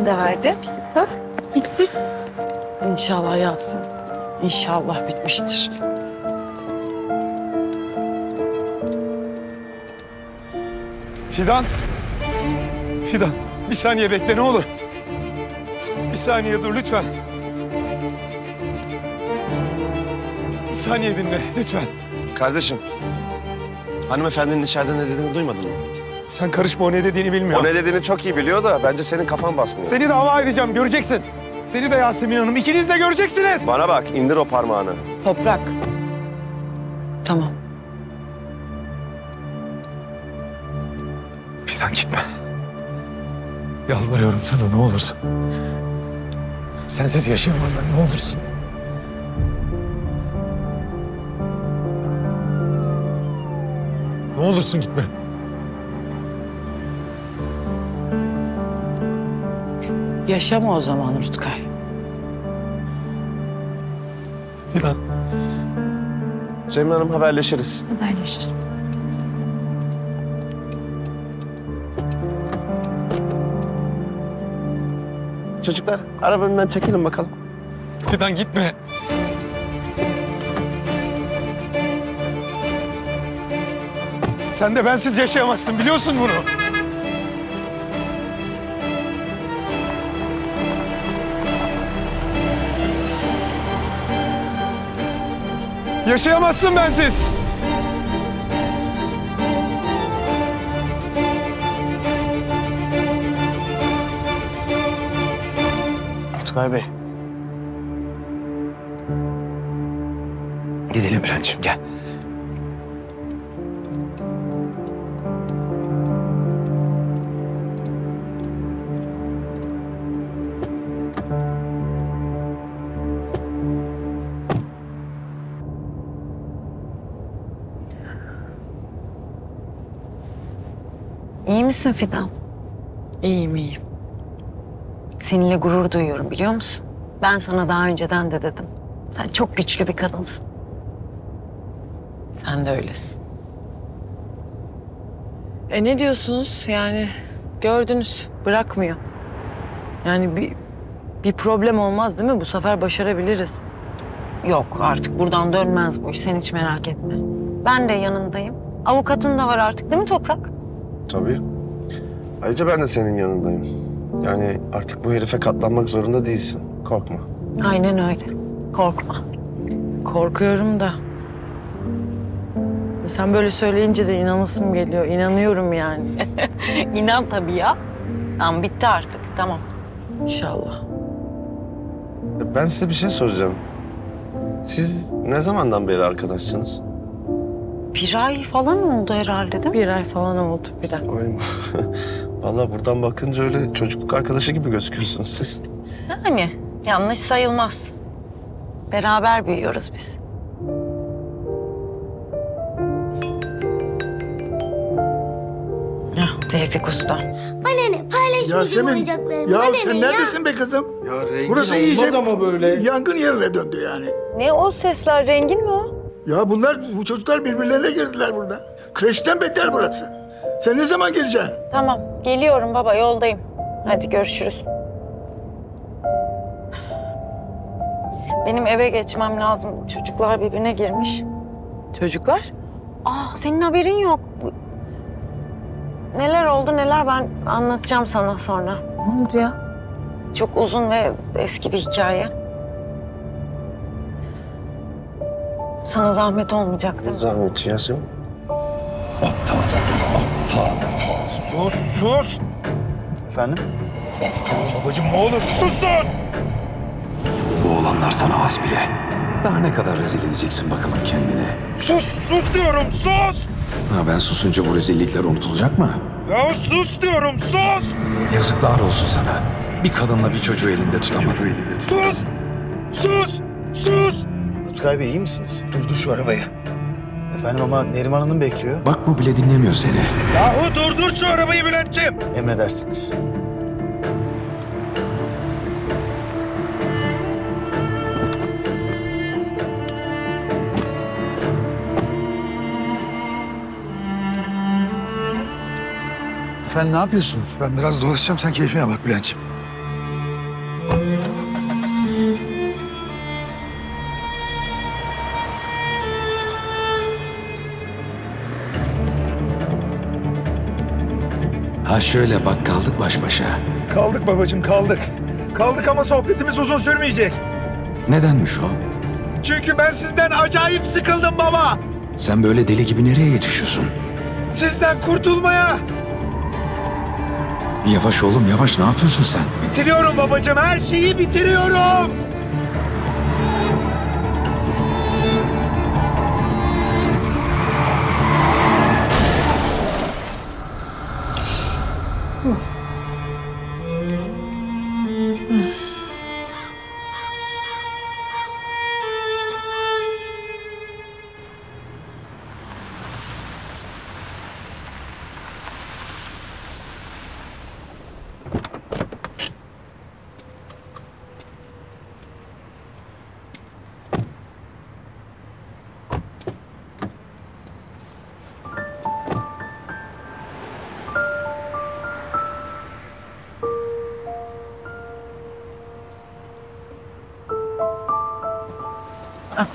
ifadeni de verdin. Bak. İnşallah Yasin. İnşallah bitmiştir. Fidan. Fidan. Bir saniye bekle ne olur. Bir saniye dur lütfen. Bir saniye dinle lütfen. Kardeşim, hanımefendinin içeride ne dediğini duymadın mı? Sen karışma o ne dediğini bilmiyor. O ne dediğini çok iyi biliyor da bence senin kafan basmıyor. Seni dava edeceğim göreceksin. Seni de Yasemin Hanım ikiniz de göreceksiniz. Bana bak, indir o parmağını. Toprak. Tamam. Fidan gitme. Yalvarıyorum sana ne olursun. Sensiz yaşayamam ben ne olursun. Ne olursun gitme. Yaşama o zaman Rutkay. Fidan. Cemil Hanım haberleşiriz. Haberleşiriz. Çocuklar, arabanından çekilin bakalım. Fidan gitme. Sen de bensiz yaşayamazsın biliyorsun bunu. Yaşayamazsın bensiz. Utkay Bey. Misin Fidan? İyiyim iyiyim. Seninle gurur duyuyorum biliyor musun? Ben sana daha önceden de dedim. Sen çok güçlü bir kadınsın. Sen de öylesin. E ne diyorsunuz? Yani gördünüz bırakmıyor. Yani bir bir problem olmaz değil mi? Bu sefer başarabiliriz. Yok artık buradan dönmez bu iş. Sen hiç merak etme. Ben de yanındayım. Avukatın da var artık değil mi Toprak? Tabii. Ayrıca ben de senin yanındayım. Yani artık bu herife katlanmak zorunda değilsin. Korkma. Aynen öyle. Korkma. Korkuyorum da. Sen böyle söyleyince de inanasım geliyor. İnanıyorum yani. İnan tabii ya. Tamam bitti artık. Tamam. İnşallah. E, Ben size bir şey soracağım. Siz ne zamandan beri arkadaşsınız? Bir ay falan oldu herhalde değil mi? Bir ay falan oldu bir ay. Vallahi buradan bakınca öyle çocukluk arkadaşı gibi gözüküyorsunuz siz. Yani yanlış sayılmaz. Beraber büyüyoruz biz. Hah, Tevfik Usta. Bana ne? Paylaşmayacağım Yasemin, oyuncaklarımı. ya Bana sen ne neredesin be kızım? Ya rengin Burası iyice ama böyle. yangın yerine döndü yani. Ne o sesler? Rengin mi o? Ya bunlar, bu çocuklar birbirlerine girdiler burada. Kreşten beter burası. Sen ne zaman geleceksin? Tamam, geliyorum baba, yoldayım. Hadi görüşürüz. Benim eve geçmem lazım. Çocuklar birbirine girmiş. Çocuklar? Aa, senin haberin yok. Neler oldu neler ben anlatacağım sana sonra. Ne oldu ya? Çok uzun ve eski bir hikaye. Sana zahmet olmayacak değil mi? Zahmet Yasemin. Sus sus. Efendim? Babacığım ne olur susun. Bu olanlar sana az bile. Daha ne kadar rezil edeceksin bakalım kendini. Sus sus diyorum sus. Ha ben susunca bu rezillikler unutulacak mı? Ya sus diyorum sus. Yazıklar olsun sana. Bir kadınla bir çocuğu elinde tutamadın. Sus. Sus. Sus. Utkay Bey iyi misiniz? Durdur şu arabayı. Efendim ama Neriman Hanım bekliyor. Bak bu bile dinlemiyor seni. Yahu durdur şu arabayı Bülent'ciğim. Emredersiniz. Efendim ne yapıyorsunuz? Ben biraz dolaşacağım sen keyfine bak Bülent'ciğim. Ha şöyle bak kaldık baş başa. Kaldık babacığım kaldık. Kaldık ama sohbetimiz uzun sürmeyecek. Nedenmiş o? Çünkü ben sizden acayip sıkıldım baba. Sen böyle deli gibi nereye yetişiyorsun? Sizden kurtulmaya. Yavaş oğlum yavaş ne yapıyorsun sen? Bitiriyorum babacığım her şeyi bitiriyorum.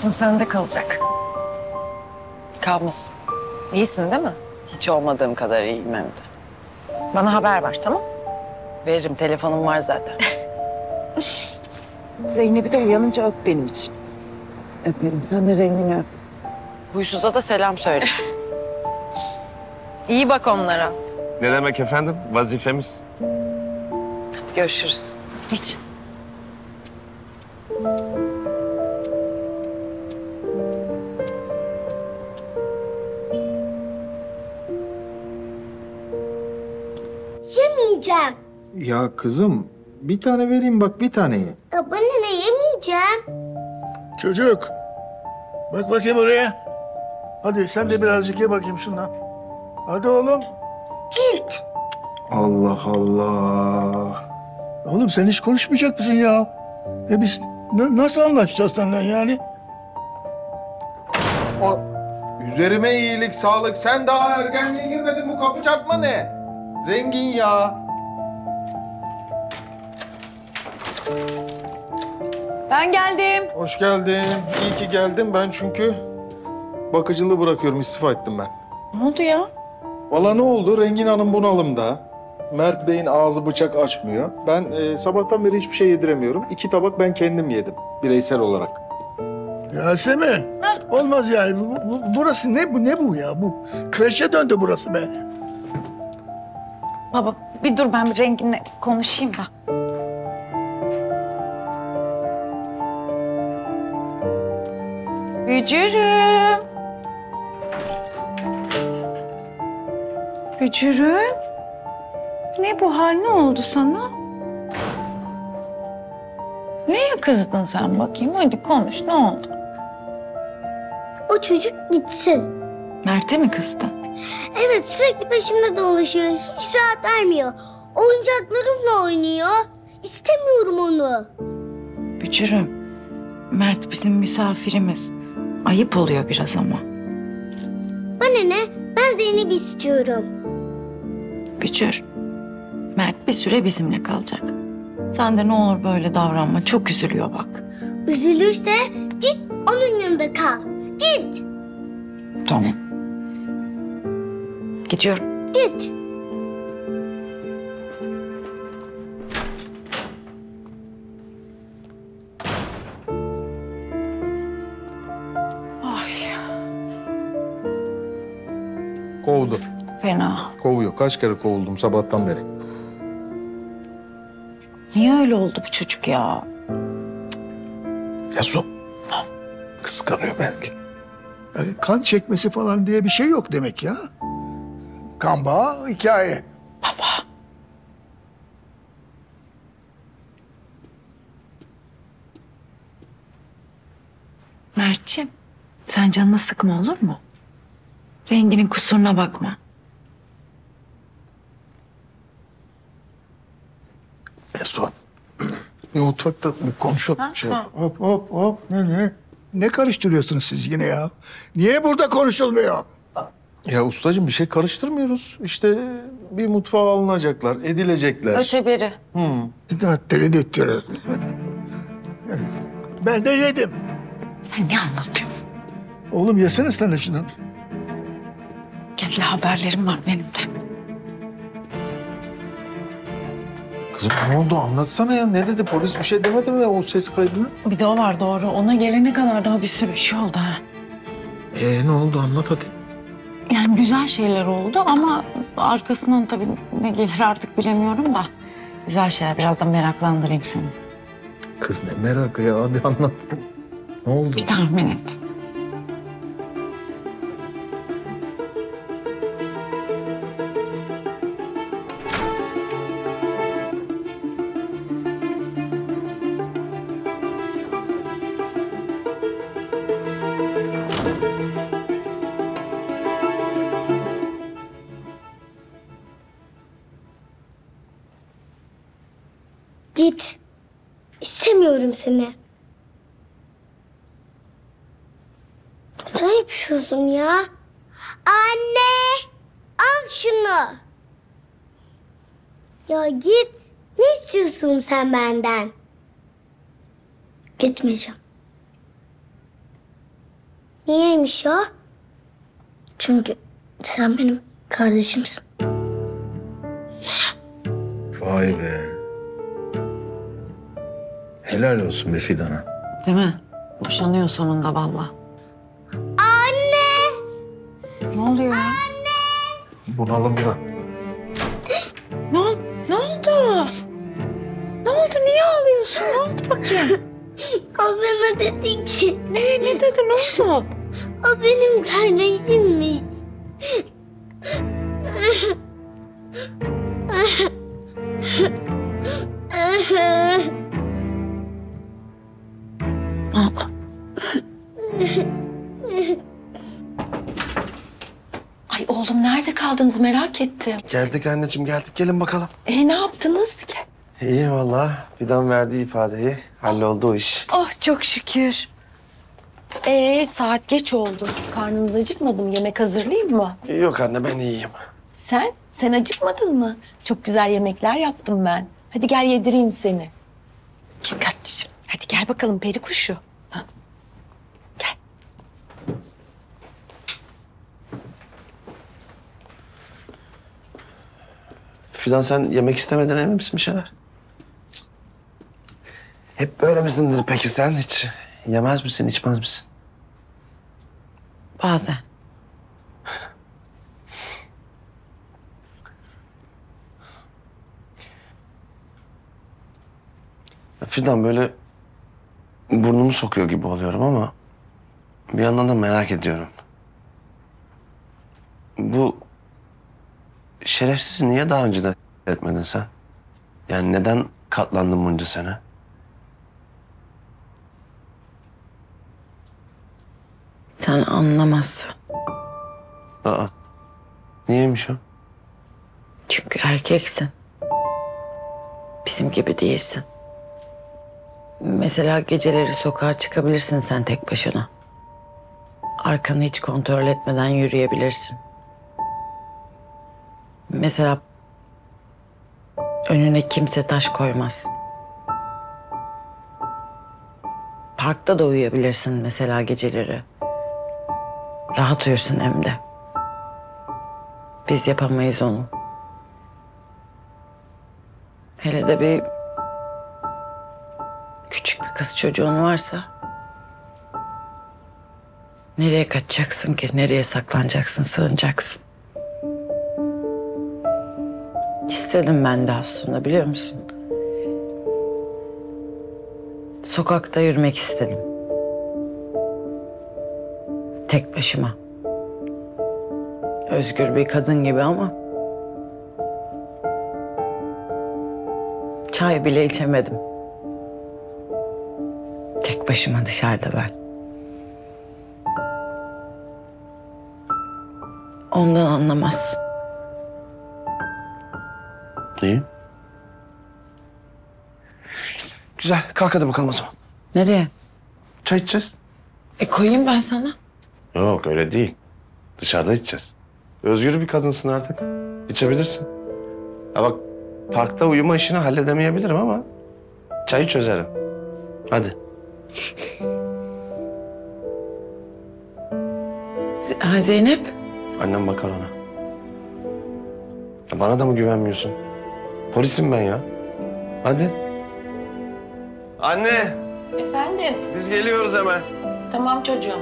Aklım sende kalacak. Kalmasın. İyisin değil mi? Hiç olmadığım kadar iyiyim hem de. Bana haber ver tamam Veririm telefonum var zaten. Zeynep'i de uyanınca öp benim için. Öperim. Sen de rengini öp. Huysuza da selam söyle. İyi bak onlara. Ne demek efendim? Vazifemiz. Hadi görüşürüz. Hadi geç. Ya kızım bir tane vereyim bak bir tane ye. Ya bana ne yemeyeceğim? Çocuk. Bak bakayım oraya. Hadi sen de birazcık ye bakayım şundan. Hadi oğlum. Git. Allah Allah. Oğlum sen hiç konuşmayacak mısın ya? E biz na- nasıl anlaşacağız seninle yani? O, üzerime iyilik, sağlık. Sen daha erkenliğe girmedin. Bu kapı çarpma ne? Rengin ya. Ben geldim. Hoş geldin. İyi ki geldin. Ben çünkü bakıcılığı bırakıyorum. istifa ettim ben. Ne oldu ya? Valla ne oldu? Rengin Hanım bunalımda. Mert Bey'in ağzı bıçak açmıyor. Ben e, sabahtan beri hiçbir şey yediremiyorum. İki tabak ben kendim yedim. Bireysel olarak. Yasemin. Olmaz yani. Bu, bu- burası ne bu ne bu ya? Bu kreşe döndü burası be. Baba bir dur ben bir renginle konuşayım da. Bücürüm. Bücürüm. Ne bu hal ne oldu sana? Neye kızdın sen bakayım? Hadi konuş ne oldu? O çocuk gitsin. Mert'e mi kızdın? Evet sürekli peşimde dolaşıyor. Hiç rahat vermiyor. Oyuncaklarımla oynuyor. İstemiyorum onu. Bücürüm. Mert bizim misafirimiz. Ayıp oluyor biraz ama. Bana ne? Ben Zeynep'i istiyorum. Bücür. Mert bir süre bizimle kalacak. Sen de ne olur böyle davranma. Çok üzülüyor bak. Üzülürse git onun yanında kal. Git. Tamam. Gidiyorum. Git. Kaç kere kovuldum sabahtan beri. Niye öyle oldu bu çocuk ya? Yasu. Kıskanıyor belki. Yani kan çekmesi falan diye bir şey yok demek ya. Kan bağı hikaye. Mert'ciğim sen canını sıkma olur mu? Renginin kusuruna bakma. Yasu. Bir mutfakta bir konuşalım. Şey yap- Hop hop hop. Ne ne? Ne karıştırıyorsunuz siz yine ya? Niye burada konuşulmuyor? Ya ustacığım bir şey karıştırmıyoruz. İşte bir mutfağa alınacaklar, edilecekler. Öteberi. Hı. Dettiriyor. Ben de yedim. Sen ne anlatıyorsun? Oğlum yesene sen de şunu. Kendi haberlerim var benim de. Kızım ne oldu anlatsana ya. Ne dedi polis bir şey demedi mi o ses kaydını? Bir de o var doğru. Ona gelene kadar daha bir sürü bir şey oldu ha. Ee ne oldu anlat hadi. Yani güzel şeyler oldu ama arkasından tabii ne gelir artık bilemiyorum da. Güzel şeyler. Biraz da meraklandırayım seni. Kız ne merakı ya hadi anlat. Ne oldu? Bir tahmin et. Seni. Sen yapıyorsun ya. Anne! Al şunu. Ya git. Ne istiyorsun sen benden? Gitmeyeceğim. Niyeymiş o? Çünkü sen benim kardeşimsin. Vay be. Helal olsun be Fidan'a. Değil mi? Boşanıyor sonunda vallahi. Anne! Ne oluyor ya? Bunalımda. Ne, ol- ne oldu? Ne oldu? Niye ağlıyorsun? Ne oldu bakayım? O bana dedi ki Ne, ne dedi? Ne oldu? o benim kardeşimmiş. Ay oğlum nerede kaldınız merak ettim. Geldik anneciğim geldik gelin bakalım. E ne yaptınız ki? İyi vallahi. Fidan verdiği ifadeyi halloldu o iş. Oh çok şükür. Ee saat geç oldu. Karnınız acıkmadı mı? Yemek hazırlayayım mı? Yok anne ben iyiyim. Sen? Sen acıkmadın mı? Çok güzel yemekler yaptım ben. Hadi gel yedireyim seni. Gel kardeşim. Hadi gel bakalım peri kuşu. Fidan sen yemek istemeden emin misin bir şeyler? Cık. Hep böyle misindir peki sen hiç? Yemez misin, içmez misin? Bazen. Fidan böyle burnumu sokuyor gibi oluyorum ama bir yandan da merak ediyorum. Bu şerefsizi niye daha önceden etmedin sen? Yani neden katlandın bunca sene? Sen anlamazsın. Aa, niyeymiş o? Çünkü erkeksin. Bizim gibi değilsin. Mesela geceleri sokağa çıkabilirsin sen tek başına. Arkanı hiç kontrol etmeden yürüyebilirsin. Mesela önüne kimse taş koymaz. Parkta da uyuyabilirsin mesela geceleri. Rahat uyursun hem de. Biz yapamayız onu. Hele de bir küçük bir kız çocuğun varsa nereye kaçacaksın ki? Nereye saklanacaksın, sığınacaksın? İstedim ben de aslında biliyor musun? Sokakta yürümek istedim. Tek başıma. Özgür bir kadın gibi ama çay bile içemedim. Tek başıma dışarıda ben. Ondan anlamazsın. İyi. Güzel. Kalk hadi bakalım o zaman. Nereye? Çay içeceğiz. E koyayım ben sana. Yok öyle değil. Dışarıda içeceğiz. Özgür bir kadınsın artık. İçebilirsin. Ya bak parkta uyuma işini halledemeyebilirim ama çayı çözerim. Hadi. Z- Ha, Zeynep. Annem bakar ona. Ya bana da mı güvenmiyorsun? Polisim ben ya. Hadi. Anne, Efendim? biz geliyoruz hemen. Tamam çocuğum.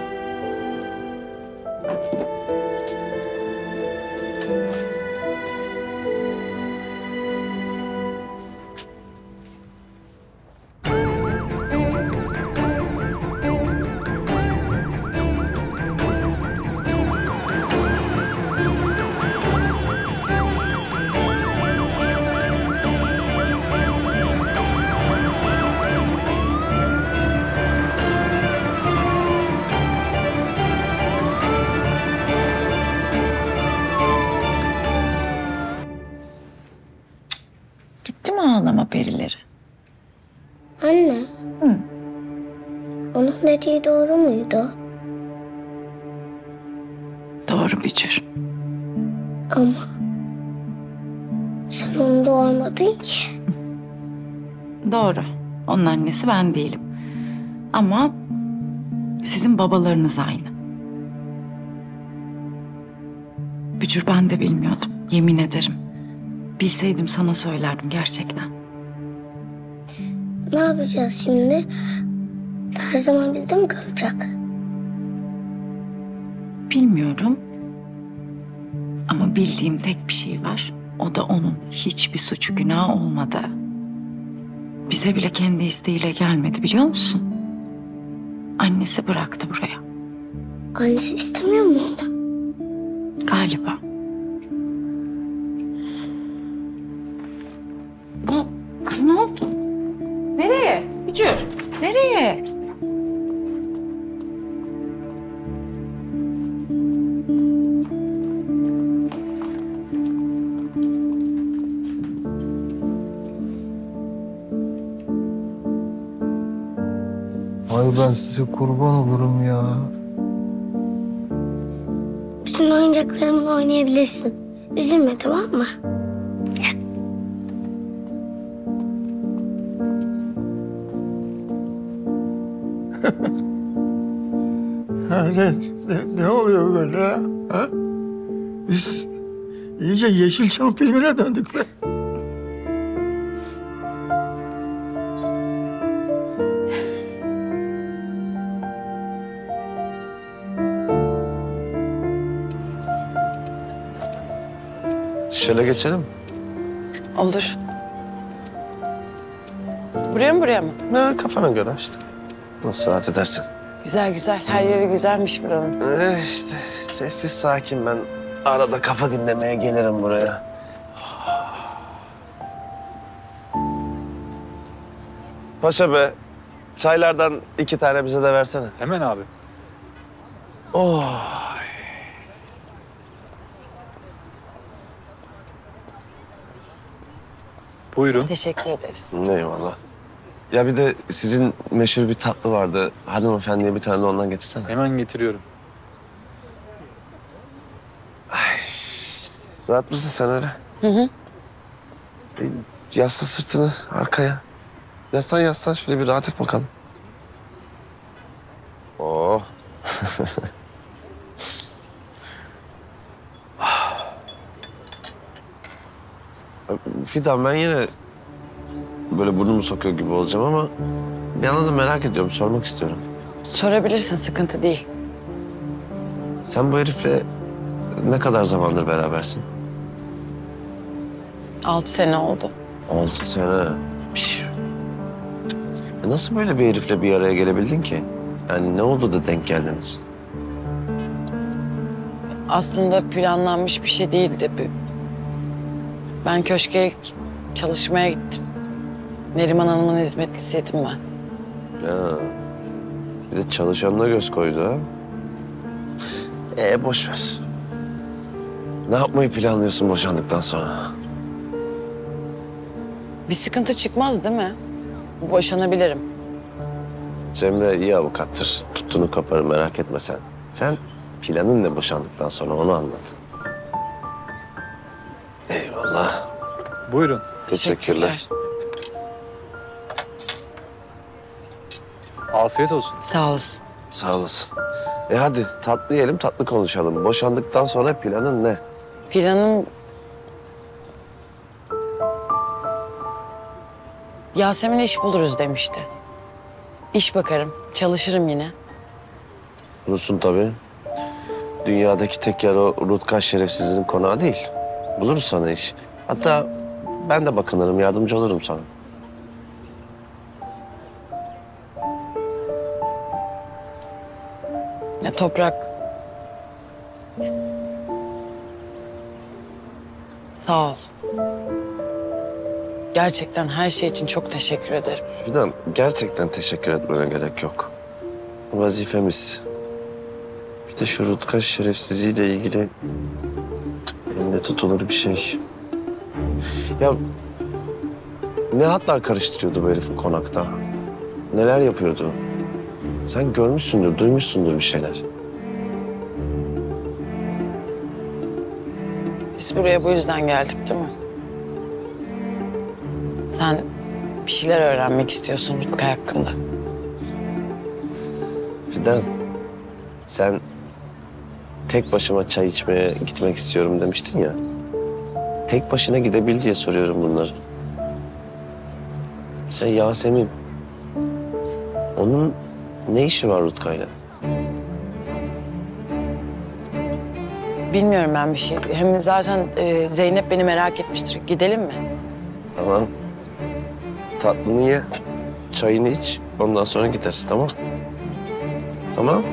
Doğru muydu? Doğru Bücür. Ama sen onu doğurmadın ki. Doğru. Onun annesi ben değilim. Ama sizin babalarınız aynı. Bücür ben de bilmiyordum. Yemin ederim. Bilseydim sana söylerdim gerçekten. Ne yapacağız şimdi? Her zaman bizde mi kalacak? Bilmiyorum. Ama bildiğim tek bir şey var. O da onun hiçbir suçu günahı olmadı. Bize bile kendi isteğiyle gelmedi biliyor musun? Annesi bıraktı buraya Annesi istemiyor mu onu? galiba. Bu kız ne oldu? Nereye? Bücür. Nereye? Ben size kurban olurum ya. Bütün oyuncaklarımla oynayabilirsin. Üzülme tamam mı? Ha, ne, ne, ne oluyor böyle ya? Ha? Biz iyice Yeşilçam filmine döndük be. Şöyle geçelim. Olur. Buraya mı buraya mı? Ne kafana göre işte. Nasıl rahat edersen. Güzel güzel. Her yeri güzelmiş buranın. Ee, işte sessiz sakin ben arada kafa dinlemeye gelirim buraya. Paşa be, çaylardan iki tane bize de versene. Hemen abi. Oh. Buyurun. Teşekkür ederiz. Eyvallah. Ya bir de sizin meşhur bir tatlı vardı. Hanımefendiye bir tane de ondan getirsene. Hemen getiriyorum. Rahat mısın sen öyle? Hı hı. E, Yasla sırtını arkaya. Yaslan yaslan şöyle bir rahat et bakalım. Oh. Fidan ben yine böyle burnumu sokuyor gibi olacağım ama bir yandan da merak ediyorum, sormak istiyorum. Sorabilirsin sıkıntı değil. Sen bu herifle ne kadar zamandır berabersin? Altı sene oldu. Altı sene. Piş. E Nasıl böyle bir herifle bir araya gelebildin ki? Yani ne oldu da denk geldiniz? Aslında planlanmış bir şey değildi. Bir- Ben köşke çalışmaya gittim. Neriman Hanım'ın hizmetlisiydim ben. Ya. Bir de çalışanına göz koydu ha. Ee boş ver. Ne yapmayı planlıyorsun boşandıktan sonra? Bir sıkıntı çıkmaz değil mi? Boşanabilirim. Cemre iyi avukattır. Tuttuğunu kaparır merak etme sen. Sen planın ne boşandıktan sonra onu anlat. Eyvallah. Buyurun. Teşekkürler. Afiyet olsun. Sağ olasın. Sağ olasın. E hadi tatlı yiyelim tatlı konuşalım. Boşandıktan sonra planın ne? Planım Yasemin iş buluruz demişti. İş bakarım, çalışırım yine. Bulursun tabii. Dünyadaki tek yer o Rutkay şerefsizinin konağı değil. Buluruz sana iş. Hatta ben de bakınırım, yardımcı olurum sana. Ya toprak. Sağ ol. Gerçekten her şey için çok teşekkür ederim. Fidan, gerçekten teşekkür etmene gerek yok. Vazifemiz. Bir de şu Rutkay şerefsizliğiyle ilgili elle tutulur bir şey. Ya ne hatlar karıştırıyordu bu herifin konakta? Neler yapıyordu? Sen görmüşsündür, duymuşsundur bir şeyler. Biz buraya bu yüzden geldik değil mi? Sen bir şeyler öğrenmek istiyorsun Rutkay hakkında. Fidan, sen tek başıma çay içmeye gitmek istiyorum demiştin ya. Tek başına gidebil diye soruyorum bunları. Sen Yasemin. Onun ne işi var Rutkay'la? Bilmiyorum ben bir şey. Hem zaten e, Zeynep beni merak etmiştir. Gidelim mi? Tamam. Tatlını ye, çayını iç. Ondan sonra gideriz tamam? Tamam.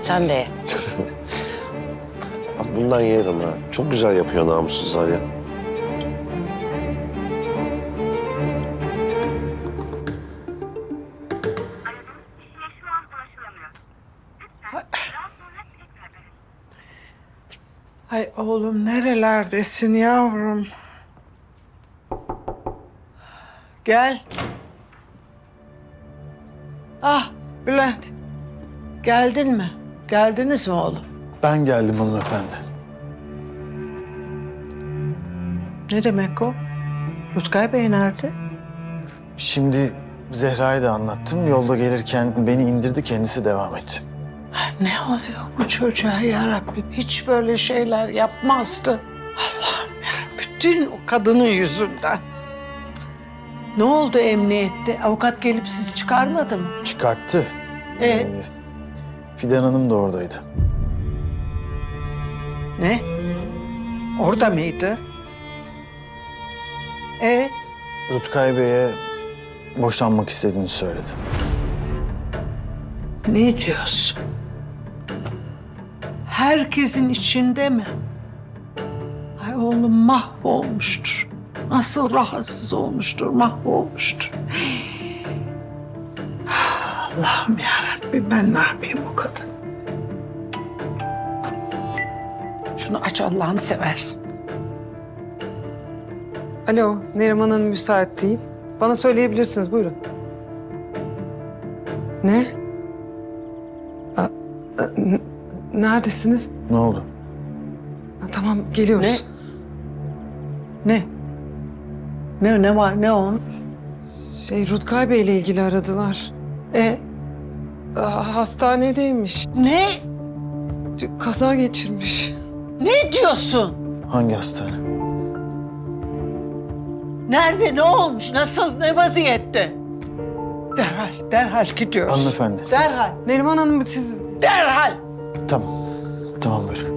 Sen de ye. Bak bundan yerim ha. Çok güzel yapıyor namussuzlar ya. Ay oğlum nerelerdesin yavrum? Gel. Ah Bülent. Geldin mi? Geldiniz mi oğlum? Ben geldim hanımefendi. Ne demek o? Rutkay Bey nerede? Şimdi Zehra'ya da anlattım. Yolda gelirken beni indirdi kendisi devam etti. Ne oluyor bu çocuğa ya Rabbim? Hiç böyle şeyler yapmazdı. Allah'ım ya bütün o kadının yüzünden. Ne oldu emniyette? Avukat gelip sizi çıkarmadı mı? Çıkarttı. E? Ee, Fidan Hanım da oradaydı. Ne? Orada mıydı? E Rutkay Bey'e boşanmak istediğini söyledi. ne diyorsun? Herkesin içinde mi? Ay oğlum mahvolmuştur. Nasıl rahatsız olmuştur, mahvolmuştur. Allah'ım yarabbim ben ne yapayım o kadın? Şunu aç Allah'ını seversin. Alo, Neriman Hanım müsait değil. Bana söyleyebilirsiniz, buyurun. Ne? Aa, a, n- neredesiniz? Ne oldu? Ha, tamam, geliyoruz. Ne? Ne ne var ne olmuş? Şey, Rutkay Bey ile ilgili aradılar. E hastanedeymiş. ne? Bir Kaza geçirmiş. Ne diyorsun? Hangi hastane? Nerede ne olmuş? Nasıl ne vaziyette? Derhal, derhal gidiyoruz. Hanımefendi, siz- Derhal, Neriman Hanım siz... derhal. Tamam. Tamam buyurun.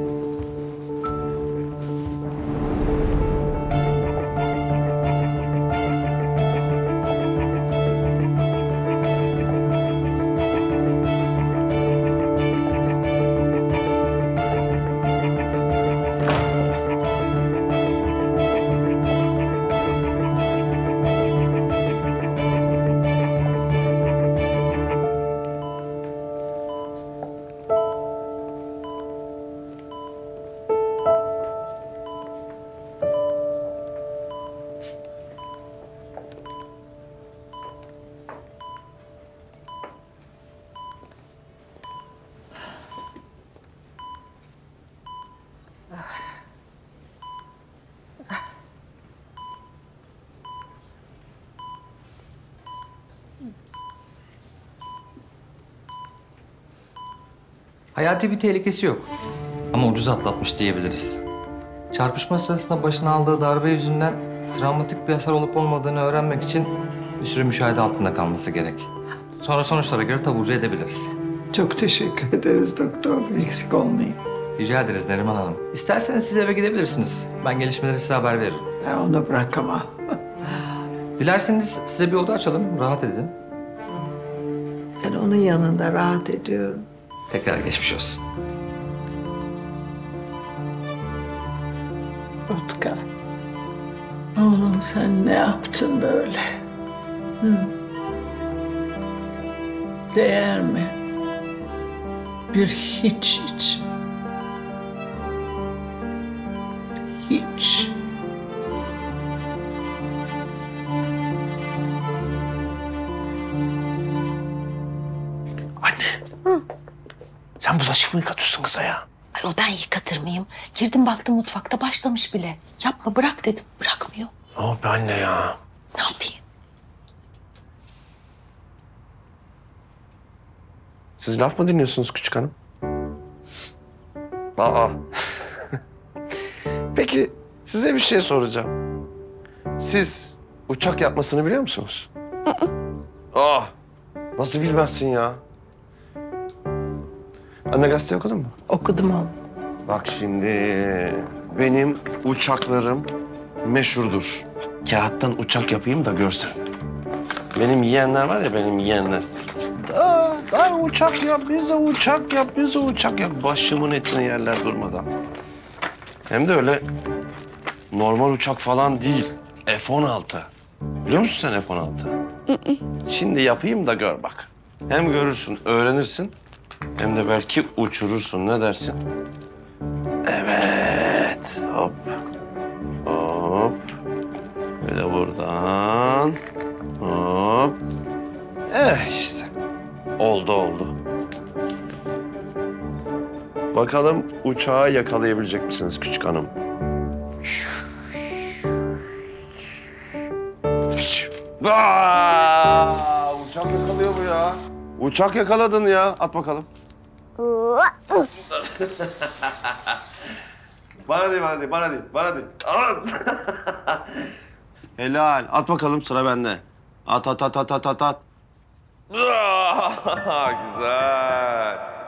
Hayati bir tehlikesi yok. Ama ucuz atlatmış diyebiliriz. Çarpışma sırasında başına aldığı darbe yüzünden travmatik bir hasar olup olmadığını öğrenmek için bir süre müşahede altında kalması gerek. Sonra sonuçlara göre taburcu edebiliriz. Çok teşekkür ederiz doktor. Eksik olmayın. Rica ederiz Neriman Hanım. İsterseniz siz eve gidebilirsiniz. Ben gelişmeleri size haber veririm. Ben onu bırakamam. Dilerseniz size bir oda açalım, rahat edin. Ben onun yanında rahat ediyorum. Tekrar geçmiş olsun. Utkar. Oğlum sen ne yaptın böyle? Hı? Değer mi? Bir hiç hiç. Hiç. Sen bulaşık mı yıkatıyorsun kıza ya? Ayol ben yıkatır mıyım? Girdim baktım mutfakta başlamış bile. Yapma bırak dedim. Bırakmıyor. Oh be anne ya. Ne yapayım? Siz laf mı dinliyorsunuz küçük hanım? Aa. Peki size bir şey soracağım. Siz uçak yapmasını biliyor musunuz? Aa. Nasıl bilmezsin ya? Anne gazete okudun mu? Okudum oğlum. Bak şimdi benim uçaklarım meşhurdur. Kağıttan uçak yapayım da görsen. Benim yeğenler var ya benim yeğenler. Aa, ay uçak yap, bize uçak yap, bize uçak yap. Başımın etine yerler durmadan. Hem de öyle normal uçak falan değil. F-16. Biliyor musun sen F-16? Şimdi yapayım da gör bak. Hem görürsün, öğrenirsin. Hem de belki uçurursun. Ne dersin? Evet. Hop. Hop. Ve de buradan. Hop. Eh işte. Oldu oldu. Bakalım uçağı yakalayabilecek misiniz küçük hanım? Aa, uçak yakalıyor bu ya. Uçak yakaladın ya. At bakalım. bana değil, bana değil, bana değil, bana değil. Helal. At bakalım sıra bende. At, at, at, at, at, at. Güzel.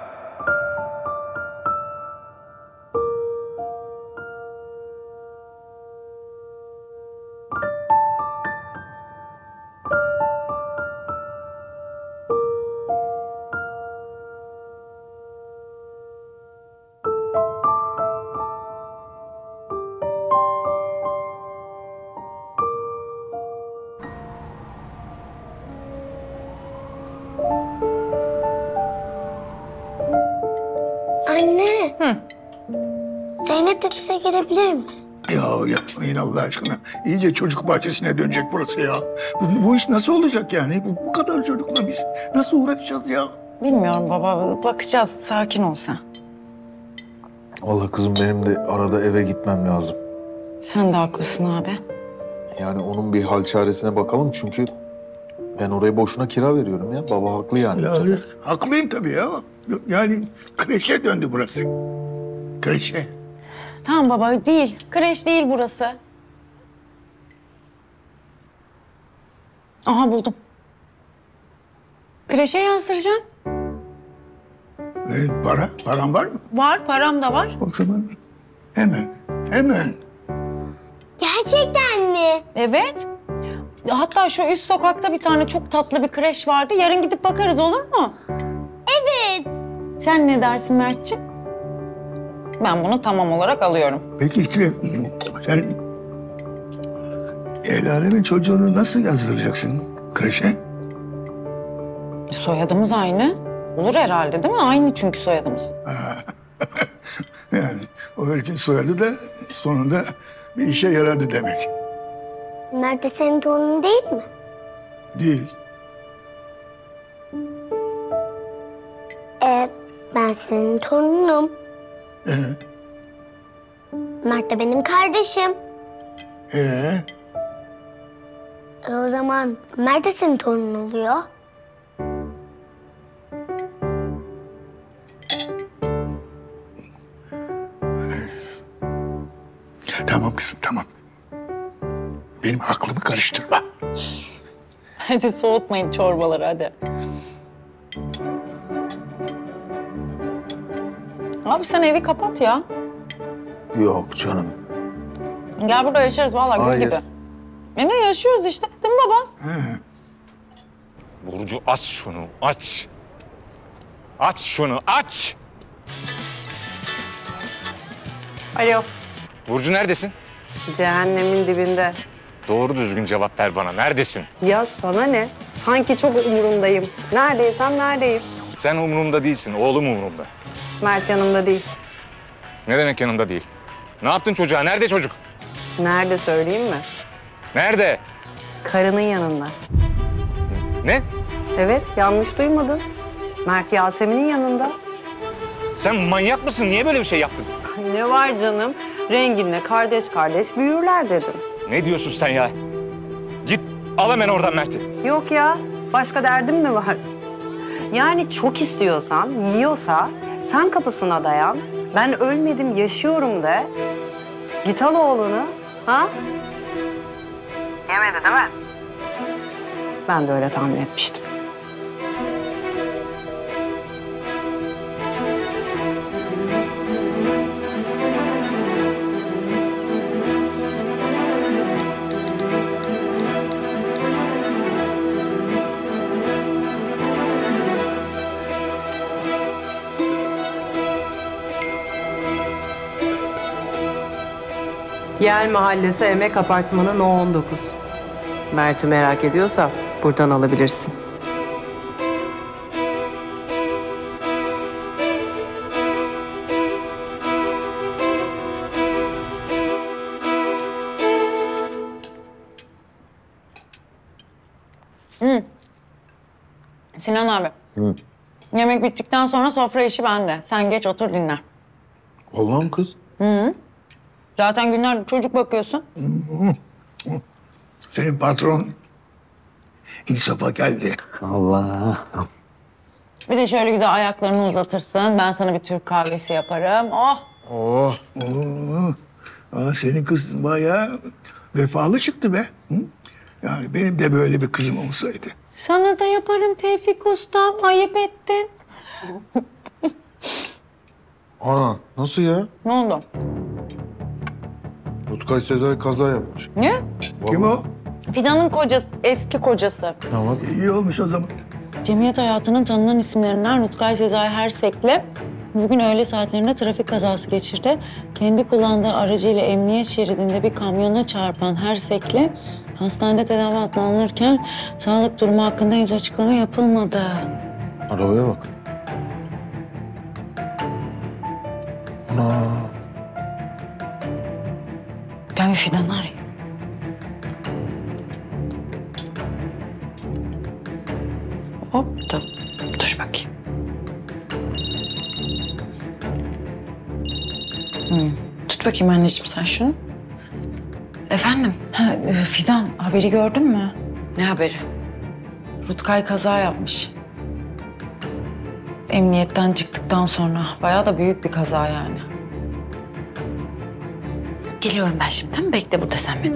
Allah aşkına. İyice çocuk bahçesine dönecek burası ya. Bu, bu iş nasıl olacak yani? Bu, bu kadar çocukla biz nasıl uğraşacağız ya? Bilmiyorum baba. Bakacağız. Sakin ol sen. Vallahi kızım benim de arada eve gitmem lazım. Sen de haklısın abi. Yani onun bir hal çaresine bakalım çünkü ben oraya boşuna kira veriyorum ya. Baba haklı yani. Ya, haklıyım tabii ya. Yani kreşe döndü burası. Kreşe. Tamam baba değil. Kreş değil burası. Aha buldum. Kreşe yazdıracaksın. E, para, paran var mı? Var, param da var. O zaman hemen, hemen. Gerçekten mi? Evet. Hatta şu üst sokakta bir tane çok tatlı bir kreş vardı. Yarın gidip bakarız olur mu? Evet. Sen ne dersin Mert'ciğim? Ben bunu tamam olarak alıyorum. Peki işte sen el alemin çocuğunu nasıl yazdıracaksın kreşe? Soyadımız aynı. Olur herhalde değil mi? Aynı çünkü soyadımız. Yani o herifin soyadı da sonunda bir işe yaradı demek. Mert de senin torunun değil mi? Değil. Ee, ben senin torunum. Ee, Mert de benim kardeşim. ee, E o zaman Mert de senin torunun oluyor. tamam kızım tamam. Benim aklımı karıştırma. Hadi soğutmayın çorbaları hadi. Abi sen evi kapat ya. Yok canım. Gel burada yaşarız vallahi gül Hayır. gibi. E ne yaşıyoruz işte değil mi baba? Burcu aç şunu, aç. Aç şunu, aç. Alo. Burcu neredesin? Cehennemin dibinde. Doğru düzgün cevap ver bana. Neredesin? Ya sana ne? Sanki çok umurundayım. Neredeysem neredeyim. Sen umurumda değilsin, oğlum umurumda. Mert yanımda değil. Ne demek yanımda değil? Ne yaptın çocuğa? Nerede çocuk? Nerede söyleyeyim mi? Nerede? Karının yanında. Ne? Evet, yanlış duymadın. Mert Yasemin'in yanında. Sen manyak mısın? Niye böyle bir şey yaptın? Ay, Ne var canım? Renginle kardeş kardeş büyürler dedim. Ne diyorsun sen ya? Git al hemen oradan Mert'i. Yok ya, başka derdim mi var? Yani çok istiyorsan, yiyorsa sen kapısına dayan. Ben ölmedim, yaşıyorum de. Git al oğlunu, ha? Yemedi değil mi? Ben de öyle tahmin etmiştim. Yer Mahallesi Emek Apartmanı No 19. Mert'i merak ediyorsan buradan alabilirsin. Hı. Sinan abi. Yemek bittikten sonra sofra işi bende. Sen geç otur dinle. Allah'ım kız. Hı -hı. Zaten günler çocuk bakıyorsun. Senin patron insafa geldi. Allah. Bir de şöyle güzel ayaklarını uzatırsın. Ben sana bir Türk kahvesi yaparım. Oh! Oh. Oo. Aa, senin kız bayağı vefalı çıktı be. Hı? Yani benim de böyle bir kızım olsaydı. Sana da yaparım Tevfik Ustam. Ayıp ettin. Ana nasıl ya? Ne oldu? Rutkay Sezai kaza yapmış. Ne? Kim o? Fidan'ın kocası, eski kocası. Tamam. İyi olmuş o zaman. Cemiyet hayatının tanınan isimlerinden Rutkay Sezai Hersek'le bugün öğle saatlerinde trafik kazası geçirdi. Kendi kullandığı aracıyla emniyet şeridinde bir kamyona çarpan Hersek'le hastanede tedavi altına alınırken sağlık durumu hakkında henüz açıklama yapılmadı. Arabaya bak. Ana. Ben bir Fidan'ı arayayım. Hop da dur bakayım. Hmm. Tut bakayım anneciğim sen şunu. Efendim? Ha, e, Fidan haberi gördün mü? Ne haberi? Rutkay kaza yapmış. Emniyetten çıktıktan sonra. Bayağı da büyük bir kaza yani. Geliyorum ben şimdi tamam mı? Bekle burada sen beni.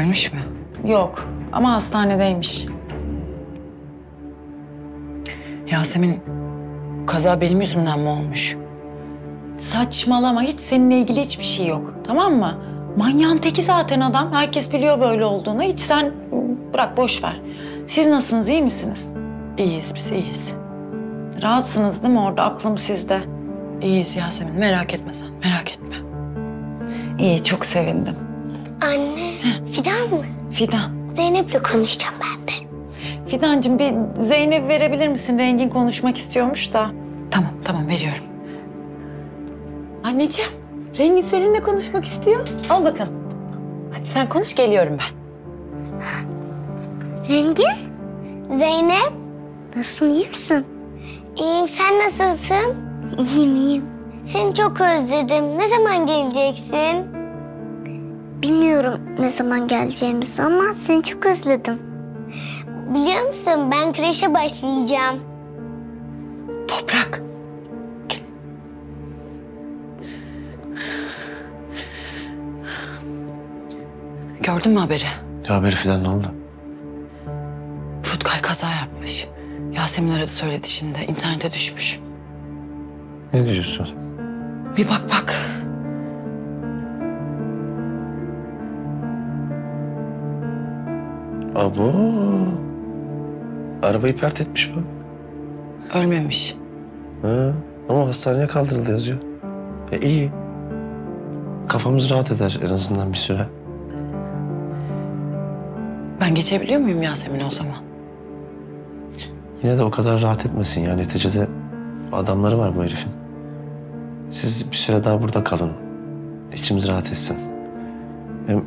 Ölmüş mü? Yok ama hastanedeymiş. Yasemin, bu kaza benim yüzümden mi olmuş? Saçmalama, hiç seninle ilgili hiçbir şey yok. Tamam mı? Manyağın teki zaten adam. Herkes biliyor böyle olduğunu. Hiç sen bırak, boş ver. Siz nasılsınız, iyi misiniz? İyiyiz, biz iyiyiz. Rahatsınız değil mi orada? Aklım sizde. İyiyiz Yasemin, merak etme sen, merak etme. İyi, çok sevindim. Anne, Fidan mı? Fidan. Zeynep'le konuşacağım ben de. Fidancığım bir Zeynep verebilir misin? Rengin konuşmak istiyormuş da. Tamam, tamam veriyorum. Anneciğim, Rengin seninle konuşmak istiyor. Al bakalım. Hadi sen konuş, geliyorum ben. Rengin, Zeynep. Nasılsın, iyi misin? İyiyim, sen nasılsın? İyiyim, iyiyim. Seni çok özledim. Ne zaman geleceksin? Bilmiyorum ne zaman geleceğimizi ama seni çok özledim. Biliyor musun ben kreşe başlayacağım. Toprak. Gördün mü haberi? Ne haberi filan ne oldu? Yasemin aradı söyledi şimdi. İnternete düşmüş. Ne diyorsun? Bir bak bak. Abo. Arabayı pert etmiş bu. Ölmemiş. Ha, ama hastaneye kaldırıldı yazıyor. E iyi. Kafamız rahat eder en azından bir süre. Ben geçebiliyor muyum Yasemin'e o zaman? Yine de o kadar rahat etmesin ya. Neticede adamları var bu herifin. Siz bir süre daha burada kalın. İçimiz rahat etsin. Hem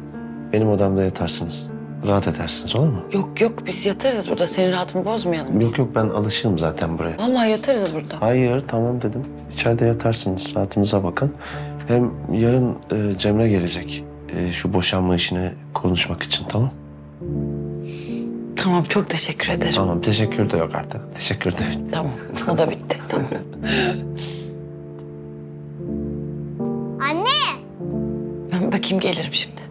benim odamda yatarsınız. Rahat edersiniz olur mu? Yok yok biz yatarız burada. Senin rahatını bozmayalım biz. Yok yok ben alışığım zaten buraya. Vallahi yatarız burada. Hayır tamam dedim. İçeride yatarsınız. Rahatınıza bakın. Hem yarın e, Cemre gelecek. E, şu boşanma işini konuşmak için tamam? Tamam çok teşekkür ederim. Tamam teşekkür de yok artık. Teşekkür de yok. Tamam o da bitti. Tamam. Anne! Ben bakayım gelirim şimdi.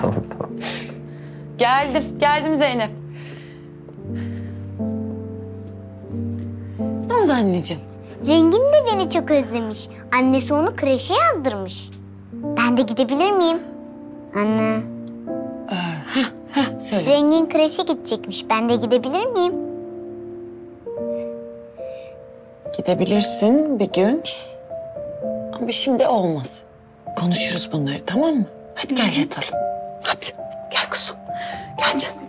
Tamam tamam. Geldim, geldim Zeynep. Ne oldu anneciğim? Rengin de beni çok özlemiş. Annesi onu kreşe yazdırmış. Ben de gidebilir miyim? Anne. Heh, söyle. Rengin kreşe gidecekmiş. Ben de gidebilir miyim? Gidebilirsin bir gün. Ama şimdi olmaz. Konuşuruz bunları tamam mı? Hadi gel yatalım. Hadi gel kuzum. Gel canım.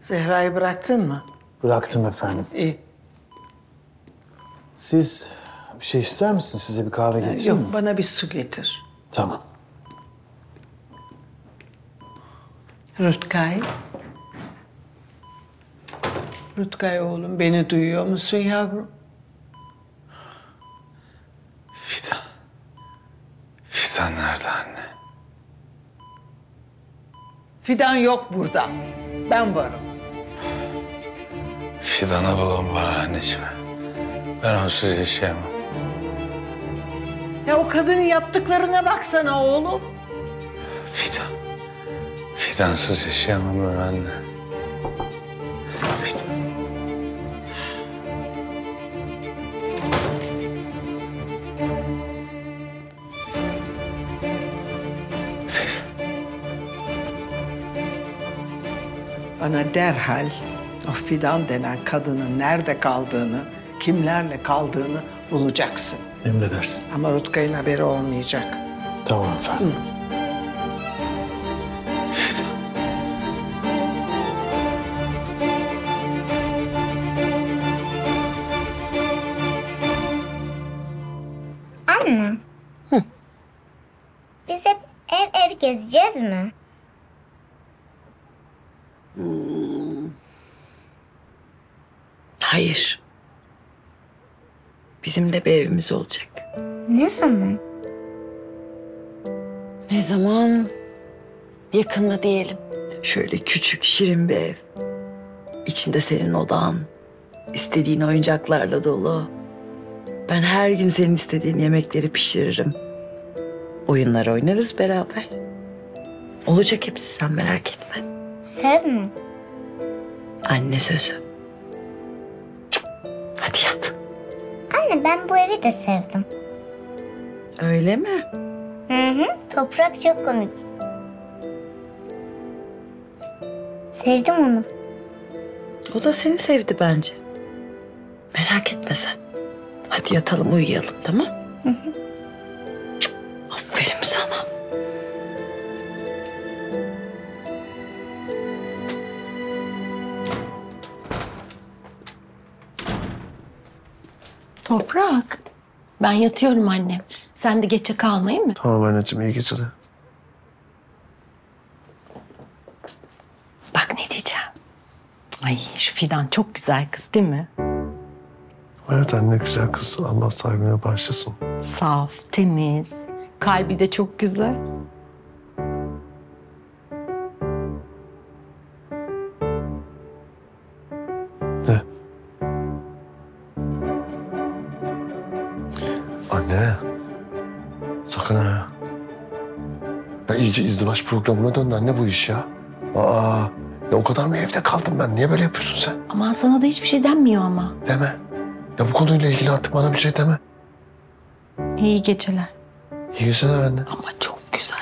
Zehra'yı bıraktın mı? Bıraktım efendim. İyi. Siz bir şey ister misiniz? Size bir kahve getireyim Yok mi? bana bir su getir. Tamam. Rutkay. Rutkay oğlum beni duyuyor musun yavrum? Fidan. Fidan nerede anne? Fidan yok burada. Ben varım. Fidan'ı bulun bana anneciğim. Ben onsuz yaşayamam. Ya o kadının yaptıklarına baksana oğlum. Fidan. Fidansız yaşayamam ben anne. Fidan. Bana derhal o Fidan denen kadının nerede kaldığını, kimlerle kaldığını bulacaksın. Emredersin. Ama Rutkay'ın haberi olmayacak. Tamam efendim. Anne. Biz hep ev ev gezeceğiz mi? Hayır. Bizim de bir evimiz olacak. Ne zaman? Ne zaman? Yakında diyelim. Şöyle küçük, şirin bir ev. İçinde senin odan, istediğin oyuncaklarla dolu. Ben her gün senin istediğin yemekleri pişiririm. Oyunlar oynarız beraber. Olacak hepsi sen merak etme. Söz mü? Anne sözü. Hadi yat. Anne ben bu evi de sevdim. Öyle mi? Hı hı. Toprak çok komik. Sevdim onu. O da seni sevdi bence. Merak etme sen. Hadi yatalım uyuyalım tamam? Ben yatıyorum annem. Sen de geçe kalmayın mı? Tamam anneciğim iyi geceler. Bak ne diyeceğim. Ay şu Fidan çok güzel kız değil mi? Evet anne güzel kız. Allah sahibine bağışlasın. Saf, temiz. Kalbi de çok güzel. Programına döndü anne bu iş ya. Aa. Ya o kadar mı evde kaldım ben? Niye böyle yapıyorsun sen? Aman sana da hiçbir şey denmiyor ama. Deme. Ya bu konuyla ilgili artık bana bir şey deme. İyi geceler. İyi geceler anne. Ama çok güzel.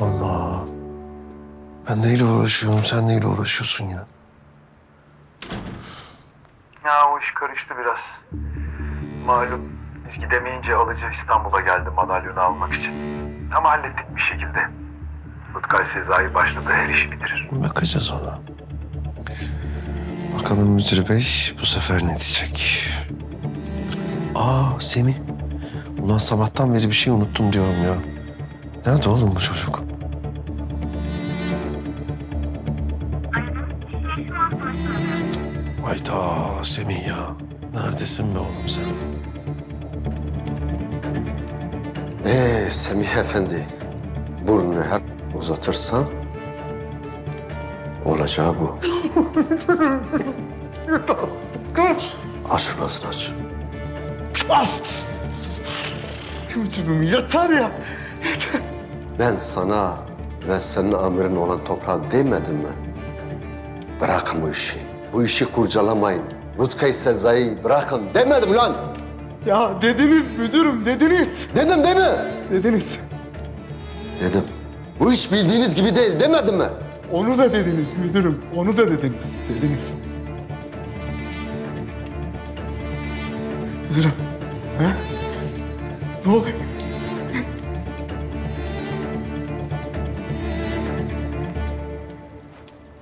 Allah. Ben neyle uğraşıyorum, sen neyle uğraşıyorsun ya? Ya o iş karıştı biraz. Malum biz gidemeyince alıcı İstanbul'a geldi madalyonu almak için. Ama hallettik bir şekilde. Utkay Sezai başladı her işi bitirir. Bakacağız ona. Bakalım müdür bey bu sefer ne diyecek? Aa Semih. Ulan sabahtan beri bir şey unuttum diyorum ya. Nerede oğlum bu çocuk? Hayda Semih ya. Neredesin be oğlum sen? Ee Semih Efendi, burnunu her uzatırsan olacağı bu. Aç şurasını aç. Müdürüm yeter ya. Ben sana ve senin amirin olan toprağa demedim mi? Bırakın bu işi. Bu işi kurcalamayın. Rutkay Sezai'yi bırakın demedim lan. Ya dediniz müdürüm dediniz. Dedim değil mi? Dediniz. Dedim. Bu iş bildiğiniz gibi değil demedim mi? Onu da dediniz müdürüm. Onu da dediniz. Dediniz. Müdürüm. Ha? Ne oluyor?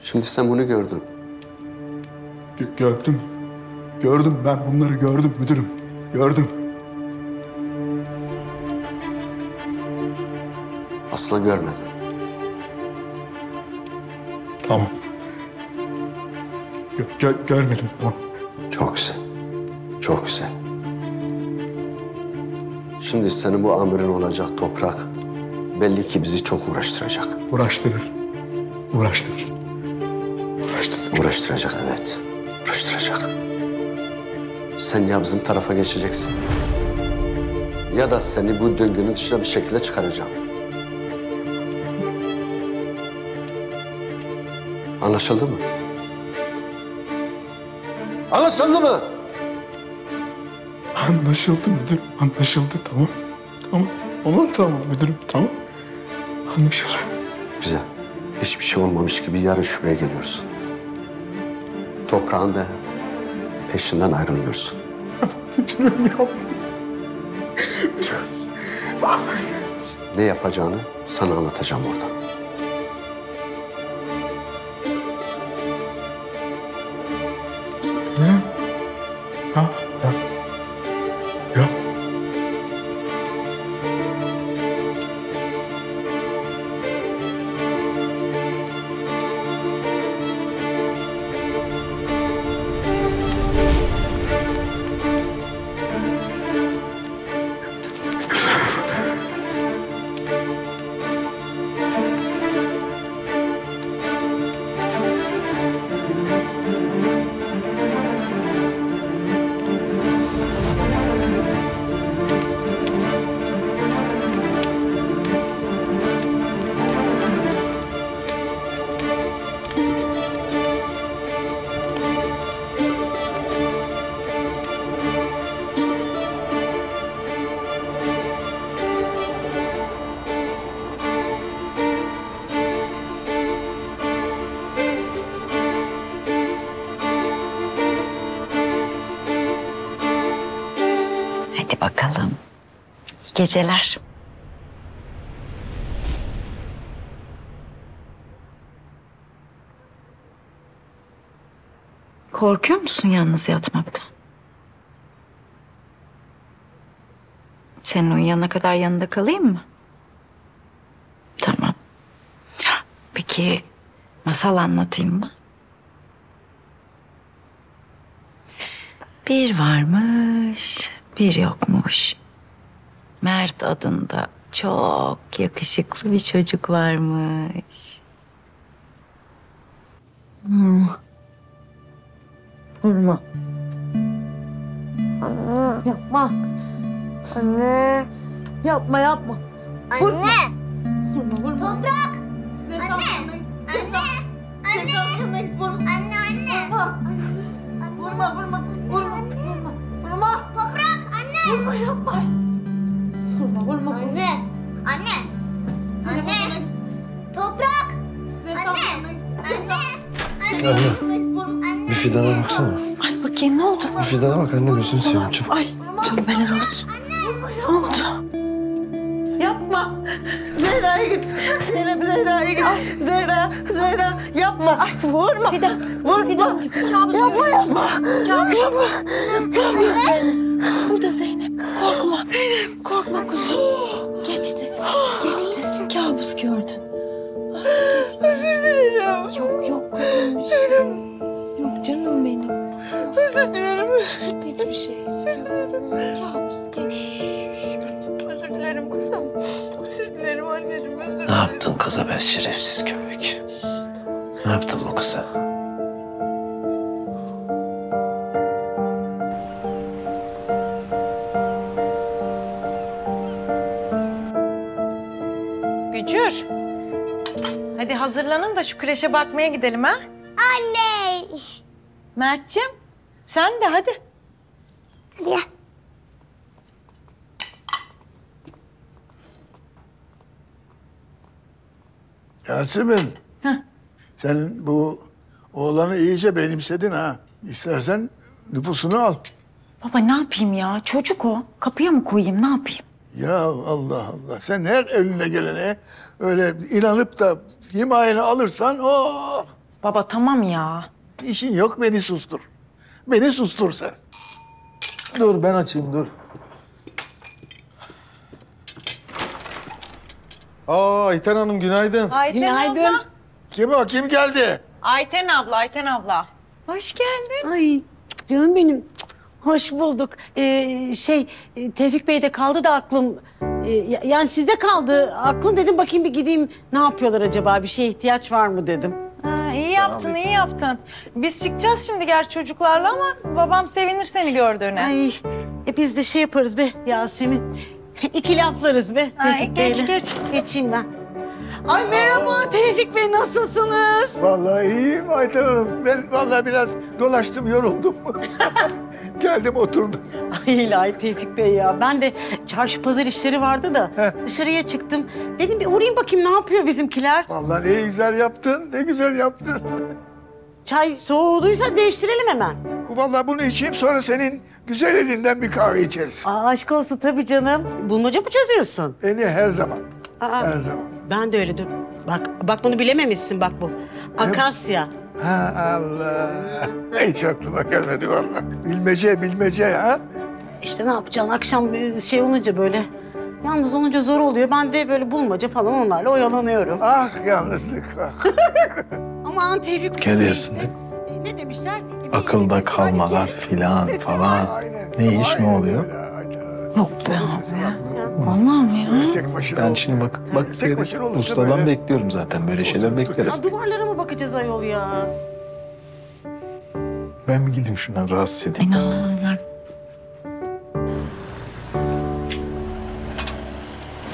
Şimdi sen bunu gördün. Gö- gördüm. Gördüm ben bunları gördüm müdürüm. Gördüm. Asla görmedin. Tamam. Gö- gö- görmedim tamam. Çok güzel. Çok güzel. Şimdi senin bu amirin olacak toprak belli ki bizi çok uğraştıracak. Uğraştırır. Uğraştırır. Uğraştırır. Uğraştıracak evet. Uğraştıracak. Sen ya bizim tarafa geçeceksin. Ya da seni bu döngünün dışına bir şekilde çıkaracağım. Anlaşıldı mı? Anlaşıldı mı? Anlaşıldı müdürüm. Anlaşıldı tamam. Tamam. Aman tamam müdürüm tamam. Anlaşıldı. Güzel. Hiçbir şey olmamış gibi yarın şubeye geliyorsun. Toprağın da peşinden ayrılmıyorsun. Ne yapacağını sana anlatacağım orada. Geceler. Korkuyor musun yalnız yatmaktan? Senin uyuyana kadar yanında kalayım mı? Tamam. Peki masal anlatayım mı? Bir varmış, bir yokmuş. Mert adında çok yakışıklı bir çocuk varmış. Hmm. Vurma. Anne. Yapma. Anne. Yapma yapma. Anne. Vurma vurma. Toprak. Zehra, Anne. Anne. Zehra, Anne. vurma. Anne anne. Vurma vurma. Vurma. Vurma. Vurma. Toprak. Anne. Vurma yapma. Vurma vurma. Anne. Anne. Anne. Toprak. Anne. Anne. Anne. Bir fidana baksana. Ay bakayım ne oldu? Bir fidana bak anne gözünü seveyim çabuk. Ay tövbeler olsun. Ne oldu? Yapma. Zehra'ya git. Zeynep Zehra'ya git. Zehra, Zehra yapma. Ay, vurma. Fidan, vurma. Fidancığım, kabus yapma, görüyorsun. yapma. Kabus. Yapma. Kızım geçti gözlerini. Burada Zeynep. Korkma. Zeynep. Korkma kuzum. Geçti. Geçti. Kabus gördün. Ah, Geçti. Özür dilerim. Yok yok kuzum bir şey. Yok canım benim. Özür dilerim. Hiçbir şey. Özür dilerim. Kabus geçti. Özür dilerim kızım. Özür dilerim anneciğim. Özür dilerim. Ne yaptın kıza be şerefsiz köpek? Ne yaptın bu kıza? Bücür. Hadi hazırlanın da şu kreşe bakmaya gidelim ha. Anne. Mert'ciğim sen de hadi. Hadi gel. Yasemin. Sen bu oğlanı iyice benimsedin ha. İstersen nüfusunu al. Baba ne yapayım ya? Çocuk o. Kapıya mı koyayım ne yapayım? Ya Allah Allah. Sen her önüne gelene öyle inanıp da himayeni alırsan o Baba tamam ya. işin yok beni sustur. Beni sustur sen. Dur ben açayım dur. Aa Ayten Hanım günaydın. Ayten abla. Kim o? Kim geldi? Ayten abla, Ayten abla. Hoş geldin. Ay canım benim. Hoş bulduk. Ee, şey e, Tevfik Bey'de kaldı da aklım. Ee, ya- yani sizde kaldı. Aklım dedim bakayım bir gideyim. Ne yapıyorlar acaba? Bir şeye ihtiyaç var mı dedim. Ha, iyi yaptın, iyi yaptın. Biz çıkacağız şimdi gerçi çocuklarla ama babam sevinir seni gördüğüne. Ay e, biz de şey yaparız be Yasemin. İki laflarız be Ay, Tevfik geç, Bey'le. geç. Geçeyim ben. Ay merhaba Tevfik Bey nasılsınız? Vallahi iyiyim Ayten Hanım. Ben vallahi biraz dolaştım, yoruldum. Geldim oturdum. Ay ilahi Tevfik Bey ya. Ben de çarşı pazar işleri vardı da dışarıya çıktım. Dedim bir uğrayayım bakayım ne yapıyor bizimkiler. Vallahi ne güzel yaptın, ne güzel yaptın. Çay soğuduysa değiştirelim hemen. Vallahi bunu içeyim sonra senin güzel elinden bir kahve içeriz. Aa, aşk olsun tabii canım. Bulmaca mı çözüyorsun? Beni her zaman, Aa, her zaman. ben de öyle dur. Bak, bak bunu bilememişsin bak bu. Akasya. Ha Allah. Hiç aklıma gelmedi vallahi. Bilmece, bilmece ha. İşte ne yapacaksın akşam şey olunca böyle. Yalnız olunca zor oluyor. Ben de böyle bulmaca falan onlarla oyalanıyorum. Ah yalnızlık. Ah. Aman Tevfik. Geliyorsun değil mi? Ne demişler? Akılda kalmalar filan falan. Ne iş ne oluyor? Yok be abi. Vallahi mi ya? Tek başına Ben şimdi bak, bak Tek başına olursa ustadan böyle. bekliyorum zaten böyle şeyler beklerim. Ya duvarlara mı bakacağız ayol ya? Ben bir gideyim şundan rahatsız edeyim. İnanılmaz.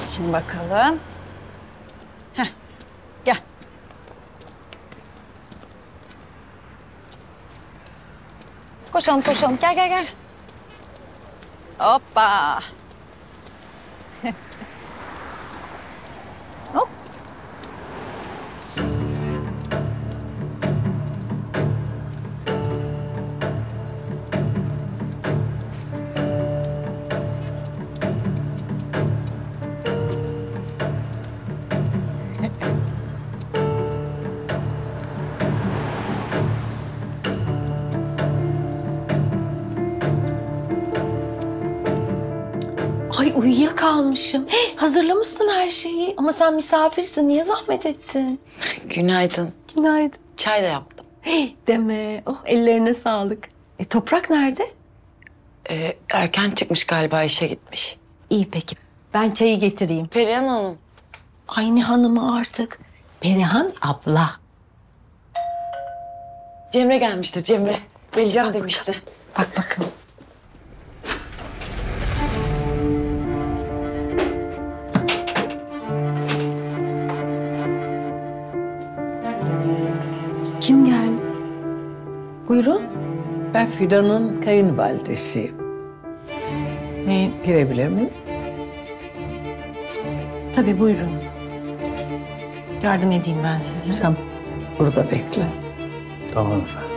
Şimdi bakalım. Heh, gel. Koşalım, koşalım. Gel, gel, gel. Hoppa. Uyuyakalmışım. Hey, hazırlamışsın her şeyi. Ama sen misafirsin. Niye zahmet ettin? Günaydın. Günaydın. Çay da yaptım. Hey, deme. Oh ellerine sağlık. E toprak nerede? Ee, erken çıkmış galiba işe gitmiş. İyi peki. Ben çayı getireyim. Perihan Hanım. Aynı hanımı artık. Perihan abla. Cemre gelmiştir Cemre. Geleceğim demişti. Bak bakalım. Ben Fidan'ın kayınvalidesiyim. Ne? Girebilir miyim? Tabii buyurun. Yardım edeyim ben size. Sen burada bekle. Tamam efendim.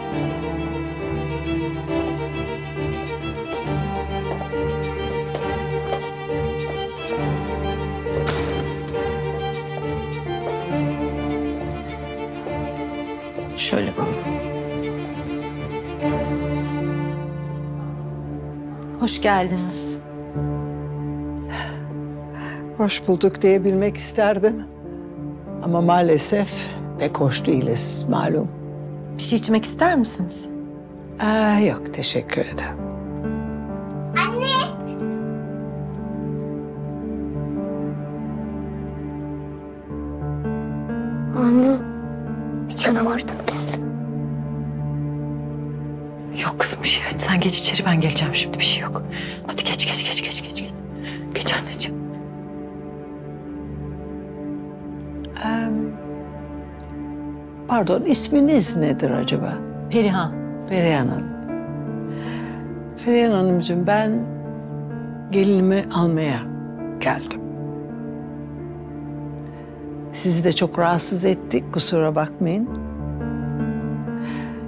Şöyle buyurun. Hoş geldiniz. Hoş bulduk diyebilmek isterdim. Ama maalesef pek hoş değiliz malum. Bir şey içmek ister misiniz? Aa, yok teşekkür ederim. Geç içeri ben geleceğim şimdi bir şey yok. Hadi geç geç geç geç geç. Geç, geç anneciğim. Ee, pardon isminiz nedir acaba? Perihan. Perihan Hanım. Perihan Hanımcığım ben gelinimi almaya geldim. Sizi de çok rahatsız ettik kusura bakmayın.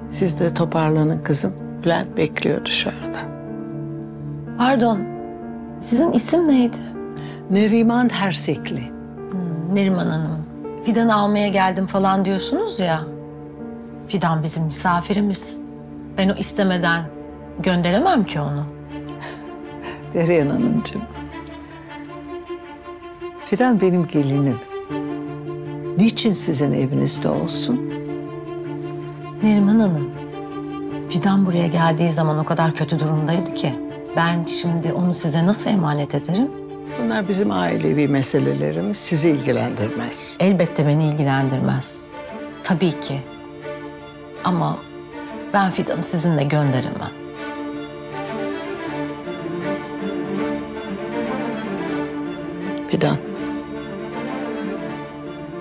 Siz de toparlanın kızım. Bülent bekliyor dışarıda. Pardon. Sizin isim neydi? Neriman Hersekli. Hmm, Neriman Hanım. Fidan'ı almaya geldim falan diyorsunuz ya. Fidan bizim misafirimiz. Ben o istemeden gönderemem ki onu. Perihan Hanımcığım. Fidan benim gelinim. Niçin sizin evinizde olsun? Neriman Hanım. Fidan buraya geldiği zaman o kadar kötü durumdaydı ki. Ben şimdi onu size nasıl emanet ederim? Bunlar bizim ailevi meselelerimiz. Sizi ilgilendirmez. Elbette beni ilgilendirmez. Tabii ki. Ama ben Fidan'ı sizinle gönderemem. Fidan.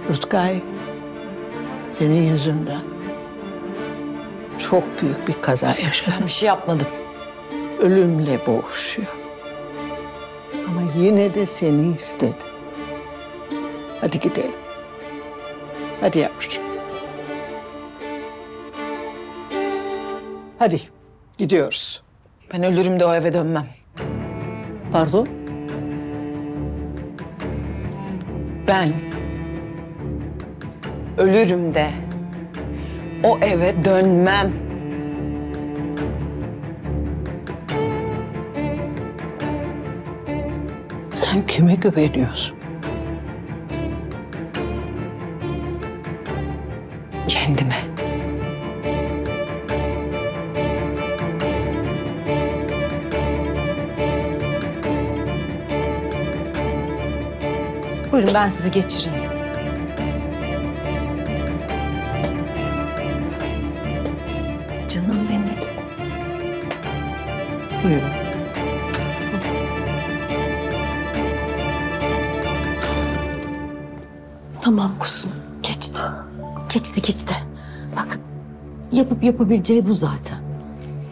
Rutkay senin yüzünden çok büyük bir kaza yaşadı. Bir şey yapmadım. Ölümle boğuşuyor. Ama yine de seni istedi. Hadi gidelim. Hadi yavrucuğum. Hadi gidiyoruz. Ben ölürüm de o eve dönmem. Pardon? Ben ölürüm de o eve dönmem. Sen kime güveniyorsun? Kendime. Buyurun ben sizi geçireyim. Buyurun. Tamam kuzum. Geçti. Geçti gitti. Bak yapıp yapabileceği bu zaten.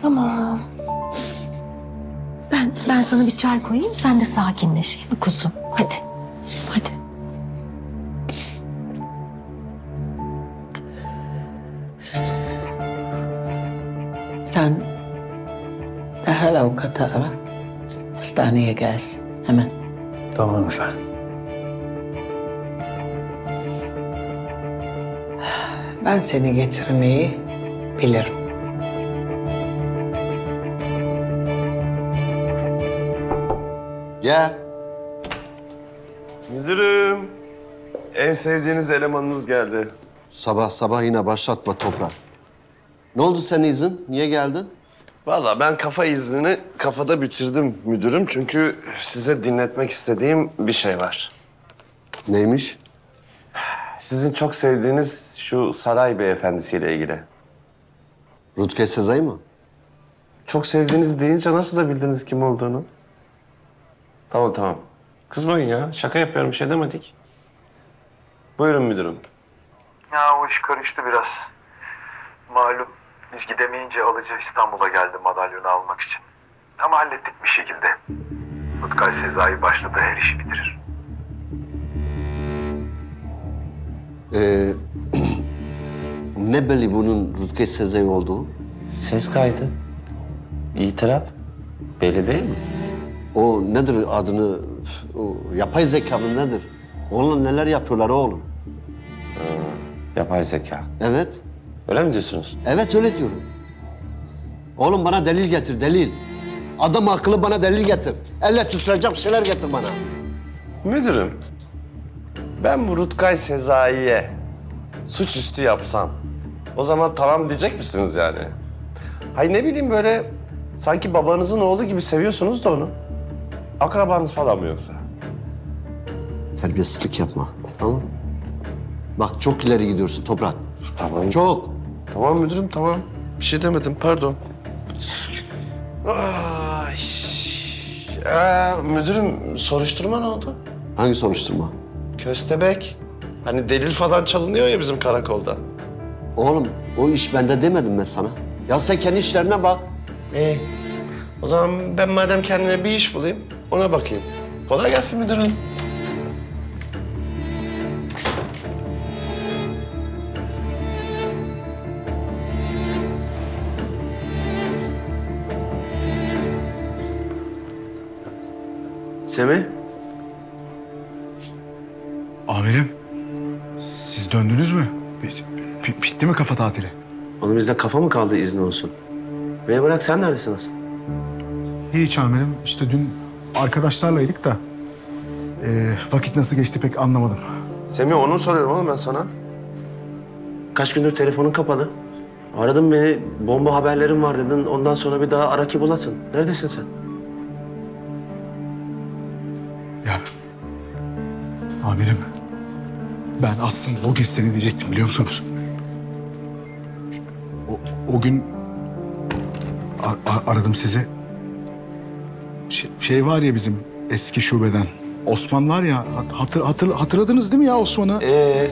Tamam. Ben ben sana bir çay koyayım sen de sakinleş iyi mi kuzum? Avukatı ara. Hastaneye gelsin hemen. Tamam efendim. Ben seni getirmeyi bilirim. Gel. Müdürüm. En sevdiğiniz elemanınız geldi. Sabah sabah yine başlatma toprak. Ne oldu senin izin? Niye geldin? Vallahi ben kafa iznini kafada bitirdim müdürüm. Çünkü size dinletmek istediğim bir şey var. Neymiş? Sizin çok sevdiğiniz şu saray beyefendisiyle ilgili. Rutge Sezai mı? Çok sevdiğiniz deyince nasıl da bildiniz kim olduğunu? Tamam tamam. Kızmayın ya. Şaka yapıyorum. Bir şey demedik. Buyurun müdürüm. Ya o iş karıştı biraz. Malum Biz gidemeyince alıcı İstanbul'a geldi madalyonu almak için. Ama hallettik bir şekilde. Rutkay Sezai başladı her işi bitirir. Ee, ne belli bunun Rutkay Sezai olduğu? Ses kaydı. İtiraf. Belli değil mi? O nedir adını? O yapay zeka mı nedir? Onunla neler yapıyorlar oğlum? yapay zeka. Evet. Öyle mi diyorsunuz? Evet öyle diyorum. Oğlum bana delil getir, delil. Adam akıllı bana delil getir. Elle tutulacak şeyler getir bana. Müdürüm, ben bu Rutkay Sezai'ye suçüstü yapsam o zaman tamam diyecek misiniz yani? Hay ne bileyim böyle sanki babanızın oğlu gibi seviyorsunuz da onu. Akrabanız falan mı yoksa? Terbiyesizlik yapma, tamam mı? Bak çok ileri gidiyorsun Toprak. Tamam. Çok. Tamam müdürüm tamam. Bir şey demedim pardon. Ay. Ee, müdürüm soruşturma ne oldu? Hangi soruşturma? Köstebek. Hani delil falan çalınıyor ya bizim karakolda. Oğlum o iş bende demedim ben sana. Ya sen kendi işlerine bak. İyi. O zaman ben madem kendime bir iş bulayım ona bakayım. Kolay gelsin müdürüm. Semih. Amirim, siz döndünüz mü? Bit- bi- bitti mi kafa tatili? Oğlum bizde kafa mı kaldı izni olsun? Beni bırak sen neredesin asıl? Hiç amirim. İşte dün arkadaşlarlaydık da e, vakit nasıl geçti pek anlamadım. Semih onu soruyorum oğlum ben sana. Kaç gündür telefonun kapalı. Aradın beni, bomba haberlerim var dedin. Ondan sonra bir daha ara ki bulasın. Neredesin sen? Amirim, ben aslında o gece seni diyecektim biliyor musunuz? O, o gün ar- ar- aradım sizi. Şey, şey var ya bizim eski şubeden. Osman var ya, hat- hatır, hatır, hatırladınız değil mi ya Osman'ı? Ee?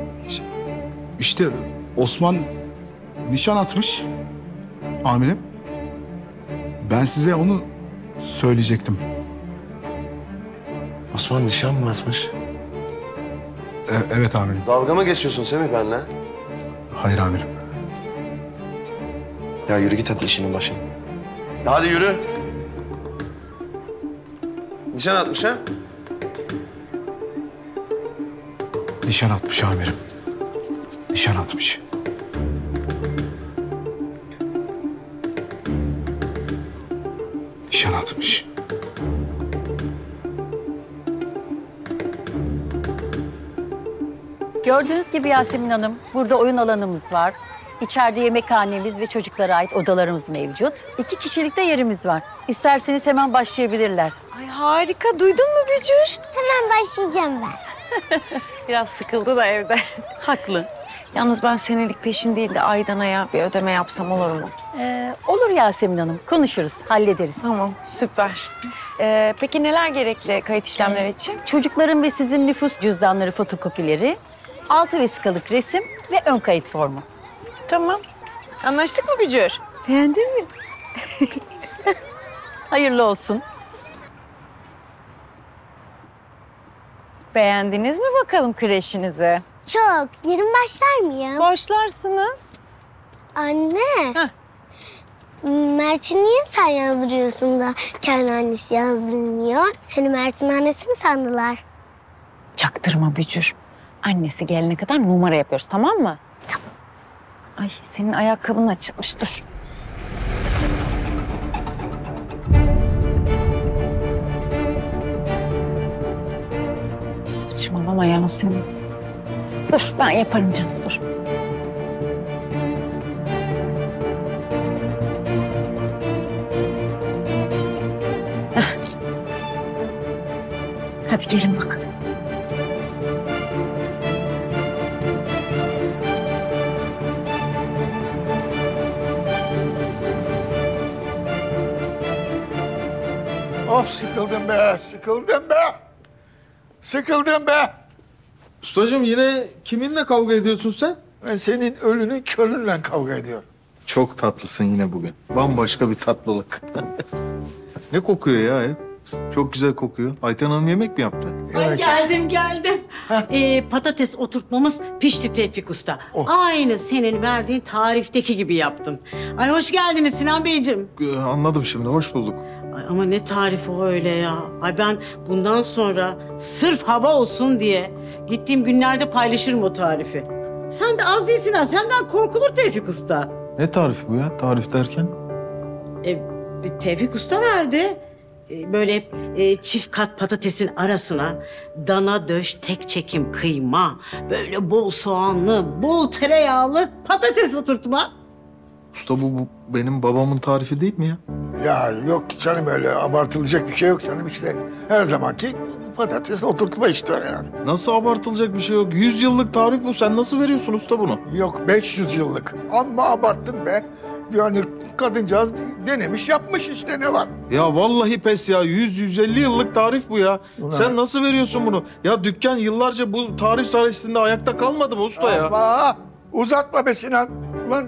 İşte Osman nişan atmış amirim. Ben size onu söyleyecektim. Osman nişan mı atmış? E- evet amirim. Dalga mı geçiyorsun Semih benimle? Hayır amirim. Ya yürü git hadi işinin başına. Hadi yürü. Nişan atmış ha? Nişan atmış amirim. Nişan atmış. Nişan atmış. Gördüğünüz gibi Yasemin Hanım, burada oyun alanımız var. İçeride yemekhanemiz ve çocuklara ait odalarımız mevcut. İki kişilik de yerimiz var. İsterseniz hemen başlayabilirler. Ay harika. Duydun mu Bücür? Hemen başlayacağım ben. Biraz sıkıldı da evde. Haklı. Yalnız ben senelik peşin değil de aydan aya bir ödeme yapsam olur mu? Ee, olur Yasemin Hanım, konuşuruz, hallederiz. Tamam, süper. Ee, peki neler gerekli kayıt işlemleri için? Çocukların ve sizin nüfus cüzdanları fotokopileri, altı vesikalık resim ve ön kayıt formu. Tamam. Anlaştık mı Bücür? Beğendin mi? Hayırlı olsun. Beğendiniz mi bakalım kreşinizi? Çok. Yarın başlar mıyım? Başlarsınız. Anne. Mert'i niye sen yazdırıyorsun da kendi annesi yazdırmıyor? Seni Mert'in annesi mi sandılar? Çaktırma Bücür. Annesi gelene kadar numara yapıyoruz tamam mı? Ay senin ayakkabın açılmış dur. Saçmalama Yasemin. Dur ben yaparım canım dur. Hadi gelin bakalım. Of sıkıldım be, sıkıldım be. Sıkıldım be. Ustacığım yine kiminle kavga ediyorsun sen? Ben senin ölünün körünle kavga ediyorum. Çok tatlısın yine bugün. Bambaşka bir tatlılık. ne kokuyor ya ev? Çok güzel kokuyor. Ayten Hanım yemek mi yaptı? Ay geldim geldim. Ee, patates oturtmamız pişti Tevfik Usta. Oh. Aynı senin verdiğin tarifteki gibi yaptım. Ay hoş geldiniz Sinan Beyciğim. Ee, anladım şimdi. Hoş bulduk. Ay, ama ne tarifi o öyle ya. Ay ben bundan sonra sırf hava olsun diye gittiğim günlerde paylaşırım o tarifi. Sen de az değilsin ha. Senden korkulur Tevfik Usta. Ne tarifi bu ya? Tarif derken? E, bir Tevfik Usta verdi. E, böyle e, çift kat patatesin arasına dana döş tek çekim kıyma, böyle bol soğanlı, bol tereyağlı patates oturtma. Usta bu, bu benim babamın tarifi değil mi ya? Ya yok canım öyle abartılacak bir şey yok canım işte. Her zamanki patates oturtma işte yani. Nasıl abartılacak bir şey yok? 100 yıllık tarif bu. Sen nasıl veriyorsun usta bunu? Yok 500 yıllık. Amma abarttın be. Yani kadıncağız denemiş yapmış işte ne var? Ya vallahi pes ya. 100-150 yıllık tarif bu ya. Ulan. Sen nasıl veriyorsun bunu? Ya dükkan yıllarca bu tarif sayesinde ayakta kalmadı mı usta ya? Ama uzatma be Sinan. Ulan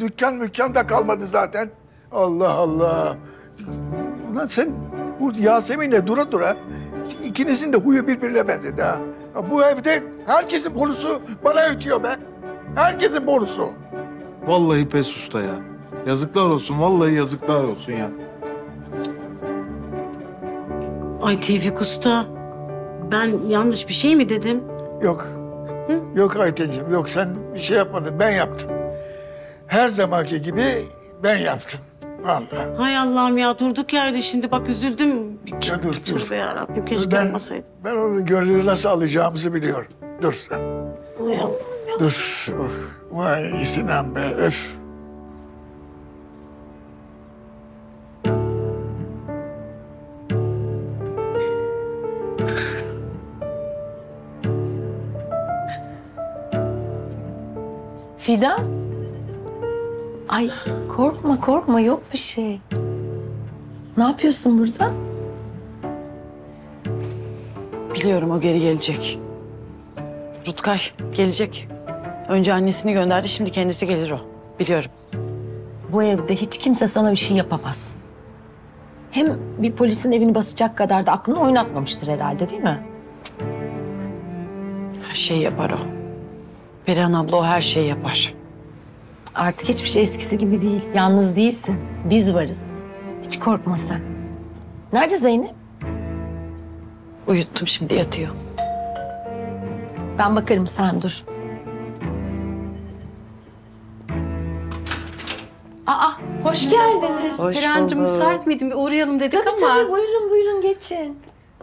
dükkan mükkan da kalmadı zaten. Allah Allah. Ulan sen bu Yasemin'le dura dura ikinizin de huyu birbirine benzedi ha. Ya Bu evde herkesin borusu bana ötüyor be. Herkesin borusu. Vallahi pes usta ya. Yazıklar olsun. Vallahi yazıklar olsun ya. Ay Tevfik Usta, ben yanlış bir şey mi dedim? Yok. Yok Aytenciğim yok sen bir şey yapmadın ben yaptım. Her zamanki gibi ben yaptım. Vallahi. Hay Allah'ım ya durduk yerde şimdi bak üzüldüm. Ya dur dur. Tövbe yarabbim keşke Ben- olmasaydı. Ben onun gönlünü nasıl alacağımızı biliyorum. Dur sen. Hay Allah'ım ya. Dur. Of. Vay Sinan be öf. Fidan. Ay korkma korkma yok bir şey. Ne yapıyorsun burada? Biliyorum o geri gelecek. Rutkay gelecek. Önce annesini gönderdi şimdi kendisi gelir o. Biliyorum. Bu evde hiç kimse sana bir şey yapamaz. Hem bir polisin evini basacak kadar da aklını oynatmamıştır herhalde değil mi? Her şeyi yapar o. Perihan abla o her şeyi yapar. Artık hiçbir şey eskisi gibi değil. Yalnız değilsin. Biz varız. Hiç korkma sen. Nerede Zeynep? Uyuttum şimdi yatıyor. Ben bakarım sen dur. Aa hoş geldiniz. Hoş Serencim, bulduk. müsait miydin? Bir uğrayalım dedik tabii, ama. Tabii buyurun buyurun geçin.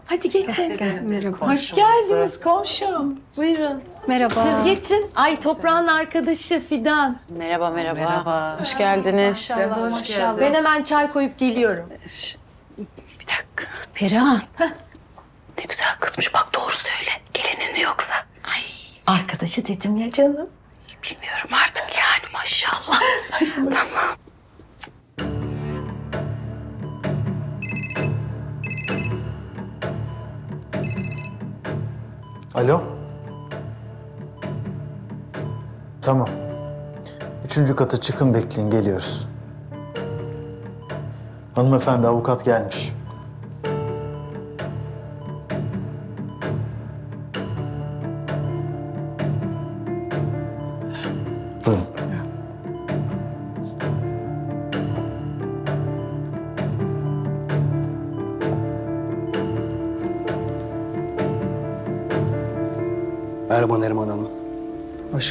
Hadi geçin. Merhaba. Hoş geldiniz komşum. Buyurun. Merhaba. Siz geçin. Ay toprağın arkadaşı Fidan. Merhaba merhaba. Hoş geldiniz. Maşallah maşallah. Ben hemen çay koyup geliyorum. Perihan. Ne güzel kızmış bak doğru söyle. Gelinin mi yoksa? Ay Arkadaşı dedim ya canım. bilmiyorum artık yani maşallah. tamam. Alo? Tamam. Üçüncü kata çıkın bekleyin geliyoruz. Hanımefendi avukat gelmiş.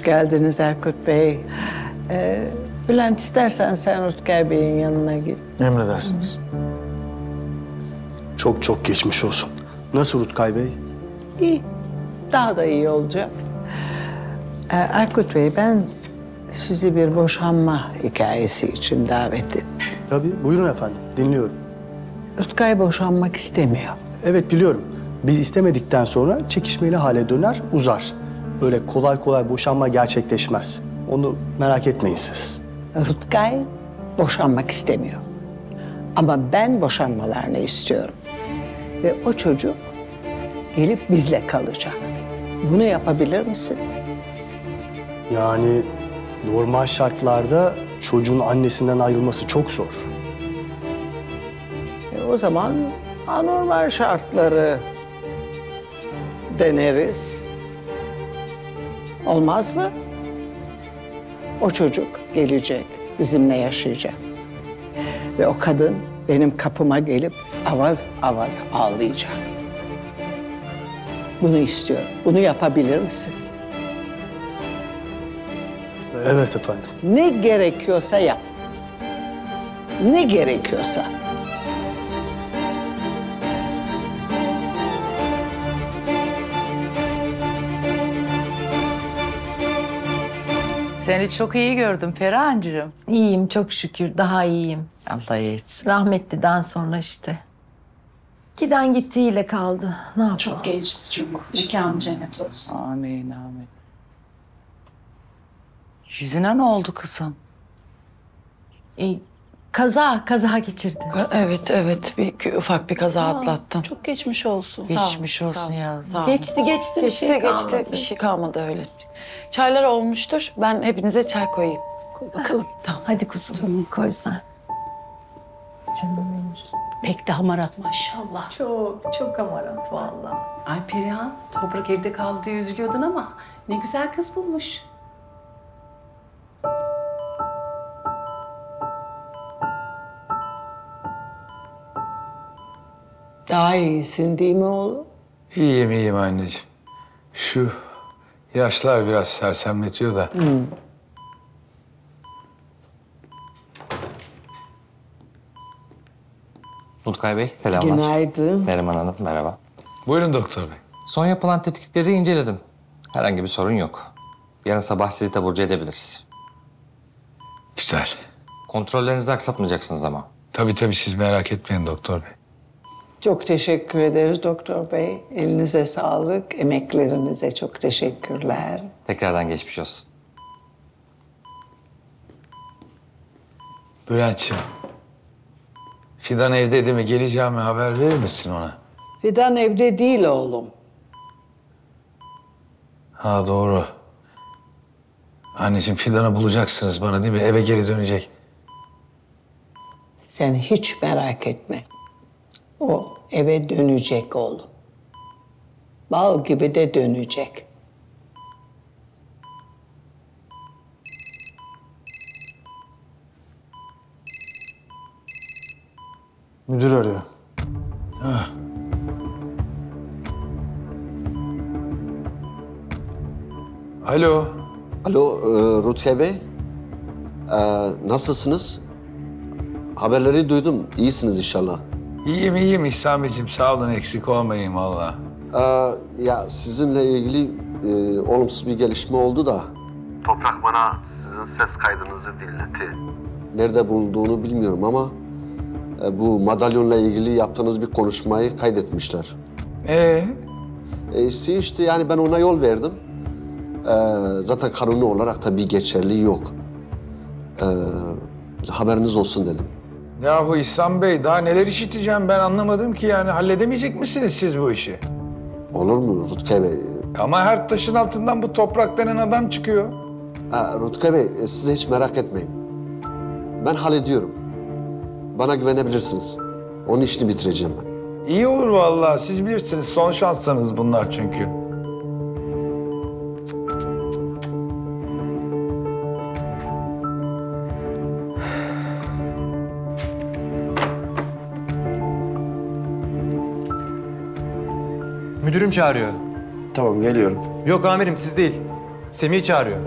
Geldiniz Erkut Bey. Ee, Bülent istersen sen Rutkay Bey'in yanına git. Emredersiniz. Çok çok geçmiş olsun. Nasıl Rutkay Bey? İyi. Daha da iyi olacak. Ee, Erkut Bey ben sizi bir boşanma hikayesi için davet ettim. Tabii buyurun efendim dinliyorum. Rutkay boşanmak istemiyor. Evet biliyorum. Biz istemedikten sonra çekişmeli hale döner uzar. Öyle kolay kolay boşanma gerçekleşmez. Onu merak etmeyin siz. Rutkay boşanmak istemiyor. Ama ben boşanmalarını istiyorum. Ve o çocuk gelip bizle kalacak. Bunu yapabilir misin? Yani normal şartlarda çocuğun annesinden ayrılması çok zor. E, o zaman anormal şartları deneriz. Olmaz mı? O çocuk gelecek, bizimle yaşayacak. Ve o kadın benim kapıma gelip avaz avaz ağlayacak. Bunu istiyorum. Bunu yapabilir misin? Evet efendim. Ne gerekiyorsa yap. Ne gerekiyorsa. Seni çok iyi gördüm Perihan'cığım. İyiyim çok şükür daha iyiyim. Allah iyisin. Rahmetliden sonra işte. Giden gittiğiyle kaldı. Ne yapalım? Çok geçti çok. Mekanı cennet olsun. Amin amin. Yüzüne ne oldu kızım? E, kaza, kaza geçirdi. Evet evet bir ufak bir kaza atlattım. Çok geçmiş olsun. Geçmiş Sağ ol, olsun sağ ol. ya. sağ ol. Geçti, geçti, bir Geçti şey geçti kalmadı. bir şey kalmadı öyle. Çaylar olmuştur. Ben hepinize çay koyayım. Koy bakalım. Tamam. Hadi kuzum koy sen. Canım benim. Pek de hamarat maşallah. Çok, çok amarat vallahi. Ay Perihan, toprak evde kaldı diye üzülüyordun ama ne güzel kız bulmuş. Daha iyisin değil mi oğlum? İyiyim iyiyim anneciğim. Şu yaşlar biraz sersemletiyor da. Nutkay Bey, selamlar. Günaydın. Neriman Hanım, merhaba. Buyurun doktor bey. Son yapılan tetkikleri inceledim. Herhangi bir sorun yok. Yarın sabah sizi taburcu edebiliriz. Güzel. Kontrollerinizi aksatmayacaksınız ama. Tabii tabii siz merak etmeyin doktor bey. Çok teşekkür ederiz doktor bey. Elinize sağlık, emeklerinize çok teşekkürler. Tekrardan geçmiş olsun. Bülent'ciğim. Fidan evde değil mi? Geleceğimi haber verir misin ona? Fidan evde değil oğlum. Ha doğru. Anneciğim Fidan'ı bulacaksınız bana değil mi? Eve geri dönecek. Sen hiç merak etme. O eve dönecek oğlum. Bal gibi de dönecek. Müdür arıyor. Ha. Alo. Alo e, Rutkay Bey. E, nasılsınız? Haberleri duydum. İyisiniz inşallah. İyiyim iyiyim İhsan'cığım. Sağ olun eksik olmayın valla. E, ya sizinle ilgili e, olumsuz bir gelişme oldu da. Toprak bana sizin ses kaydınızı dinletti. Nerede bulunduğunu bilmiyorum ama e, bu madalyonla ilgili yaptığınız bir konuşmayı kaydetmişler. Ee? E, işte işte yani ben ona yol verdim. E, zaten kanuni olarak da bir geçerliği yok. E, haberiniz olsun dedim. Yahu İhsan Bey daha neler işiteceğim ben anlamadım ki yani. Halledemeyecek misiniz siz bu işi? Olur mu Rutkay Bey? Ama her taşın altından bu toprak denen adam çıkıyor. Ha, Rutkay Bey e, siz hiç merak etmeyin. Ben hallediyorum. Bana güvenebilirsiniz. Onun işini bitireceğim ben. İyi olur vallahi. Siz bilirsiniz. Son şanslarınız bunlar çünkü. Müdürüm çağırıyor. Tamam geliyorum. Yok amirim siz değil. Semih çağırıyor.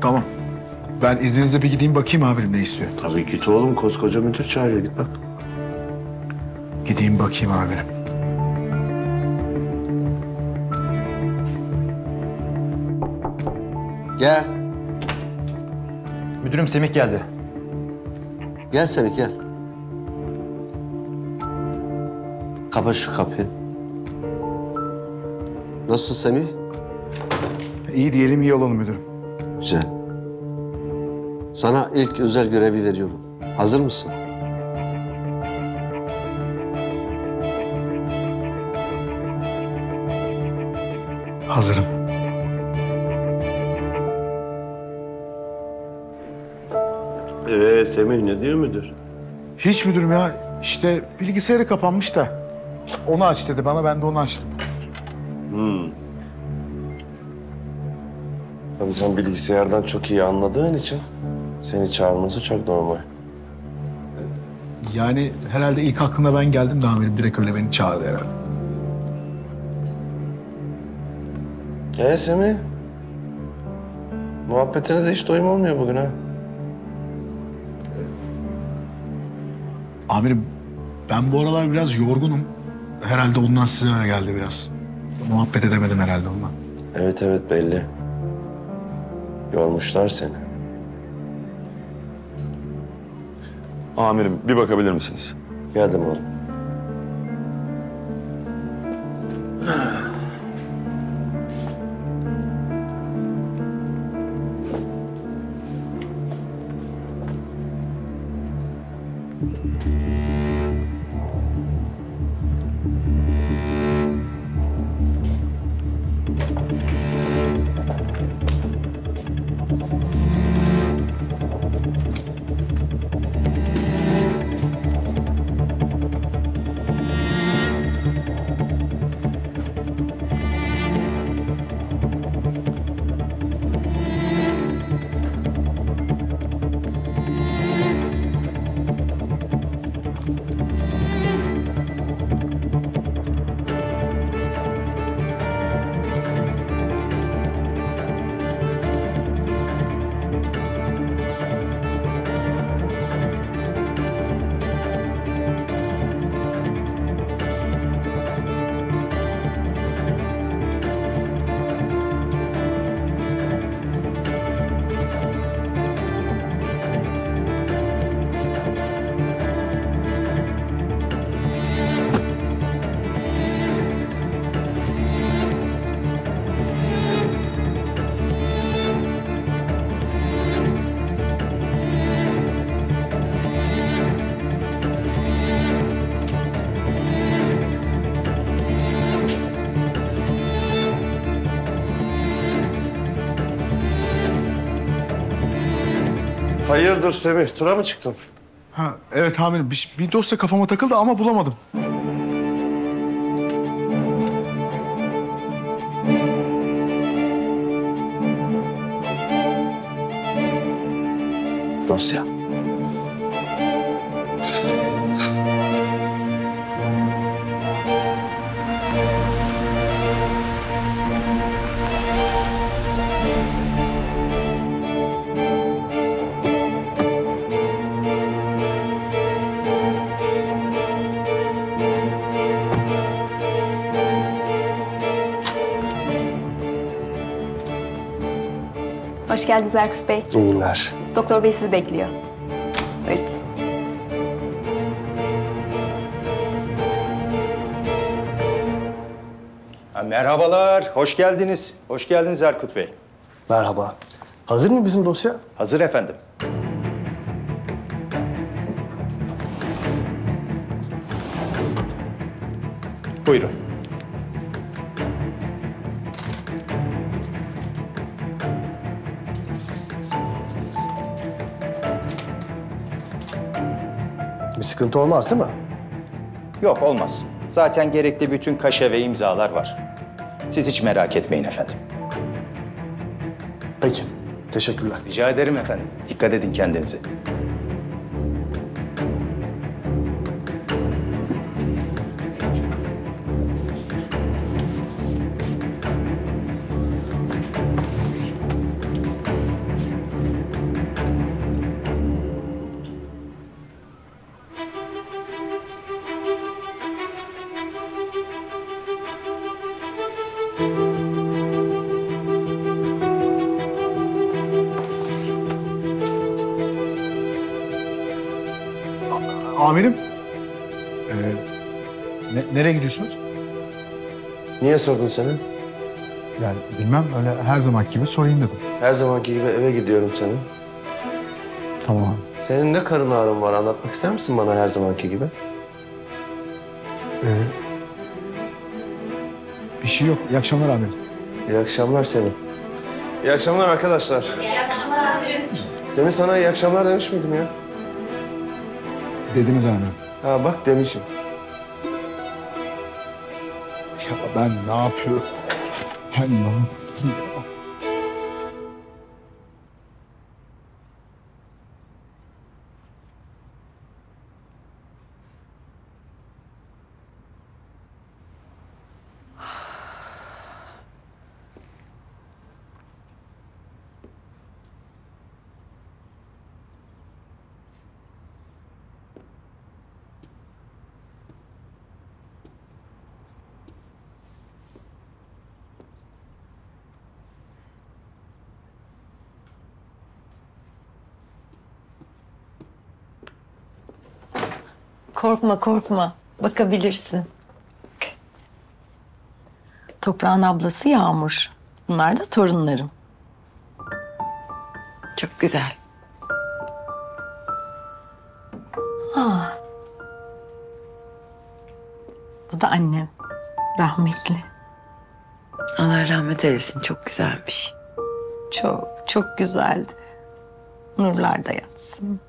Tamam. Ben izninizle bir gideyim bakayım amirim ne istiyor. Tabii git oğlum koskoca müdür çağırıyor git bak. Gideyim bakayım amirim. Gel. Müdürüm Semih geldi. Gel Semih gel. Kapa şu kapıyı. Nasıl Semih? İyi diyelim, iyi olalım müdürüm. Güzel. Sana ilk özel görevi veriyorum. Hazır mısın? Hazırım. Ee Semih ne diyor müdür? Hiç müdürüm ya. İşte bilgisayarı kapanmış da. Onu aç dedi bana ben de onu açtım. Hmm. Tabii sen bilgisayardan çok iyi anladığın için seni çağırması çok normal. Yani herhalde ilk aklına ben geldim de amirim direkt öyle beni çağırdı herhalde. Ee Semih? Muhabbetine de hiç doyum olmuyor bugün ha. Amirim ben bu aralar biraz yorgunum. Herhalde ondan size öyle geldi biraz. Muhabbet edemedim herhalde ondan. Evet evet belli. Yormuşlar seni. Amirim bir bakabilir misiniz? Geldim oğlum. Hayırdır Semih? Tura mı çıktın? Ha evet amirim bir, bir dosya kafama takıldı ama bulamadım. Geldiniz Erkus Bey. İyi günler. Doktor Bey sizi bekliyor. Buyurun. Ha, merhabalar, hoş geldiniz. Hoş geldiniz Erkut Bey. Merhaba. Hazır mı bizim dosya? Hazır efendim. Sıkıntı olmaz değil mi? Yok olmaz. Zaten gerekli bütün kaşe ve imzalar var. Siz hiç merak etmeyin efendim. Peki. Teşekkürler. Rica ederim efendim. Dikkat edin kendinize. Amirim. Ee, ne- nereye gidiyorsunuz? Niye sordun seni? Yani bilmem öyle her zamanki gibi sorayım dedim. Her zamanki gibi eve gidiyorum senin. Tamam. Senin ne karın ağrın var anlatmak ister misin bana her zamanki gibi? Ee, bir şey yok. İyi akşamlar amirim. İyi akşamlar senin. İyi akşamlar arkadaşlar. İyi akşamlar amirim. Semih sana iyi akşamlar demiş miydim ya? Dediniz amirim. Ha bak demişim. Ya ben ne yapıyorum? Ben ne yapıyorum? Korkma korkma. Bakabilirsin. Toprağın ablası Yağmur. Bunlar da torunlarım. Çok güzel. Aa. Bu da annem. Rahmetli. Allah rahmet eylesin. Çok güzelmiş. Çok, çok güzeldi. Nurlarda yatsın.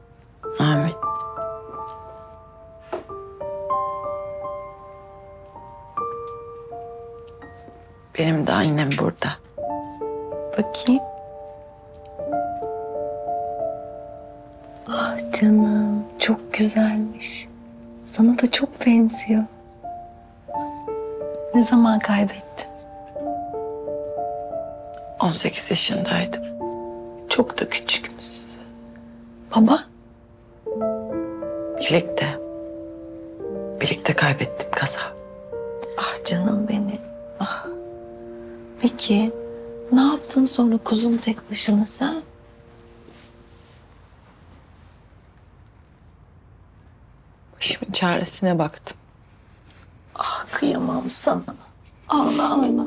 Annem burada. Bakayım. Ah canım, çok güzelmiş. Sana da çok benziyor. Ne zaman kaybettin? 18 yaşındaydım. Çok da küçükmüşsün. Baba? Birlikte. Birlikte kaybettim kaza. Ah canım. Peki ne yaptın sonra kuzum tek başına sen? Başımın çaresine baktım. Ah kıyamam sana. Ağla ağla.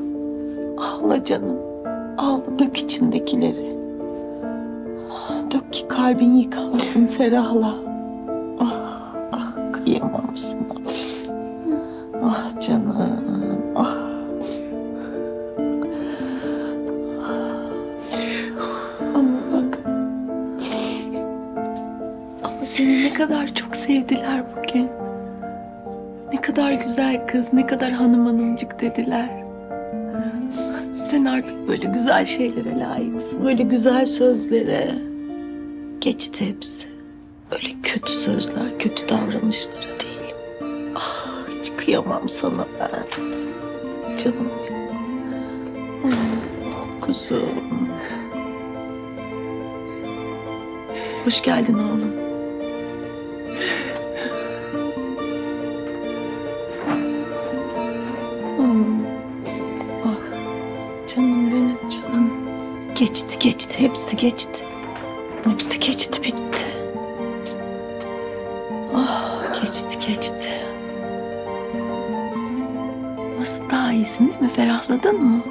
Ağla canım. Ağla dök içindekileri. Ah, Dök ki kalbin yıkansın ferahla. Ah, ah kıyamam sana. Ah canım. Kadar çok sevdiler bugün. Ne kadar güzel kız, ne kadar hanım hanımcık dediler. Sen artık böyle güzel şeylere layıksın. Böyle güzel sözlere. Geçti hepsi. Böyle kötü sözler, kötü davranışlara değil. Ah hiç kıyamam sana ben. Canım benim. Ah, Kuzum. Hoş geldin oğlum. Geçti hepsi geçti. Hepsi geçti bitti. Ah geçti geçti. Nasıl daha iyisin değil mi? Ferahladın mı?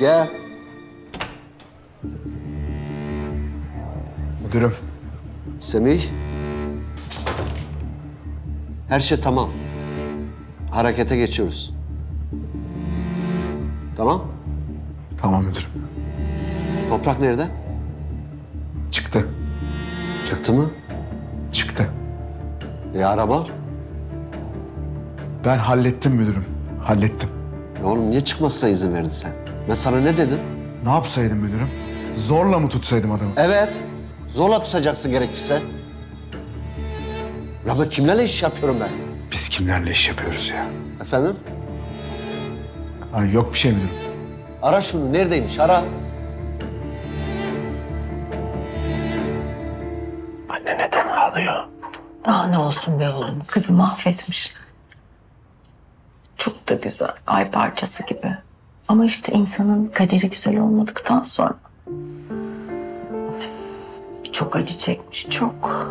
Gel. Müdürüm. Semih. Her şey tamam. Harekete geçiyoruz. Nerede? Çıktı. Çıktı mı? Çıktı. E araba? Ben hallettim müdürüm. Hallettim. Ya oğlum niye çıkmasına izin verdin sen? Ben sana ne dedim? Ne yapsaydım müdürüm? Zorla mı tutsaydım adamı? Evet. Zorla tutacaksın gerekirse. Ben kimlerle iş yapıyorum ben? Biz kimlerle iş yapıyoruz ya? Efendim? Ha, yok bir şey müdürüm. Ara şunu. Neredeymiş? Ara. Ağlıyor? Daha ne olsun be oğlum? Kızı mahvetmişler. Çok da güzel. Ay parçası gibi. Ama işte insanın kaderi güzel olmadıktan sonra. Çok acı çekmiş, çok.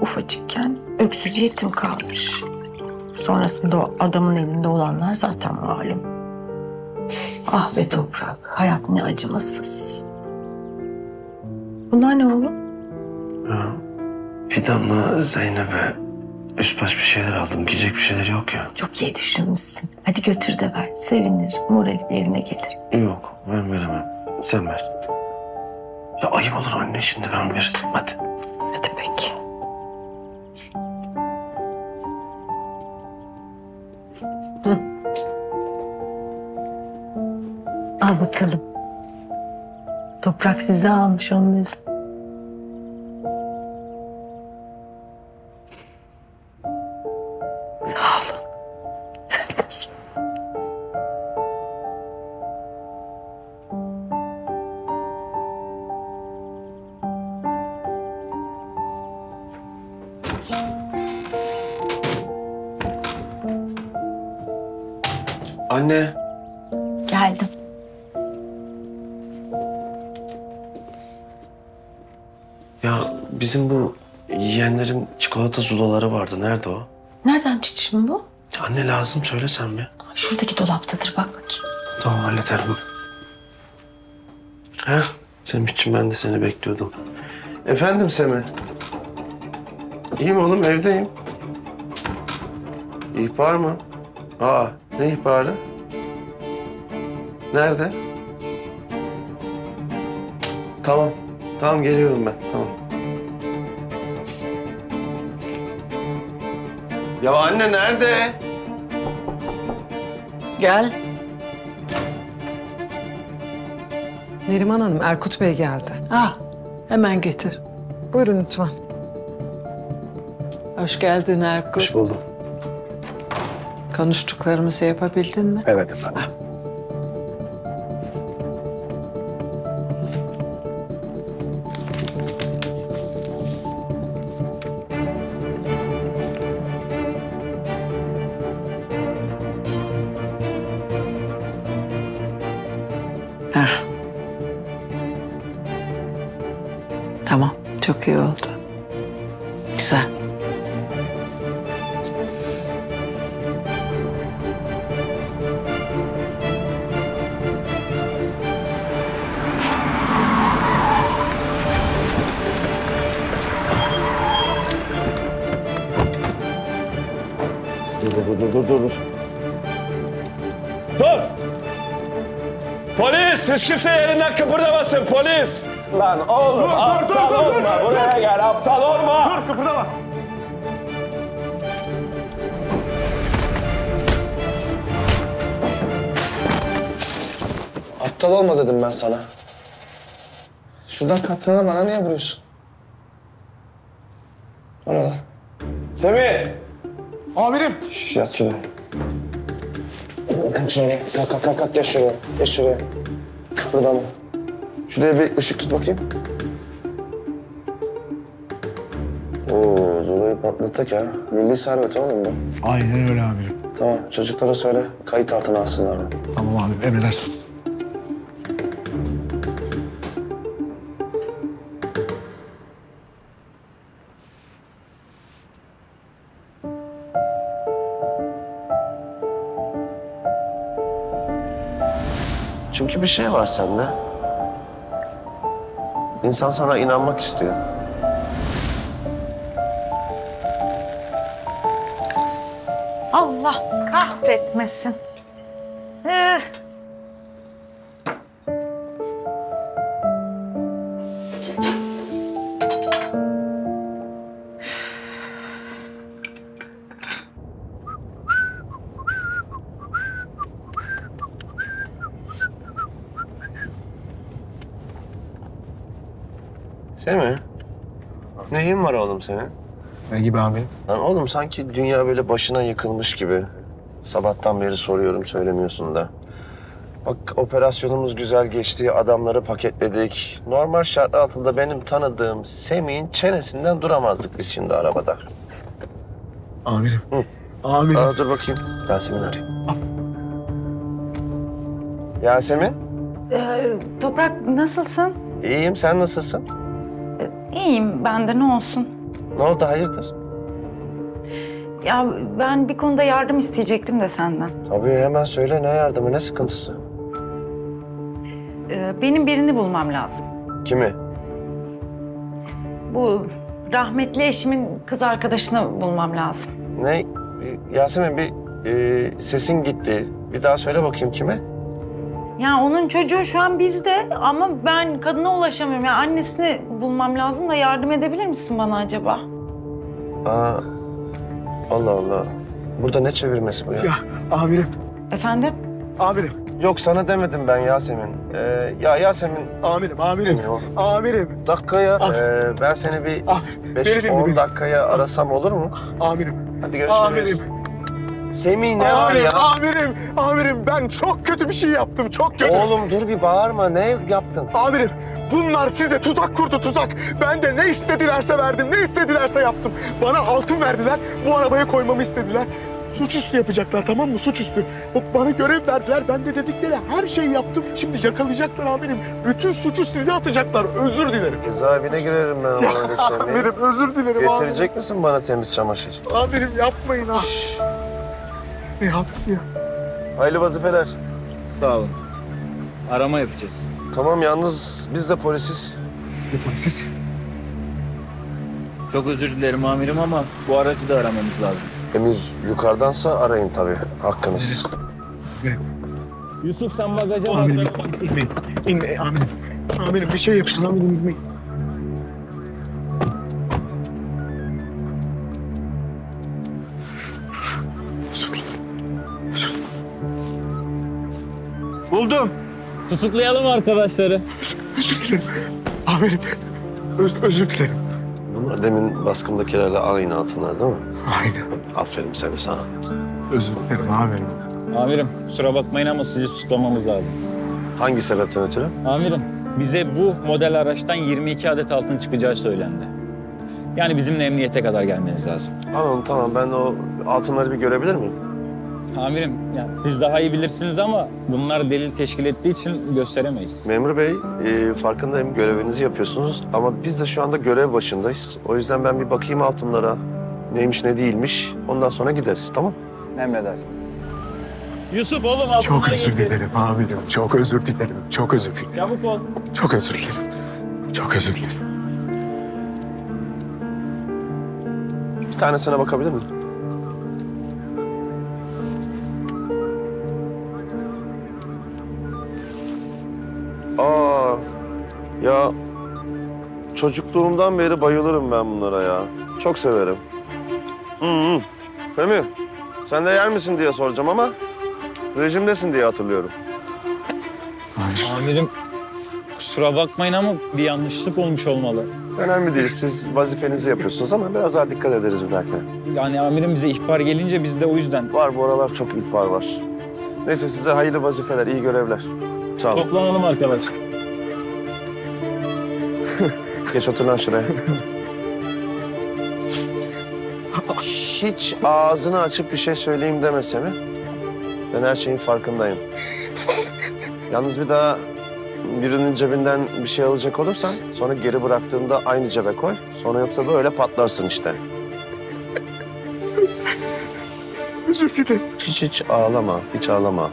Ufacıkken öksüz yetim kalmış. Sonrasında o adamın elinde olanlar zaten malum. Ah be toprak, hayat ne acımasız. Bunlar ne oğlum? Ya, Fidan'la Zeynep'e üst baş bir şeyler aldım. Giyecek bir şeyler yok ya. Çok iyi düşünmüşsün. Hadi götür de ver. Sevinir, morali yerine gelir. Yok ben veremem. Sen ver. Ya ayıp olur anne şimdi ben veririm. Hadi. Hadi peki. Al bakalım. Toprak size almış onları. Sağ zulaları vardı. Nerede o? Nereden çıktı şimdi bu? Anne lazım söylesen mi? Şuradaki dolaptadır bak bakayım. Tamam hallederim. Heh, Semih'ciğim ben de seni bekliyordum. Efendim Semih? İyiyim oğlum evdeyim. İhbar mı? Aa ne ihbarı? Nerede? Tamam. Tamam geliyorum ben. Tamam. Ya anne nerede? Gel. Neriman Hanım, Erkut Bey geldi. Ha, hemen getir. Buyurun lütfen. Hoş geldin Erkut. Hoş buldum. Konuştuklarımızı yapabildin mi? Evet efendim. Heh. Kıpırdamasın polis! Lan oğlum aptal olma. Buraya gel aptal olma. Dur kıpırdama. Aptal olma dedim ben sana. Şuradan katlana bana niye vuruyorsun? Bana lan. Semih! Amirim. Şş, yat şuraya. Kalk şuraya. Kalk kalk kalk. kalk. Geç şuraya. Geç şuraya. Kıpırdama. Şuraya bir ışık tut bakayım. Oo, Zula'yı patlattık ya. Milli servet oğlum bu. Aynen öyle amirim. Tamam, çocuklara söyle. Kayıt altına alsınlar bunu. Tamam amirim emredersiniz. Çünkü bir şey var sende. İnsan sana inanmak istiyor. Allah kahretmesin. Eh. Oğlum senin? Ne gibi amirim? Lan oğlum sanki dünya böyle başına yıkılmış gibi. Sabahtan beri soruyorum söylemiyorsun da. Bak operasyonumuz güzel geçti, adamları paketledik. Normal şartlar altında benim tanıdığım Semih'in çenesinden duramazdık biz şimdi arabada. Amirim. Hı. Amirim. Aa, dur bakayım. Yasemin arayayım. Yasemin, Ee, Toprak nasılsın? iyiyim. Sen nasılsın? İyiyim ben de ne olsun. Ne oldu, hayırdır? Ya ben bir konuda yardım isteyecektim de senden. Tabii hemen söyle ne yardımı, ne sıkıntısı? Ee, benim birini bulmam lazım. Kimi? Bu rahmetli eşimin kız arkadaşını bulmam lazım. Ne? Yasemin bir e, sesin gitti. Bir daha söyle bakayım kime? Yani onun çocuğu şu an bizde ama ben kadına ulaşamıyorum. Yani annesini bulmam lazım da yardım edebilir misin bana acaba? Aa, Allah Allah. Burada ne çevirmesi bu ya? Ya amirim. Efendim? Amirim. Yok sana demedim ben Yasemin. Ee, ya Yasemin... Amirim, amirim. Amirim. Dakikaya ee, ben seni bir dinle, 5-10 beni. dakikaya arasam olur mu? Amirim. Hadi görüşürüz. Amirim. Semih ne var amirim, ya? Amirim, amirim ben çok kötü bir şey yaptım, çok kötü. Oğlum dur bir bağırma. Ne yaptın? Amirim, bunlar size tuzak kurdu tuzak. Ben de ne istedilerse verdim, ne istedilerse yaptım. Bana altın verdiler, bu arabaya koymamı istediler. Suçüstü yapacaklar tamam mı? Suçüstü. Bana görev verdiler, ben de dedikleri her şeyi yaptım. Şimdi yakalayacaklar amirim. Bütün suçu size atacaklar. Özür dilerim. Cezaevine girerim ben Ya, öyle Semih. amirim özür dilerim amirim. Getirecek misin bana temiz çamaşır? Amirim yapmayın ha. Ne yapsın ya? Hayırlı vazifeler. Sağ olun. Arama yapacağız. Tamam yalnız biz de polisiz. Ne polisiz? Çok özür dilerim amirim ama bu aracı da aramamız lazım. Emir yukarıdansa arayın tabii. Hakkınız. Yusuf sen bagaja bak. Amirim inmeyin. İnme amirim. Amirim bir şey yapın amirim inmeyin. Buldum. Tutuklayalım arkadaşları. Özür dilerim. Amirim öz- özür dilerim. Bunlar demin baskındakilerle aynı altınlar değil mi? Aynen. Aferin Semih sana. Özür dilerim amirim. Amirim kusura bakmayın ama sizi tutuklamamız lazım. Hangi sebepten ötürü? Amirim bize bu model araçtan 22 adet altın çıkacağı söylendi. Yani bizimle emniyete kadar gelmeniz lazım. Tamam tamam ben o altınları bir görebilir miyim? Amirim yani siz daha iyi bilirsiniz ama bunlar delil teşkil ettiği için gösteremeyiz. Memur bey e, farkındayım görevinizi yapıyorsunuz ama biz de şu anda görev başındayız. O yüzden ben bir bakayım altınlara neymiş ne değilmiş ondan sonra gideriz tamam? Emredersiniz. Yusuf oğlum altınları Çok özür getir. dilerim amirim. Çok özür dilerim. Çok özür dilerim. Çabuk ol. Çok özür dilerim. Çok özür dilerim. Bir tanesine bakabilir miyim? Çocukluğumdan beri bayılırım ben bunlara ya. Çok severim. Hı hı. Femi, sen de yer misin diye soracağım ama rejimdesin diye hatırlıyorum. Amirim kusura bakmayın ama bir yanlışlık olmuş olmalı. Önemli değil, siz vazifenizi yapıyorsunuz ama biraz daha dikkat ederiz bir dahakine. Yani amirim bize ihbar gelince biz de o yüzden. Var bu aralar çok ihbar var. Neyse size hayırlı vazifeler, iyi görevler. Sağ olun. Toplanalım arkadaş. Geç otur lan şuraya. Hiç ağzını açıp bir şey söyleyeyim demese mi? Ben her şeyin farkındayım. Yalnız bir daha birinin cebinden bir şey alacak olursan sonra geri bıraktığında aynı cebe koy. Sonra yoksa böyle patlarsın işte. Özür dilerim. Hiç hiç ağlama, hiç ağlama.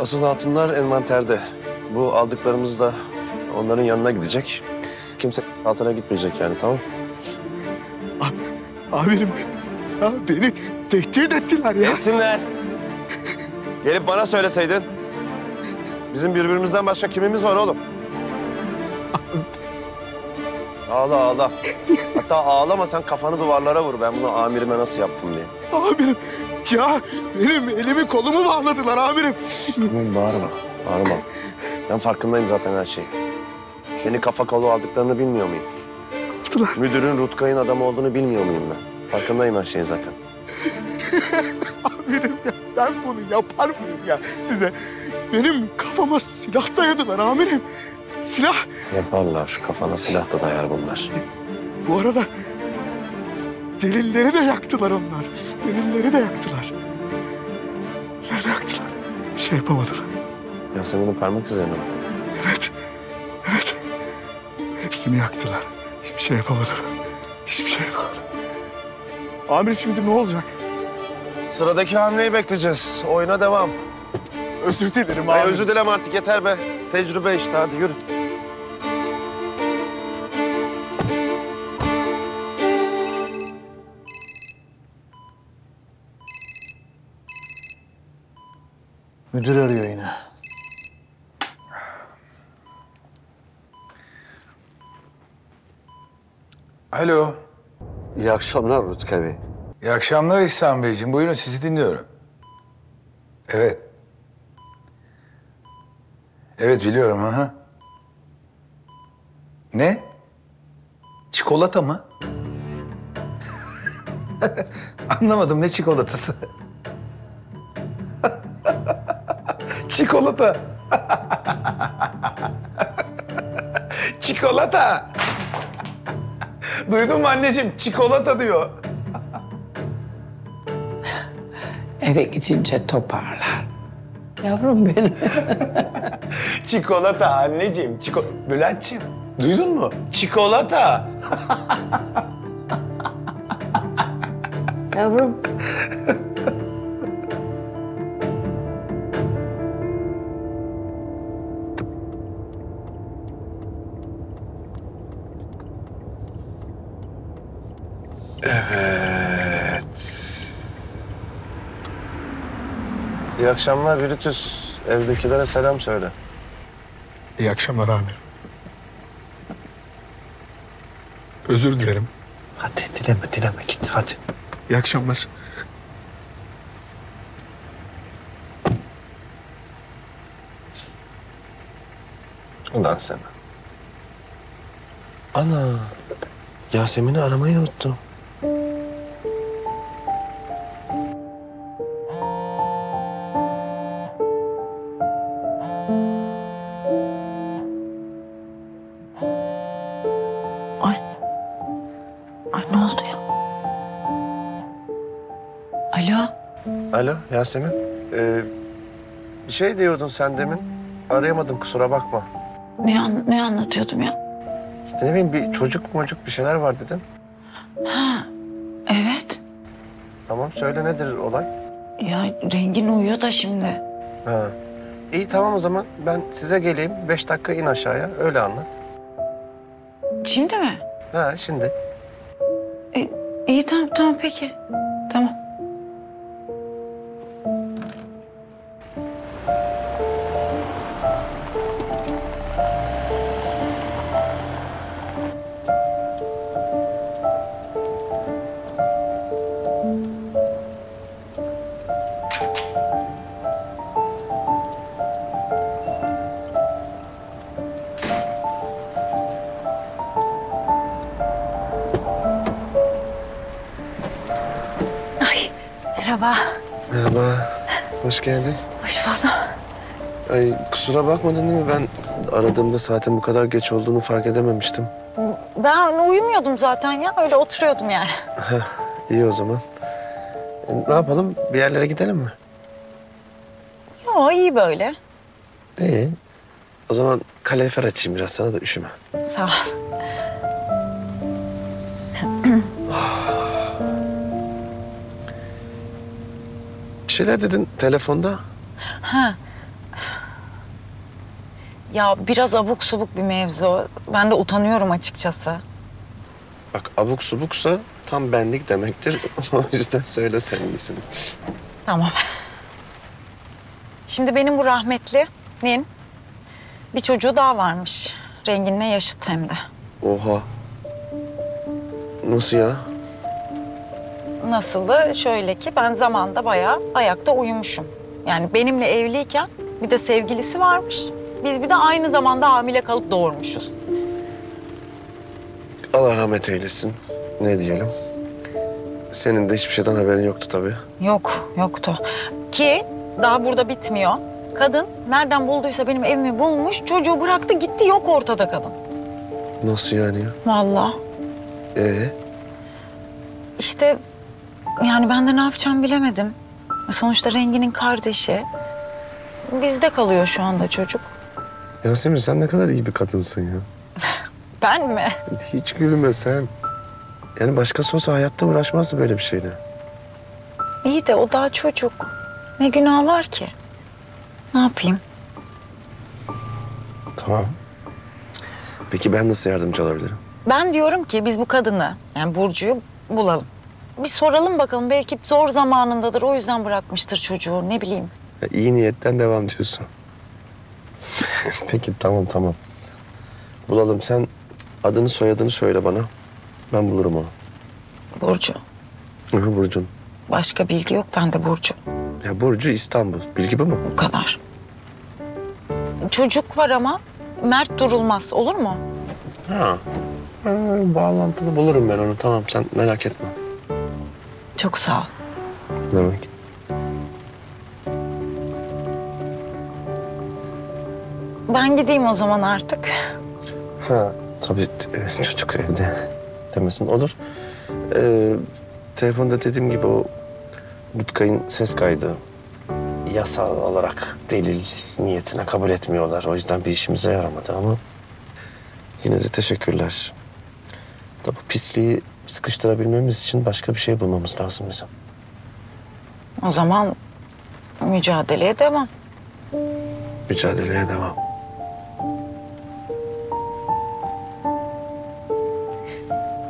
Asıl altınlar envanterde. Bu aldıklarımız da onların yanına gidecek. Kimse altına gitmeyecek yani tamam Amirim ya beni tehdit ettiler ya. Etsinler. Gelip bana söyleseydin. Bizim birbirimizden başka kimimiz var oğlum? Ağla ağla. Hatta ağlama sen kafanı duvarlara vur. Ben bunu amirime nasıl yaptım diye. Amirim ya benim elimi kolumu bağladılar amirim. Tamam bağırma. Bağırma. Ben farkındayım zaten her şeyi. Seni kafa kolu aldıklarını bilmiyor muyum? Aldılar. Müdürün Rutkay'ın adamı olduğunu bilmiyor muyum ben? Farkındayım her şeyin zaten. Amirim ya ben bunu yapar mıyım ya size? Benim kafama silah dayadılar amirim. Silah. Yaparlar. Kafana silah da dayar bunlar. Bu arada delilleri de yaktılar onlar. Delilleri de yaktılar. Delilleri yaktılar. Bir şey yapamadım. Yasemin'in parmak izlerini mi? Evet. Evet. Hepsini yaktılar. Hiçbir şey yapamadım. Hiçbir şey yapamadım. Amirim şimdi ne olacak? Sıradaki hamleyi bekleyeceğiz. Oyuna devam. Özür dilerim Ay, abi. özür dileme artık yeter be. Tecrübe işte hadi yürü. Müdür arıyor yine. Alo. İyi akşamlar Rutkay Bey. İyi akşamlar İhsan Beyciğim. Buyurun sizi dinliyorum. Evet. Evet biliyorum. Hı. Ne? Çikolata mı? Anlamadım ne çikolatası? Çikolata. Çikolata. Duydun mu anneciğim? Çikolata diyor. Eve gidince toparlar. Yavrum benim. Çikolata anneciğim. Çiko... Bülent'ciğim duydun mu? Çikolata. Yavrum. İyi akşamlar Virütüs. Evdekilere selam söyle. İyi akşamlar amirim. Özür dilerim. Hadi dileme dileme git hadi. İyi akşamlar. Ulan sen. Ana. Yasemin'i aramayı unuttum. Yasemin. Ee, bir şey diyordun sen demin. Arayamadım kusura bakma. Ne, an- ne anlatıyordum ya? İşte ne bileyim bir çocuk mocuk bir şeyler var dedin. Ha, evet. Tamam söyle nedir olay? Ya rengin uyuyor da şimdi. Ha. İyi tamam o zaman ben size geleyim. Beş dakika in aşağıya öyle anlat. Şimdi mi? Ha şimdi. E, iyi tamam tamam peki. Hoş geldin. Hoş buldum. Ay kusura bakmadın değil mi? Ben aradığımda saatin bu kadar geç olduğunu fark edememiştim. Ben uyumuyordum zaten ya. Öyle oturuyordum yani. İyi o zaman. E, ne yapalım? Bir yerlere gidelim mi? Yo iyi böyle. İyi. O zaman kalorifer açayım biraz sana da üşüme. Sağ ol. Şeyler dedin telefonda. Ha. Ya biraz abuk subuk bir mevzu. Ben de utanıyorum açıkçası. Bak abuk subuksa tam benlik demektir. o yüzden söyle sen iyisini. Tamam. Şimdi benim bu rahmetlinin bir çocuğu daha varmış. Renginle yaşıt hem de. Oha. Nasıl ya? Nasıldı? Şöyle ki ben zamanda bayağı ayakta uyumuşum. Yani benimle evliyken bir de sevgilisi varmış. Biz bir de aynı zamanda hamile kalıp doğurmuşuz. Allah rahmet eylesin. Ne diyelim? Senin de hiçbir şeyden haberin yoktu tabii. Yok, yoktu. Ki daha burada bitmiyor. Kadın nereden bulduysa benim evimi bulmuş, çocuğu bıraktı gitti yok ortada kadın. Nasıl yani ya? Vallahi. Ee, İşte yani ben de ne yapacağımı bilemedim. Sonuçta Rengi'nin kardeşi. Bizde kalıyor şu anda çocuk. Yasemin sen ne kadar iyi bir kadınsın ya. Ben mi? Hiç gülme sen. Yani başkası olsa hayatta uğraşmazdı böyle bir şeyle. İyi de o daha çocuk. Ne günah var ki? Ne yapayım? Tamam. Peki ben nasıl yardımcı olabilirim? Ben diyorum ki biz bu kadını, yani Burcu'yu bulalım. Bir soralım bakalım. Belki zor zamanındadır. O yüzden bırakmıştır çocuğu. Ne bileyim. Ya, iyi niyetten devam diyorsun. Peki tamam tamam. Bulalım sen adını soyadını söyle bana. Ben bulurum onu. Burcu. Hı Burcu'nun. Başka bilgi yok bende Burcu. Ya Burcu İstanbul. Bilgi bu mu? Bu kadar. Çocuk var ama Mert durulmaz olur mu? Ha. ha bağlantılı bulurum ben onu. Tamam sen merak etme. Çok sağ ol. Ne demek? Ben gideyim o zaman artık. Ha tabii e, çocuk evde demesin olur. Ee, telefonda dediğim gibi o Butkay'ın ses kaydı yasal olarak delil niyetine kabul etmiyorlar. O yüzden bir işimize yaramadı ama yine de teşekkürler. Da bu pisliği sıkıştırabilmemiz için başka bir şey bulmamız lazım bizim. O zaman mücadeleye devam. Mücadeleye devam.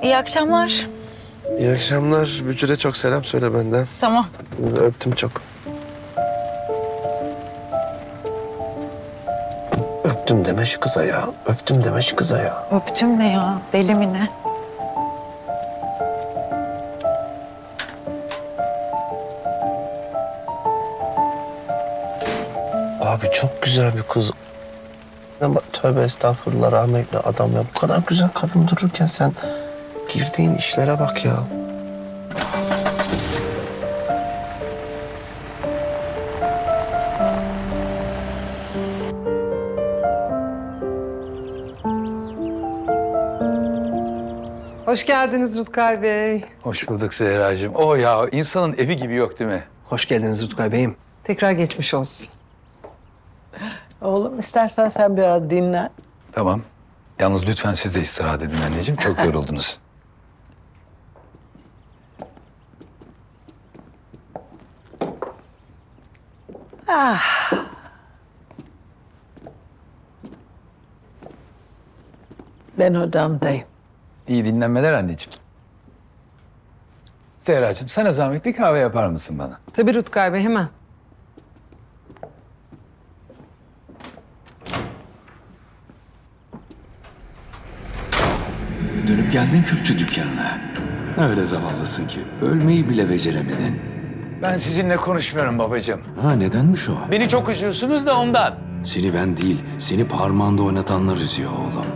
İyi akşamlar. İyi akşamlar. Bücür'e çok selam söyle benden. Tamam. Öptüm çok. Öptüm deme şu kıza ya. Öptüm deme şu kıza ya. Öptüm ne ya? Deli mi ne? Abi çok güzel bir kız. Ama tövbe estağfurullah rahmetli adam ya. Bu kadar güzel kadın dururken sen girdiğin işlere bak ya. Hoş geldiniz Rutkay Bey. Hoş bulduk Zehracığım. O ya insanın evi gibi yok değil mi? Hoş geldiniz Rutkay Bey'im. Tekrar geçmiş olsun. Oğlum istersen sen biraz dinlen. Tamam. Yalnız lütfen siz de istirahat edin anneciğim. Çok yoruldunuz. Ah. Ben odamdayım. İyi dinlenmeler anneciğim. Zehracığım sana zahmet bir kahve yapar mısın bana? Tabii Rutkay Bey hemen. Dönüp geldin Kürkçü dükkanına. Öyle zavallısın ki ölmeyi bile beceremedin. Ben sizinle konuşmuyorum babacığım. Ha nedenmiş o? Beni çok üzüyorsunuz da ondan. Seni ben değil, seni parmağında oynatanlar üzüyor oğlum.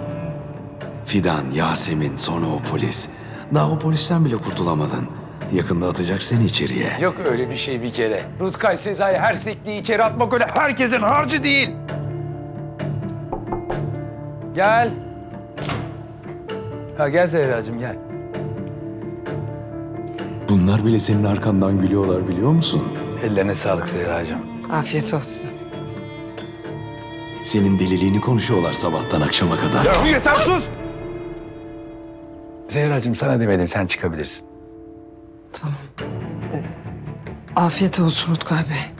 Fidan, Yasemin, sonra o polis. Daha o polisten bile kurtulamadın. Yakında atacak seni içeriye. Yok öyle bir şey bir kere. Rutkay Sezai her sekliği içeri atmak öyle herkesin harcı değil. Gel. Ha gel Zehracığım gel. Bunlar bile senin arkandan gülüyorlar biliyor musun? Ellerine sağlık Zehracığım. Afiyet olsun. Senin deliliğini konuşuyorlar sabahtan akşama kadar. Ya yeter sus! Zehracığım sana demedim sen çıkabilirsin. Tamam. Ee, Afiyet olsun Rutkay Bey.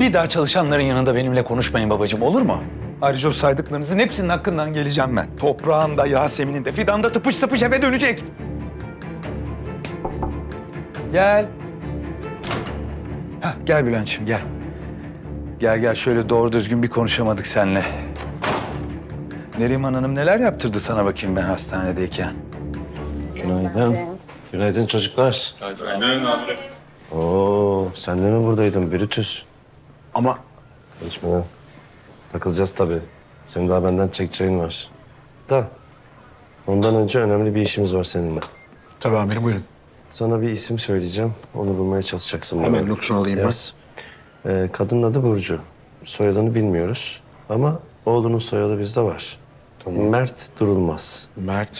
Bir daha çalışanların yanında benimle konuşmayın babacığım olur mu? Ayrıca o saydıklarınızın hepsinin hakkından geleceğim ben. Toprağın da Yasemin'in de Fidan da tıpış tıpış eve dönecek. Gel. Hah, gel Bülent'ciğim gel. Gel gel şöyle doğru düzgün bir konuşamadık seninle. Neriman Hanım neler yaptırdı sana bakayım ben hastanedeyken? Günaydın. Günaydın çocuklar. Günaydın abi. Oo, sen de mi buradaydın Brutus? Ama Konuşma lan. Takılacağız tabii. Senin daha benden çekeceğin var. Da ondan önce önemli bir işimiz var seninle. Tabii amirim buyurun. Sana bir isim söyleyeceğim. Onu bulmaya çalışacaksın. Hemen bana. notunu alayım ben. Yaz. Ee, kadının adı Burcu. Soyadını bilmiyoruz. Ama oğlunun soyadı bizde var. Mert Durulmaz. Mert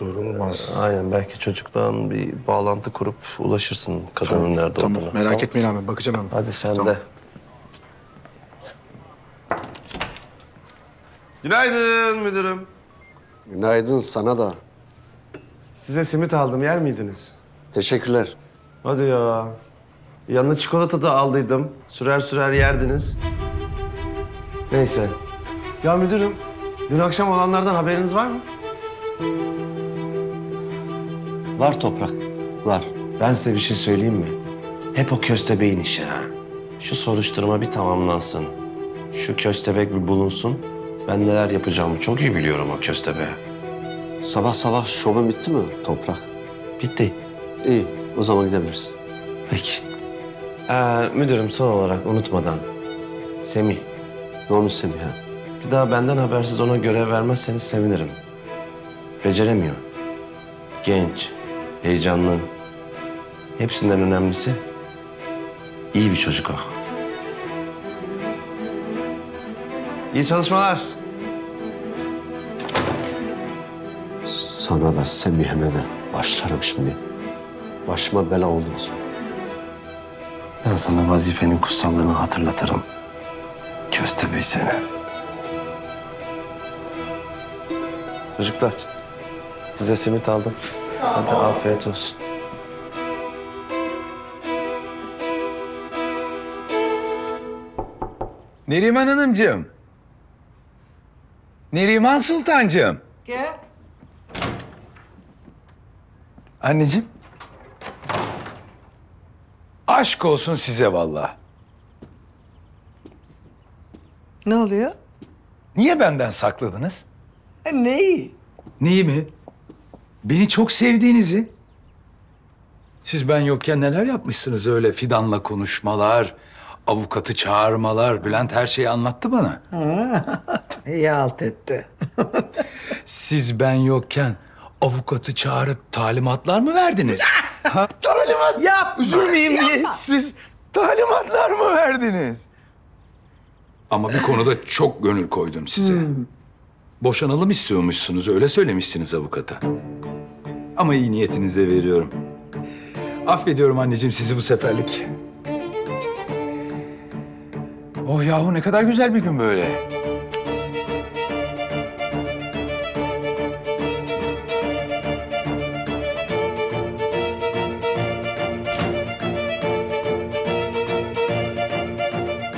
Durulmaz. Aynen belki çocuktan bir bağlantı kurup ulaşırsın kadının nerede tamam, olduğuna. merak etmeyin abi bakacağım hemen. Hadi sen Tamam. de. Günaydın müdürüm. Günaydın sana da. Size simit aldım yer miydiniz? Teşekkürler. Hadi ya. Yanına çikolata da aldıydım. Sürer sürer yerdiniz. Neyse. Ya müdürüm, dün akşam olanlardan haberiniz var mı? Var toprak, var. Ben size bir şey söyleyeyim mi? Hep o köstebeğin işi ha. Şu soruşturma bir tamamlansın. Şu köstebek bir bulunsun. Ben neler yapacağımı çok iyi biliyorum o köstebeğe. Sabah sabah şovun bitti mi Toprak? Bitti. İyi, o zaman gidebiliriz. Peki. Ee, müdürüm son olarak unutmadan Semih. Ne olmuş Semih ha? Bir daha benden habersiz ona görev vermezseniz sevinirim. Beceremiyor. Genç, heyecanlı. Hepsinden önemlisi iyi bir çocuk o. İyi çalışmalar. Sana da Semih'e de başlarım şimdi. Başıma bela oldunuz. Ben sana vazifenin kutsallığını hatırlatırım. Köstebey seni. Çocuklar, size simit aldım. Hadi afiyet olsun. Neriman Hanımcığım. Neriman Sultancığım. Gel. Anneciğim. Aşk olsun size vallahi. Ne oluyor? Niye benden sakladınız? E, neyi? Neyi mi? Beni çok sevdiğinizi. Siz ben yokken neler yapmışsınız öyle fidanla konuşmalar, avukatı çağırmalar. Bülent her şeyi anlattı bana. İyi halt etti. Siz ben yokken avukatı çağırıp talimatlar mı verdiniz? ha? Talimat yap. Üzülmeyeyim diye siz talimatlar mı verdiniz? Ama bir konuda çok gönül koydum size. Boşanalım istiyormuşsunuz, öyle söylemişsiniz avukata. Ama iyi niyetinize veriyorum. Affediyorum anneciğim sizi bu seferlik. Oh yahu ne kadar güzel bir gün böyle.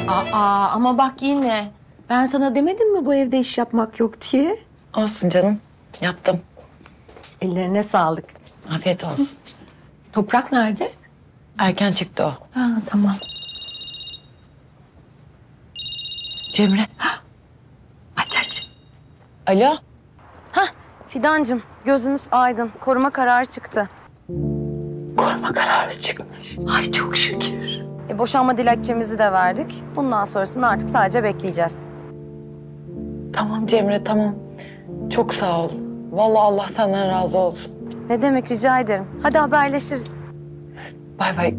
Aa ama bak yine. Ben sana demedim mi bu evde iş yapmak yok diye? Olsun canım. Yaptım. Ellerine sağlık. Afiyet olsun. Toprak nerede? Erken çıktı o. Ha tamam. Cemre. Aç aç. Alo. Hah Fidancığım gözümüz aydın. Koruma kararı çıktı. Koruma kararı çıkmış. Ay çok şükür. E, boşanma dilekçemizi de verdik. Bundan sonrasını artık sadece bekleyeceğiz. Tamam Cemre tamam. Çok sağ ol. Vallahi Allah senden razı olsun. Ne demek rica ederim. Hadi haberleşiriz. Bay bay.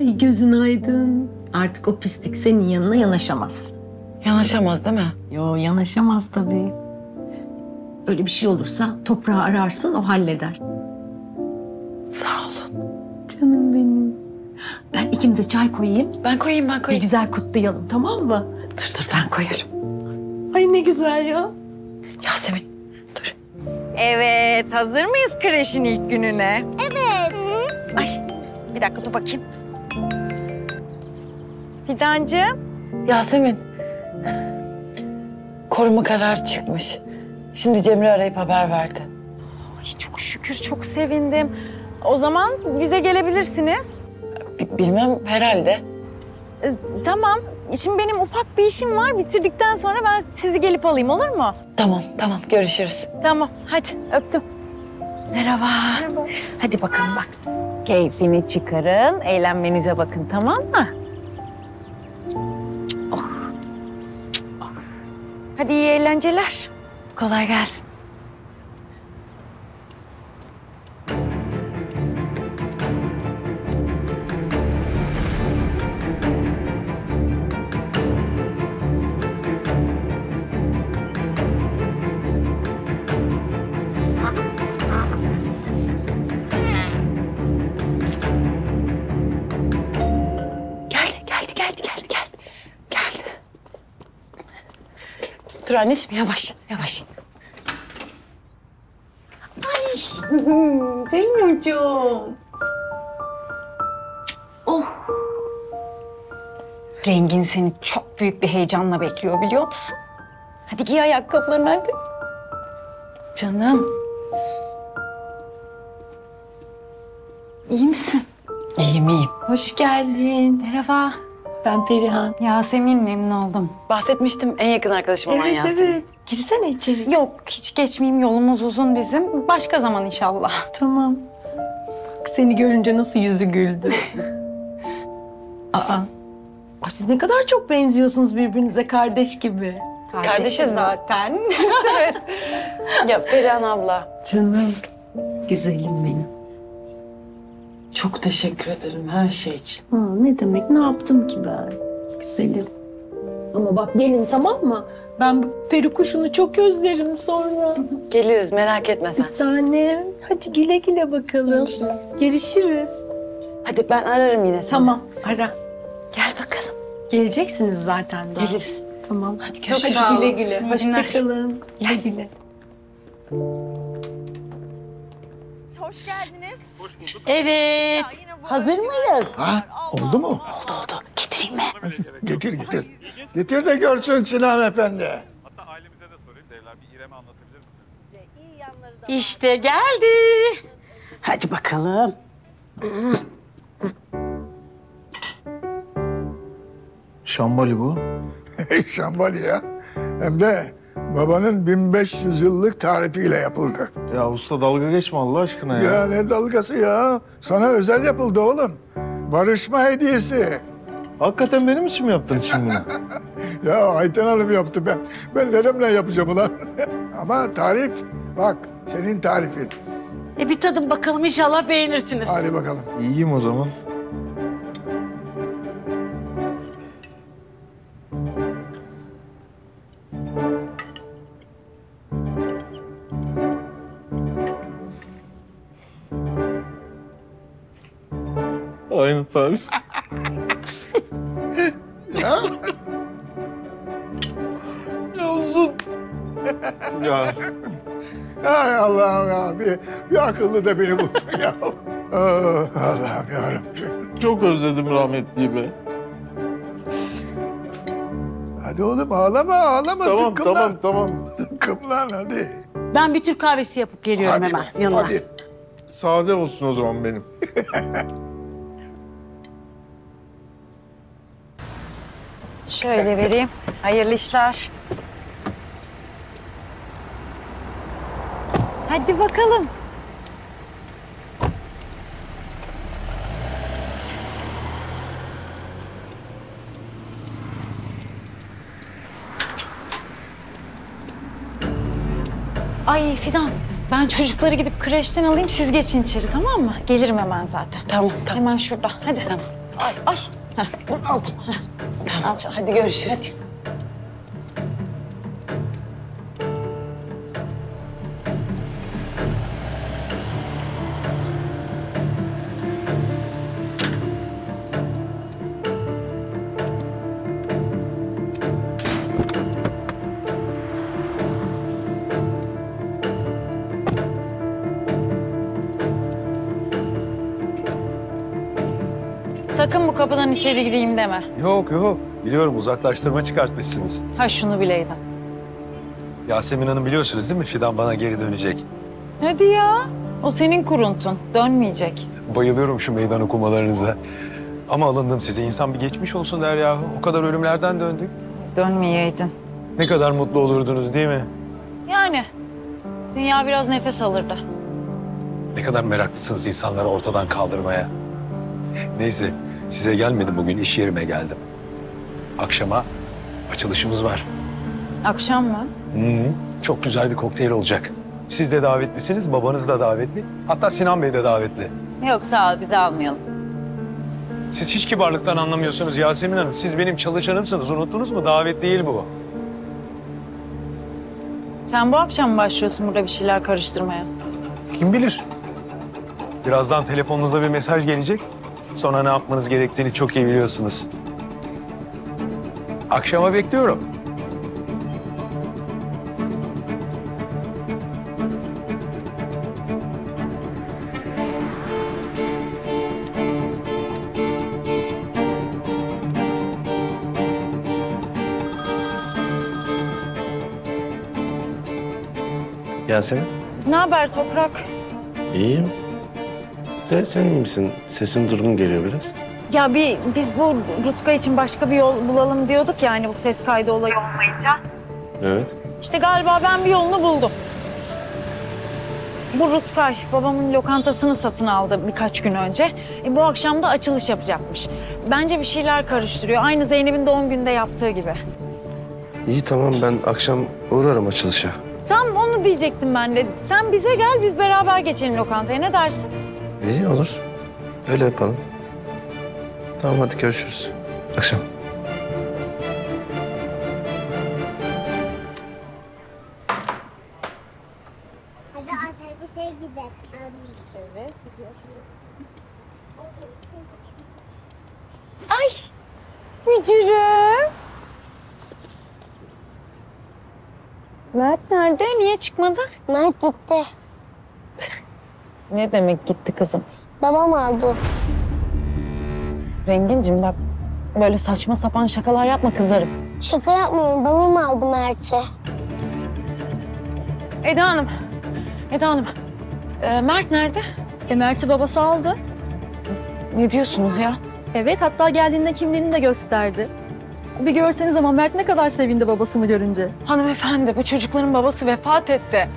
Ay gözün aydın. Artık o pislik senin yanına yanaşamaz. Yanaşamaz değil mi? Yo yanaşamaz tabii. Öyle bir şey olursa toprağı ararsın o halleder. Sağ olun. Canım benim. Ben ikimize çay koyayım. Ben koyayım ben Bir koyayım. güzel kutlayalım tamam mı? Dur dur ben koyarım. Ay ne güzel ya. Yasemin. Evet hazır mıyız kreşin ilk gününe? Evet. Ay bir dakika dur bakayım. Fidancığım. Yasemin. Koruma kararı çıkmış. Şimdi Cemre arayıp haber verdi. Ay çok şükür çok sevindim. O zaman bize gelebilirsiniz. Bi- Bilmem herhalde. Ee, tamam. Şimdi benim ufak bir işim var. Bitirdikten sonra ben sizi gelip alayım olur mu? Tamam tamam görüşürüz. Tamam. Hadi öptüm. Merhaba. Hadi bakalım bak. Keyfini çıkarın, eğlenmenize bakın tamam mı? Hadi iyi eğlenceler. Kolay gelsin. Geldi, geldi, geldi, geldi, geldi. Geldi. Dur anneciğim yavaş, yavaş. Zeynep'ciğim. Oh. Rengin seni çok büyük bir heyecanla bekliyor biliyor musun? Hadi giy ayakkabılarını hadi. Canım. İyi misin? İyiyim, iyiyim. Hoş geldin. Merhaba. Ben Perihan. Yasemin memnun oldum. Bahsetmiştim en yakın arkadaşım olan Evet Yasemin. evet. Girsene içeri. Yok hiç geçmeyeyim yolumuz uzun bizim. Başka zaman inşallah. Tamam. Seni görünce nasıl yüzü güldü. Aa. Aa, Siz ne kadar çok benziyorsunuz birbirinize kardeş gibi. Kardeşiz mi? zaten. Ya Perihan abla. Canım. Güzelim benim. Çok teşekkür ederim her şey için. Ha, ne demek? Ne yaptım ki ben? Güzelim. Ama bak gelin tamam mı? Ben bu peri kuşunu çok özlerim sonra. Geliriz merak etme sen. Bir tanem. Hadi güle güle bakalım. Görüşürüz. Hadi ben ararım yine seni. Tamam ara. Gel bakalım. Geleceksiniz zaten daha. Geliriz. Tamam. Hadi Çok görüşürüz. hadi güle güle. Hoşçakalın. Güle güle. Hoş geldiniz. Evet. Hazır mıyız? Ha? Oldu mu? Oldu oldu. Getireyim mi? getir getir. Getir de görsün Sinan Efendi. İşte geldi. Hadi bakalım. Şambali bu. Şambali ya. Hem de babanın 1500 yıllık tarifiyle yapıldı. Ya usta dalga geçme Allah aşkına ya. Ya ne dalgası ya? Sana özel yapıldı oğlum. Barışma hediyesi. Hakikaten benim için mi yaptınız şimdi bunu? Ya Ayten Hanım yaptı ben. Ben neremle yapacağım ulan? Ama tarif bak senin tarifin. E bir tadın bakalım inşallah beğenirsiniz. Hadi bakalım. İyiyim o zaman. Tarif. Ya. ya uzun. ya. Ay Allah'ım ya. Bir, bir akıllı da beni bulsun ya. Oh, Allah'ım yarabbim. Çok özledim rahmetliyi be. Hadi oğlum ağlama ağlama. Tamam zıkkımlan. tamam tamam. Zıkkımlan hadi. Ben bir Türk kahvesi yapıp geliyorum Hadi hemen yanına. hadi. Sade olsun o zaman benim. Şöyle vereyim. Hayırlı işler. Hadi bakalım. Ay Fidan, ben çocukları gidip kreşten alayım, siz geçin içeri tamam mı? Gelirim hemen zaten. Tamam tamam. Hemen şurada, hadi. Tamam. Ay, ay. Heh. Heh. Al, hadi görüşürüz. Sakın kapıdan içeri gireyim deme. Yok yok. Biliyorum uzaklaştırma çıkartmışsınız. Ha şunu bileydin. Yasemin Hanım biliyorsunuz değil mi? Fidan bana geri dönecek. Hadi ya. O senin kuruntun. Dönmeyecek. Bayılıyorum şu meydan okumalarınıza. Ama alındım size. İnsan bir geçmiş olsun der yahu. O kadar ölümlerden döndük. Dönmeyeydin. Ne kadar mutlu olurdunuz değil mi? Yani dünya biraz nefes alırdı. Ne kadar meraklısınız insanları ortadan kaldırmaya. Neyse size gelmedim bugün iş yerime geldim. Akşama açılışımız var. Akşam mı? Hı hı. Çok güzel bir kokteyl olacak. Siz de davetlisiniz, babanız da davetli. Hatta Sinan Bey de davetli. Yok sağ ol bizi almayalım. Siz hiç kibarlıktan anlamıyorsunuz Yasemin Hanım. Siz benim çalışanımsınız. Unuttunuz mu? Davet değil bu. Sen bu akşam mı başlıyorsun burada bir şeyler karıştırmaya? Kim bilir? Birazdan telefonunuza bir mesaj gelecek. Sonra ne yapmanız gerektiğini çok iyi biliyorsunuz. Akşama bekliyorum. Yasemin. Ne haber Toprak? İyiyim. De sen iyi misin? Sesin durgun geliyor biraz. Ya bir biz bu Rutka için başka bir yol bulalım diyorduk ya hani bu ses kaydı olayı olmayınca. Evet. İşte galiba ben bir yolunu buldum. Bu Rutkay babamın lokantasını satın aldı birkaç gün önce. E, bu akşam da açılış yapacakmış. Bence bir şeyler karıştırıyor. Aynı Zeynep'in doğum gününde yaptığı gibi. İyi tamam ben akşam uğrarım açılışa. Tam onu diyecektim ben de. Sen bize gel biz beraber geçelim lokantaya. Ne dersin? İyi olur. Öyle yapalım. Tamam hadi görüşürüz. Akşam. Hadi otobüse gidelim. Evet. Ay müdürüm. Mert nerede? Niye çıkmadı? Mert gitti. Ne demek gitti kızım? Babam aldı. Rengincim bak böyle saçma sapan şakalar yapma kızarım. Şaka yapmıyorum. Babam aldı Mert'i. Eda Hanım. Eda Hanım. e, Mert nerede? E Mert'i babası aldı. Ne diyorsunuz ya? Evet hatta geldiğinde kimliğini de gösterdi. Bir görseniz ama Mert ne kadar sevindi babasını görünce. Hanımefendi bu çocukların babası vefat etti.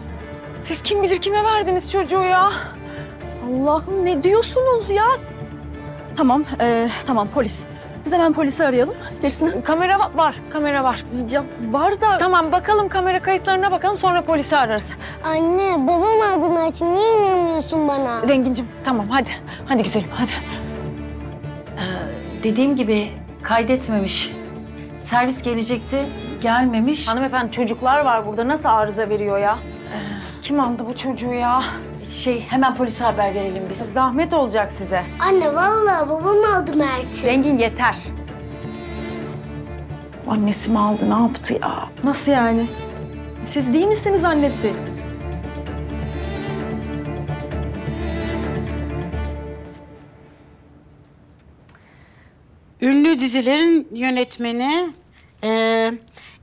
Siz kim bilir kime verdiniz çocuğu ya? Allah'ım ne diyorsunuz ya? Tamam, e, tamam polis. Biz hemen polisi arayalım. Gerisini... Kamera va- var, kamera var. Ya var da... Tamam bakalım kamera kayıtlarına bakalım sonra polisi ararız. Anne babam aldı Mert'i. Niye inanmıyorsun bana? Rengincim tamam hadi. Hadi güzelim hadi. Dediğim gibi kaydetmemiş. Servis gelecekti, gelmemiş. Hanımefendi çocuklar var burada nasıl arıza veriyor ya? Kim aldı bu çocuğu ya? Şey hemen polise haber verelim biz. Zahmet olacak size. Anne vallahi babam aldı Mert'i. Rengin yeter. Annesi mi aldı ne yaptı ya? Nasıl yani? Siz değil misiniz annesi? Ünlü dizilerin yönetmeni e,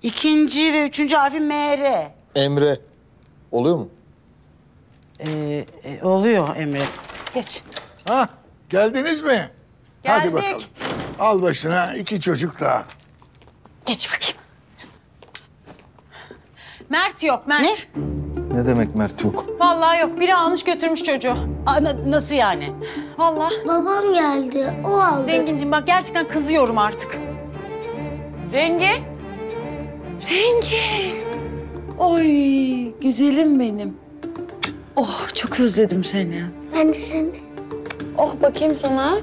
ikinci ve üçüncü harfi MR. Emre. Oluyor mu? E, e, oluyor Emre. Geç. Ha, geldiniz mi? Hadi Geldik. bakalım. Al başına iki çocuk daha. Geç bakayım. Mert yok Mert. Ne demek Mert yok? Vallahi yok. Biri almış götürmüş çocuğu. nasıl yani? Vallahi. Babam geldi. O aldı. Rengincim bak gerçekten kızıyorum artık. Rengi. Rengi. Oy güzelim benim. Oh çok özledim seni. Ben de seni. Oh bakayım sana.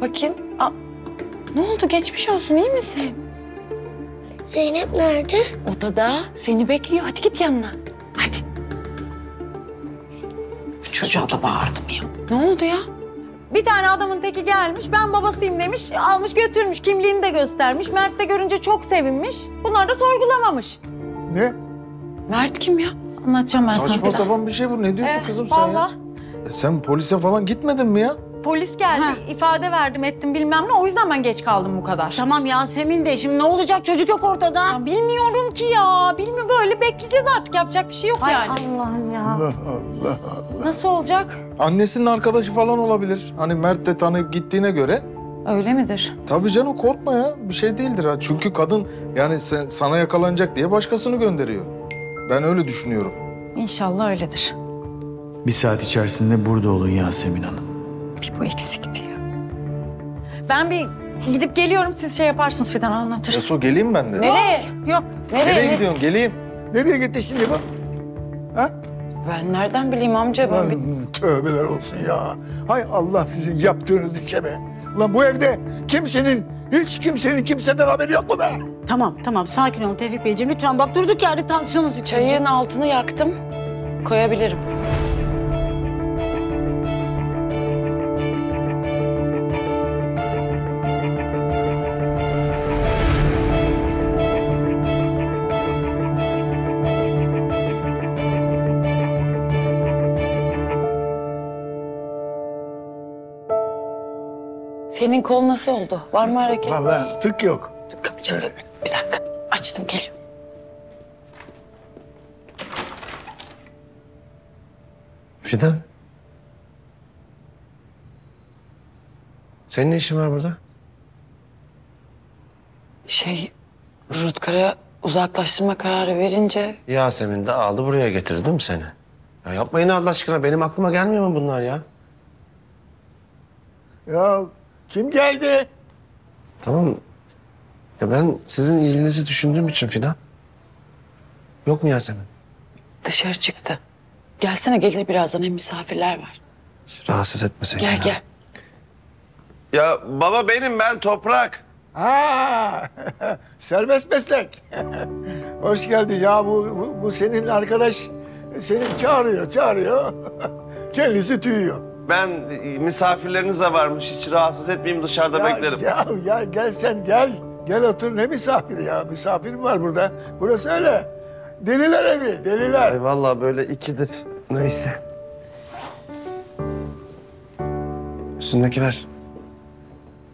Bakayım. Aa, ne oldu? Geçmiş olsun. iyi misin? Zeynep nerede? Odada. Seni bekliyor. Hadi git yanına. Hadi. Bu çocuğa da bağırdım ya. Ne oldu ya? Bir tane adamın teki gelmiş, ben babasıyım demiş, almış götürmüş, kimliğini de göstermiş. Mert de görünce çok sevinmiş. Bunlar da sorgulamamış. Ne? Mert kim ya? Anlatacağım ben sana. Saçma bir daha. sapan bir şey bu. Ne diyorsun Eh, kızım sen ya? vallahi. E sen polise falan gitmedin mi ya? Polis geldi, ifade verdim, ettim bilmem ne. O yüzden ben geç kaldım bu kadar. Tamam Yasemin de şimdi ne olacak çocuk yok ortada. Ya bilmiyorum ki ya. Bilmiyorum böyle bekleyeceğiz artık. Yapacak bir şey yok Hay yani. Allah'ım ya. Allah Allah Allah. Nasıl olacak? Annesinin arkadaşı falan olabilir. Hani Mert de tanıyıp gittiğine göre. Öyle midir? Tabii canım korkma ya. Bir şey değildir ha. Çünkü kadın yani sen, sana yakalanacak diye başkasını gönderiyor. Ben öyle düşünüyorum. İnşallah öyledir. Bir saat içerisinde burada olun Yasemin Hanım. Bir bu eksikti ya. Ben bir gidip geliyorum. Siz şey yaparsınız Fidan anlatır. Eso geleyim ben de. Nereye? Yok. Nereye? Nereye gidiyorsun? Geleyim. Nereye gitti şimdi bu? Ha? Ben nereden bileyim amca? Ben. Lan tövbeler olsun ya. Hay Allah sizin yaptığınız işe be. Lan bu evde kimsenin, hiç kimsenin kimseden haberi yok mu be? Tamam tamam sakin ol Tevfik Beyciğim lütfen bak durduk yerde tansiyonunuz yükselecek. Çayın altını yaktım. Koyabilirim. Senin kol nasıl oldu? Var mı hareket? Vallahi tık yok. Kapıcılık. Bir dakika. Açtım geliyorum. Fidan. Senin ne işin var burada? Şey, Rutgar'a uzaklaştırma kararı verince Yasemin de aldı buraya getirdi değil mi seni? Ya yapmayın Allah aşkına. Benim aklıma gelmiyor mu bunlar ya? Ya kim geldi? Tamam. Ya ben sizin iyiliğinizi düşündüğüm için Fidan. Yok mu Yasemin? dışarı çıktı. Gelsene gelir birazdan hem misafirler var. Rahatsız etmeseydin. Gel ya. gel. Ya baba benim ben Toprak. Ha, serbest meslek. Hoş geldin ya bu, bu, bu senin arkadaş seni çağırıyor, çağırıyor. Kendisi tüyüyor. Ben misafirleriniz de varmış. Hiç rahatsız etmeyeyim dışarıda Ya, beklerim. Ya, ya gel sen gel. Gel otur ne misafiri ya? Misafir mi var burada? Burası öyle. Deliler evi, deliler. Ay vallahi böyle ikidir. Neyse. Üstündekiler.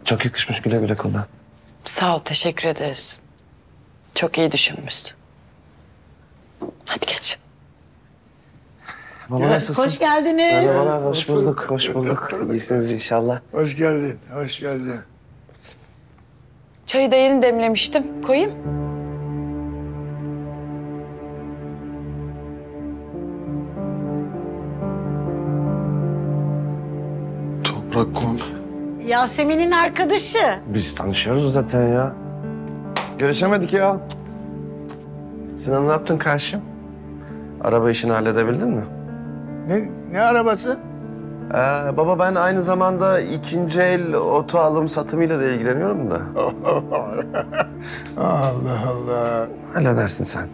Çok yakışmış güle güle kullan. Sağ ol, teşekkür ederiz. Çok iyi düşünmüşsün. Hadi geç. Baba nasılsın? Hoş geldiniz. Merhabalar, hoş bulduk, hoş bulduk. İyisiniz inşallah. Hoş geldin, hoş geldin. Çayı da yeni demlemiştim. Koyayım. Toprak kon. Yasemin'in arkadaşı. Biz tanışıyoruz zaten ya. Görüşemedik ya. Sinan ne yaptın karşım? Araba işini halledebildin mi? Ne, ne arabası? Ee, baba ben aynı zamanda ikinci el oto alım satımıyla da ilgileniyorum da. Allah Allah. Halledersin sen.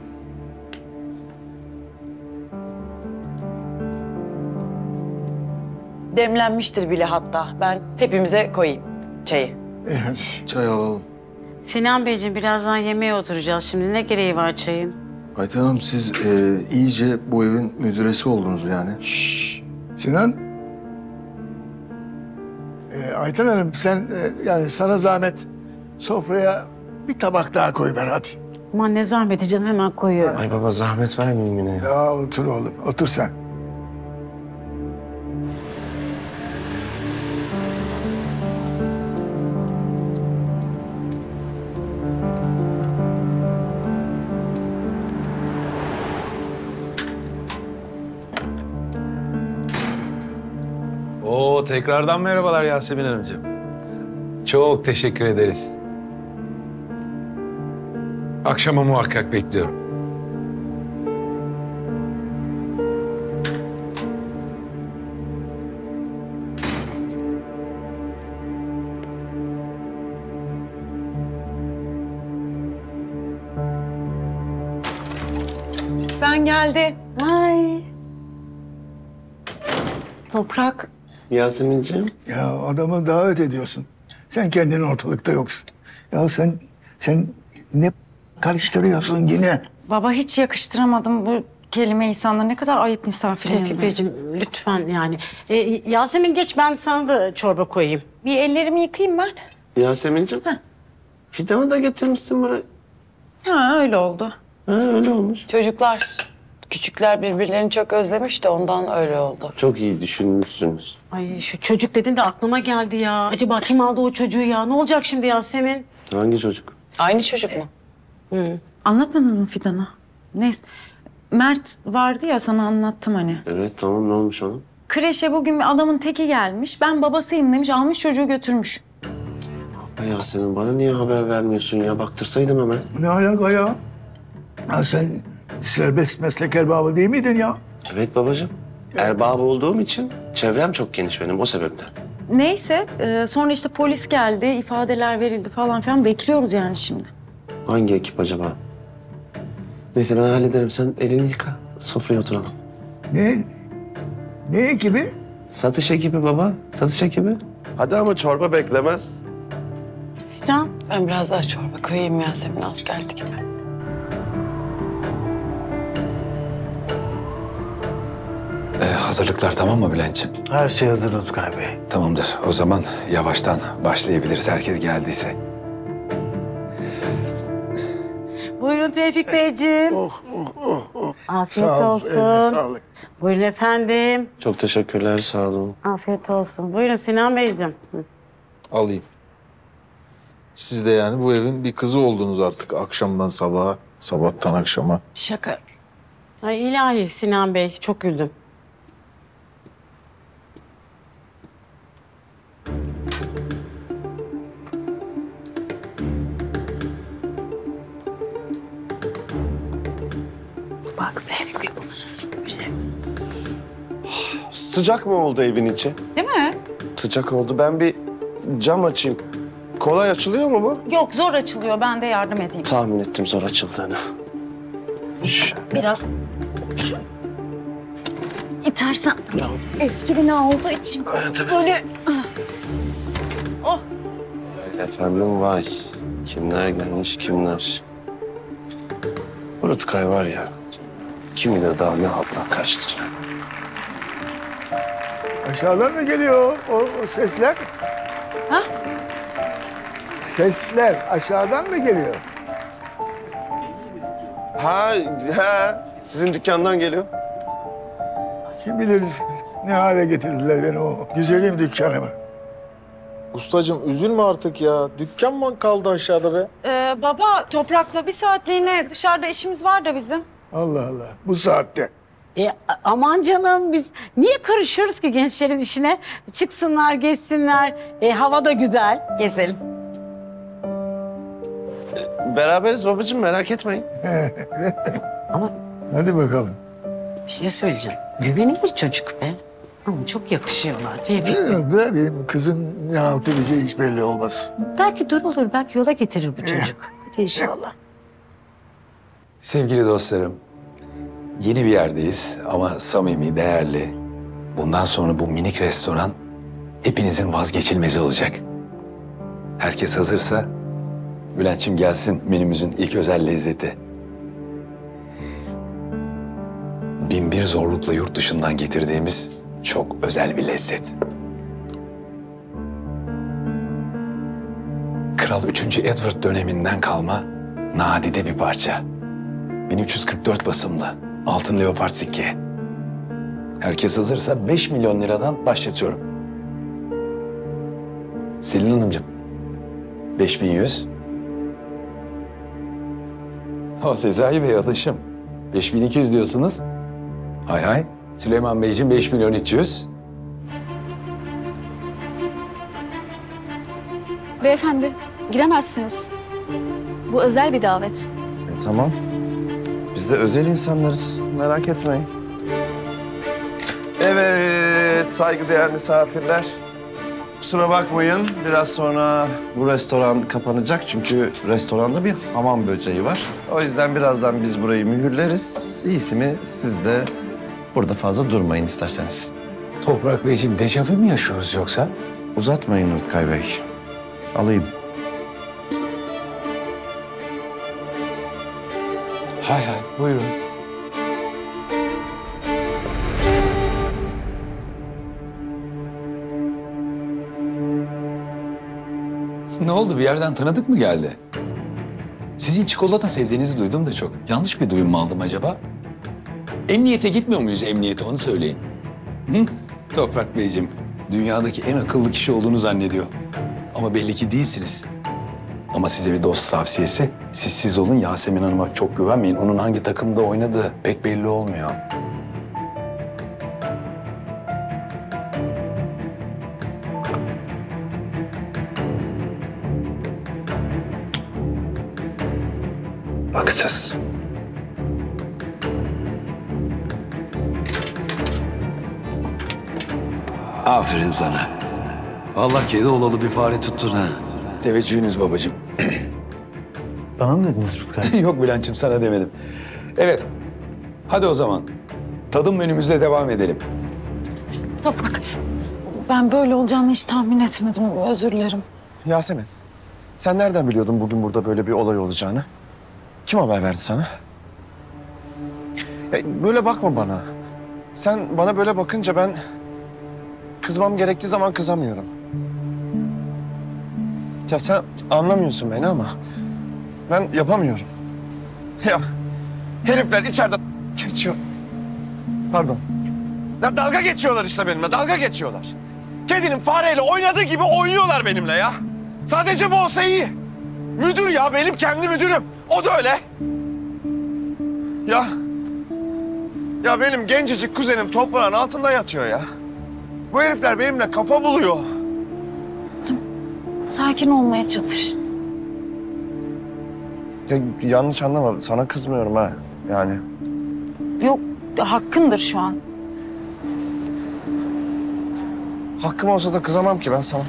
Demlenmiştir bile hatta. Ben hepimize koyayım çayı. Evet. Çay alalım. Sinan Beyciğim birazdan yemeğe oturacağız şimdi. Ne gereği var çayın? Ayten Hanım siz e, iyice bu evin müdüresi oldunuz yani. Sinan. Ee, Ayten Hanım sen e, yani sana zahmet sofraya bir tabak daha koy ver hadi. Aman ne zahmeti canım hemen koyuyorum. Ay baba zahmet vermeyeyim yine ya. Ya otur oğlum otur sen. tekrardan merhabalar Yasemin Hanımcığım. Çok teşekkür ederiz. Akşama muhakkak bekliyorum. Ben geldim. Ay. Toprak. Yasemin'ciğim. Ya adamı davet ediyorsun. Sen kendin ortalıkta yoksun. Ya sen sen ne karıştırıyorsun yine? Baba hiç yakıştıramadım bu kelime insanlara. Ne kadar ayıp misafirin yanında. Beyciğim lütfen yani. Ee, Yasemin geç ben sana da çorba koyayım. Bir ellerimi yıkayayım ben. Yasemin'ciğim. Fidan'ı da getirmişsin buraya. Ha öyle oldu. Ha öyle olmuş. Çocuklar, küçükler birbirlerini çok özlemiş de ondan öyle oldu. Çok iyi düşünmüşsünüz. Ay şu çocuk dedin de aklıma geldi ya. Acaba kim aldı o çocuğu ya? Ne olacak şimdi Yasemin? Hangi çocuk? Aynı çocuk mu? Anlatmadınız mı Fidan'a? Neyse. Mert vardı ya sana anlattım hani. Evet tamam ne olmuş onun? Kreşe bugün bir adamın teki gelmiş. Ben babasıyım demiş. Almış çocuğu götürmüş. Ay Yasemin bana niye haber vermiyorsun ya? Baktırsaydım hemen. Ne alaka ya? Ya sen serbest meslek erbabı değil miydin ya? Evet babacığım. Erbab olduğum için çevrem çok geniş benim o sebepten. Neyse e, sonra işte polis geldi. ifadeler verildi falan filan. Bekliyoruz yani şimdi. Hangi ekip acaba? Neyse ben hallederim. Sen elini yıka. Sofraya oturalım. Ne? Ne ekibi? Satış ekibi baba. Satış ekibi. Hadi ama çorba beklemez. Fidan. Ben biraz daha çorba koyayım Yasemin az geldi gibi. Ee, hazırlıklar tamam mı Bülent'ciğim? Her şey hazır Rutkay Bey. Tamamdır. O zaman yavaştan başlayabiliriz herkes geldiyse. Buyurun Tevfik Beyciğim. Oh oh oh oh. Afiyet Sağ ol, olsun. eline sağlık. Buyurun efendim. Çok teşekkürler sağ olun. Afiyet olsun. Buyurun Sinan Beyciğim. Hı. Alayım. Siz de yani bu evin bir kızı oldunuz artık akşamdan sabaha, sabahtan akşama. Şaka. Ay ilahi Sinan Bey çok güldüm. Sıcak mı oldu evin içi? Değil mi? Sıcak oldu. Ben bir cam açayım. Kolay açılıyor mu bu? Yok zor açılıyor. Ben de yardım edeyim. Tahmin ettim zor açıldığını. Biraz itersen eski bina olduğu için böyle oh Efendim vay. Kimler gelmiş kimler. Bu Rutkay var ya. Kim bilir daha ne haltlar karıştırıyor. Aşağıdan mı geliyor o, o sesler? Ha? Sesler aşağıdan mı geliyor? Ha, ha. Sizin dükkandan geliyor. Kim bilir ne hale getirdiler beni o güzelim dükkanımı. Ustacığım üzülme artık ya. Dükkan mı kaldı aşağıda be? Ee, baba toprakla bir saatliğine dışarıda işimiz var da bizim. Allah Allah bu saatte. E, aman canım biz niye karışıyoruz ki gençlerin işine? Çıksınlar, gezsinler. E, hava da güzel. Gezelim. Beraberiz babacığım merak etmeyin. Hadi bakalım. Bir şey söyleyeceğim. Güvenilir çocuk be. Ama çok yakışıyorlar. Tebrik benim kızın ne halt edeceği hiç belli olmaz. Belki dur olur, belki yola getirir bu çocuk. Hadi inşallah. Sevgili dostlarım, yeni bir yerdeyiz ama samimi, değerli. Bundan sonra bu minik restoran hepinizin vazgeçilmezi olacak. Herkes hazırsa Bülent'ciğim gelsin menümüzün ilk özel lezzeti. Bin bir zorlukla yurt dışından getirdiğimiz çok özel bir lezzet. Kral 3. Edward döneminden kalma nadide bir parça. 1344 basımlı altın leopard sikke. Herkes hazırsa 5 milyon liradan başlatıyorum. Selin Hanımcığım. 5100. O Sezai Bey adaşım. 5200 diyorsunuz. Hay hay. Süleyman Beyciğim 5 milyon 300. Beyefendi, giremezsiniz. Bu özel bir davet. E, tamam. Biz de özel insanlarız. Merak etmeyin. Evet saygıdeğer misafirler. Kusura bakmayın biraz sonra bu restoran kapanacak çünkü restoranda bir hamam böceği var. O yüzden birazdan biz burayı mühürleriz. İyisi mi siz de burada fazla durmayın isterseniz. Toprak Beyciğim dejavu mu yaşıyoruz yoksa? Uzatmayın Rutkay Bey. Alayım. Buyurun. Ne oldu bir yerden tanıdık mı geldi? Sizin çikolata sevdiğinizi duydum da çok. Yanlış bir duyum mu aldım acaba? Emniyete gitmiyor muyuz emniyete onu söyleyin. Hı? Toprak Beyciğim dünyadaki en akıllı kişi olduğunu zannediyor. Ama belli ki değilsiniz. Ama size bir dost tavsiyesi. Siz siz olun Yasemin Hanım'a çok güvenmeyin. Onun hangi takımda oynadığı pek belli olmuyor. Bakacağız. Aferin sana. Vallahi kedi olalı bir fare tuttun ha. Teveccühünüz babacığım. Bana mı dediniz Rutkay? Yok Bülent'ciğim sana demedim. Evet. Hadi o zaman. Tadım menümüzle devam edelim. Toprak. Ben böyle olacağını hiç tahmin etmedim. Özür dilerim. Yasemin, sen nereden biliyordun bugün burada böyle bir olay olacağını? Kim haber verdi sana? Ya böyle bakma bana. Sen bana böyle bakınca ben kızmam gerektiği zaman kızamıyorum. Ya sen anlamıyorsun beni ama ben yapamıyorum. Ya herifler içeride geçiyor. Pardon. Ya dalga geçiyorlar işte benimle, dalga geçiyorlar. kedinin fareyle oynadığı gibi oynuyorlar benimle ya. Sadece bu olsa iyi. Müdür ya benim kendi müdürüm. O da öyle. Ya. Ya benim gencecik kuzenim toprağın altında yatıyor ya. Bu herifler benimle kafa buluyor. Sakin olmaya çalış. Ya, yanlış anlama sana kızmıyorum ha. Yani Yok hakkındır şu an. hakkım olsa da kızamam ki ben sana.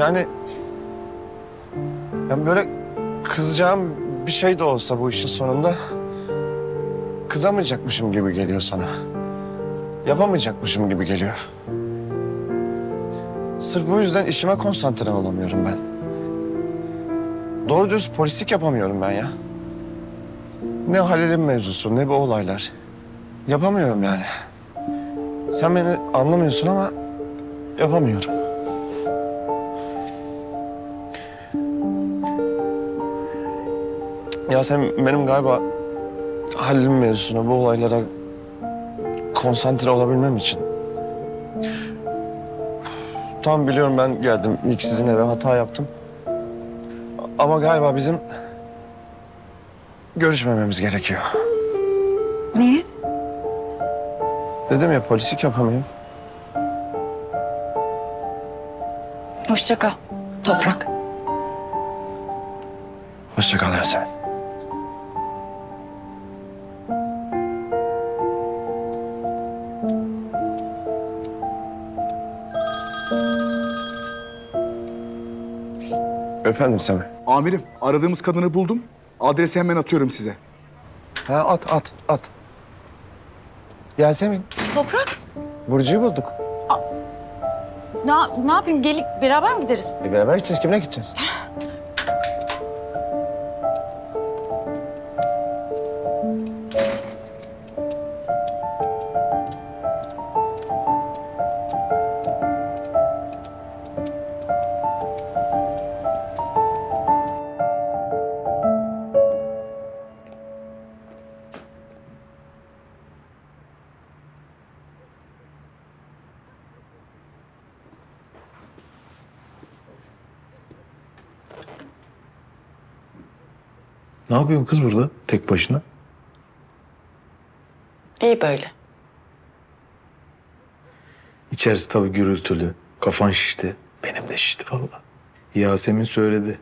Yani yani böyle kızacağım bir şey de olsa bu işin sonunda kızamayacakmışım gibi geliyor sana. Yapamayacakmışım gibi geliyor. Sırf bu yüzden işime konsantre olamıyorum ben. Doğru düz polislik yapamıyorum ben ya. Ne Halil'in mevzusu ne bu olaylar. Yapamıyorum yani. Sen beni anlamıyorsun ama yapamıyorum. Ya sen benim galiba Halil'in mevzusuna, bu olaylara konsantre olabilmem için. Tamam biliyorum ben geldim ilk sizin eve hata yaptım. Ama galiba bizim görüşmememiz gerekiyor. Niye? Dedim ya polislik yapamıyorum. Hoşça kal. Toprak. Hoşça kal Yasemin. Efendim Semih. Amirim aradığımız kadını buldum. Adresi hemen atıyorum size. Ha at at at. Yasemin. Toprak. Burcu'yu bulduk. Ne, ne yapayım? Gelip beraber mi gideriz? E beraber gideceğiz. Kimle gideceğiz? Ne yapıyorsun kız burada tek başına? İyi böyle. İçerisi tabii gürültülü. Kafan şişti. Benim de şişti vallahi. Yasemin söyledi.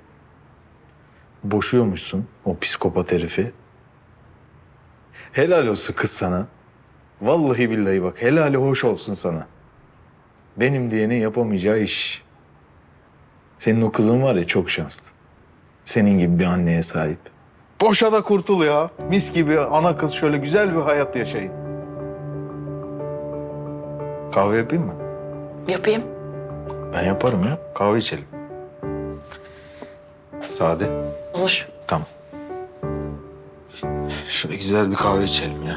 Boşuyormuşsun o psikopat herifi. Helal olsun kız sana. Vallahi billahi bak helali hoş olsun sana. Benim diyenin yapamayacağı iş. Senin o kızın var ya çok şanslı. Senin gibi bir anneye sahip. Boşa da kurtul ya. Mis gibi ana kız şöyle güzel bir hayat yaşayın. Kahve yapayım mı? Yapayım. Ben yaparım ya. Kahve içelim. Sade. Olur. Tamam. Şöyle güzel bir kahve içelim ya.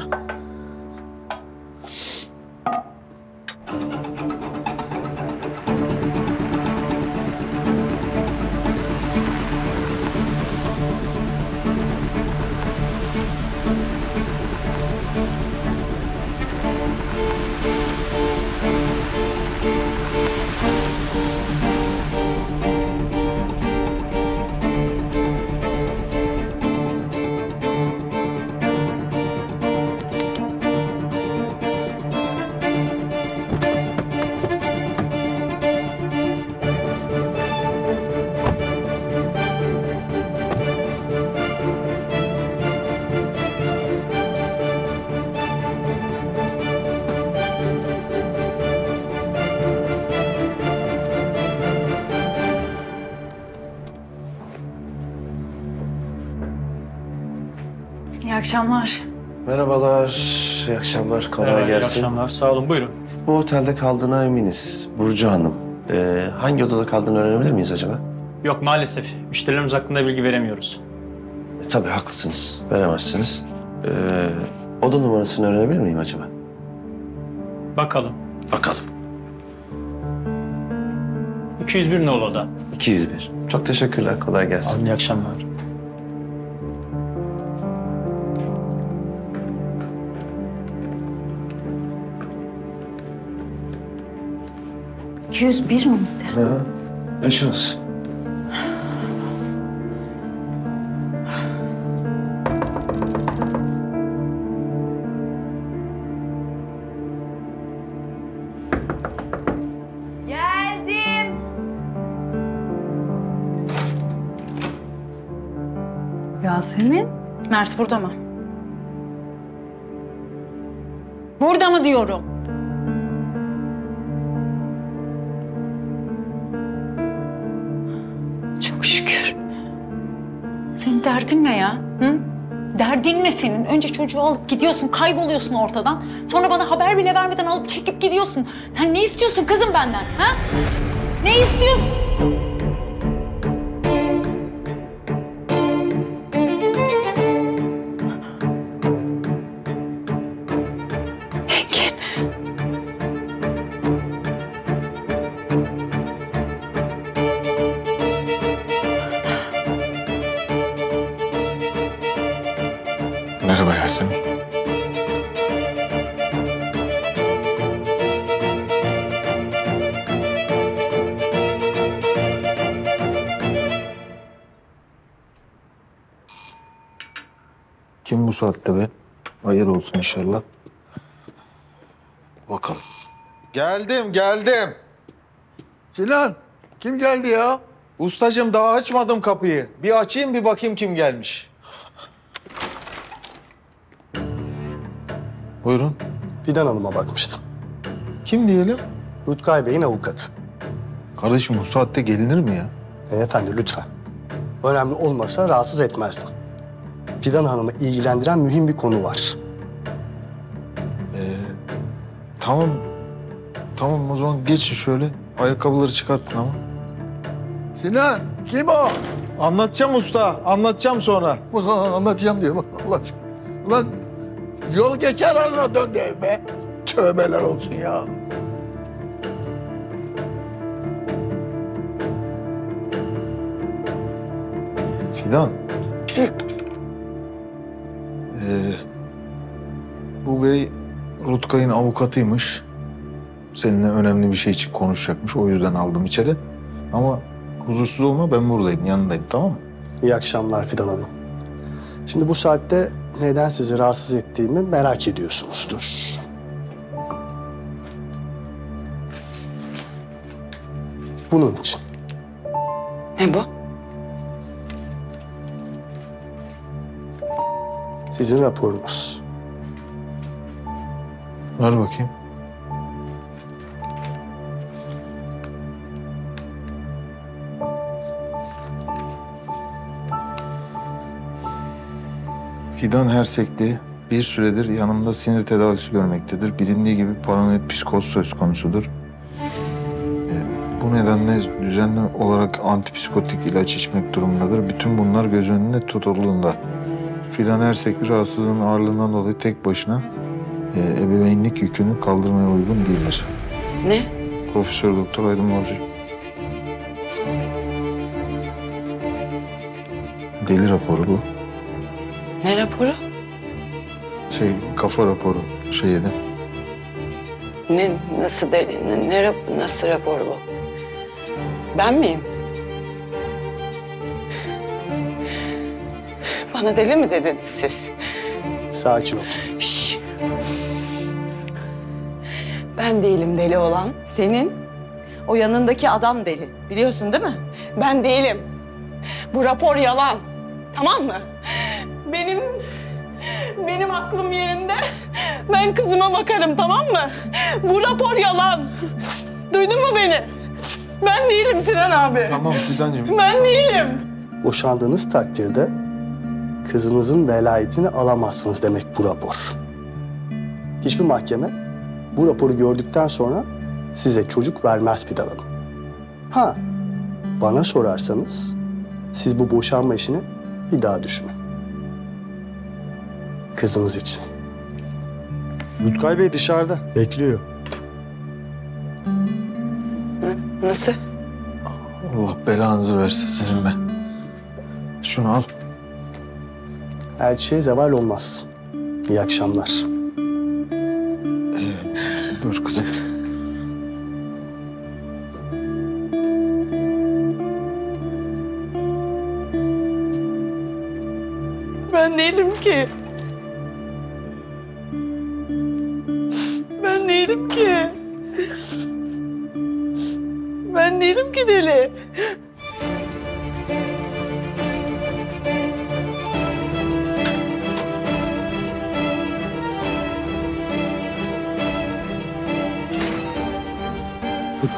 Akşamlar, kolay Merhaba, iyi gelsin. akşamlar, sağ olun, buyurun. Bu otelde kaldığına eminiz Burcu Hanım. Ee, hangi odada kaldığını öğrenebilir miyiz acaba? Yok maalesef, müşterilerimiz hakkında bilgi veremiyoruz. E, tabii haklısınız, veremezsiniz. Ee, oda numarasını öğrenebilir miyim acaba? Bakalım. Bakalım. 201 nolu oda. 201. Çok teşekkürler, kolay gelsin. İyi akşamlar. 201 miydi? Beş olsun. Geldim. Yasemin? Mert burada mı? Burada mı diyorum? Derdin ne ya? Hı? Derdin ne senin? Önce çocuğu alıp gidiyorsun, kayboluyorsun ortadan. Sonra bana haber bile vermeden alıp çekip gidiyorsun. Sen ne istiyorsun kızım benden? Ha? Ne istiyorsun? Saatte be? Hayır olsun inşallah. Bakalım. Geldim, geldim. Sinan, kim geldi ya? Ustacığım daha açmadım kapıyı. Bir açayım bir bakayım kim gelmiş. Buyurun. Fidan Hanım'a bakmıştım. Kim diyelim? Rutkay Bey'in avukatı. Kardeşim bu saatte gelinir mi ya? Beyefendi lütfen. Önemli olmasa rahatsız etmezdim. Fidan Hanım'ı ilgilendiren mühim bir konu var. Tamam. Tamam o zaman geçin şöyle. Ayakkabıları çıkartın ama. Sinan, kim o? Anlatacağım usta, anlatacağım sonra. Anlatacağım diyor bak Allah aşkına. Ulan yol geçer haline döndü be. Tövbeler olsun ya. Fidan. Ee, bu bey Rutkay'ın avukatıymış. Seninle önemli bir şey için konuşacakmış. O yüzden aldım içeri. Ama huzursuz olma ben buradayım, yanındayım tamam mı? İyi akşamlar Fidan Hanım. Şimdi bu saatte neden sizi rahatsız ettiğimi merak ediyorsunuzdur. Bunun için. Ne bu? Sizin raporunuz. Ver bakayım. Fidan Hersekli bir süredir yanımda sinir tedavisi görmektedir. Bilindiği gibi paranoid psikoz söz konusudur. Ee, bu nedenle düzenli olarak antipsikotik ilaç içmek durumundadır. Bütün bunlar göz önünde tutulduğunda Fidan Ersekli rahatsızlığın ağırlığından dolayı tek başına e, ebeveynlik yükünü kaldırmaya uygun değildir. Ne? Profesör Doktor Aydın Balcı. Deli raporu bu. Ne raporu? Şey kafa raporu şeyde. Ne, nasıl deli, ne, ne rap- nasıl rapor bu? Ben miyim? Bana deli mi dediniz siz? Sakin ol. Şş. Ben değilim deli olan. Senin o yanındaki adam deli. Biliyorsun değil mi? Ben değilim. Bu rapor yalan. Tamam mı? Benim benim aklım yerinde. Ben kızıma bakarım tamam mı? Bu rapor yalan. Duydun mu beni? Ben değilim Sinan abi. Tamam Fidancığım. Ben değilim. Boşandığınız takdirde kızınızın velayetini alamazsınız demek bu rapor. Hiçbir mahkeme bu raporu gördükten sonra size çocuk vermez Fidan Hanım. Ha, bana sorarsanız siz bu boşanma işini bir daha düşünün. Kızınız için. Rutkay Bey dışarıda. Bekliyor. Nasıl? Allah belanızı versin sizin be. Şunu al elçiye şey zeval olmaz. İyi akşamlar. Dur kızım. Ben değilim ki. Ben değilim ki. Ben değilim ki deli.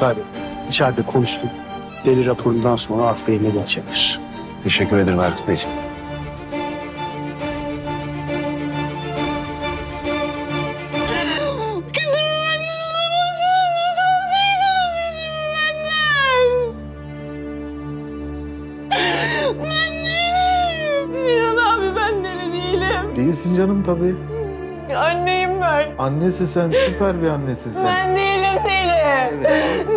Bey, içeride konuştum. Deli raporundan sonra At Bey'ine gelecektir. Teşekkür ederim Erkut Beyciğim. Sinan abi ben deli değilim. Değilsin canım tabii. Anneyim ben. Annesi sen, süper bir annesin sen. Ben değilim deli. Değilim.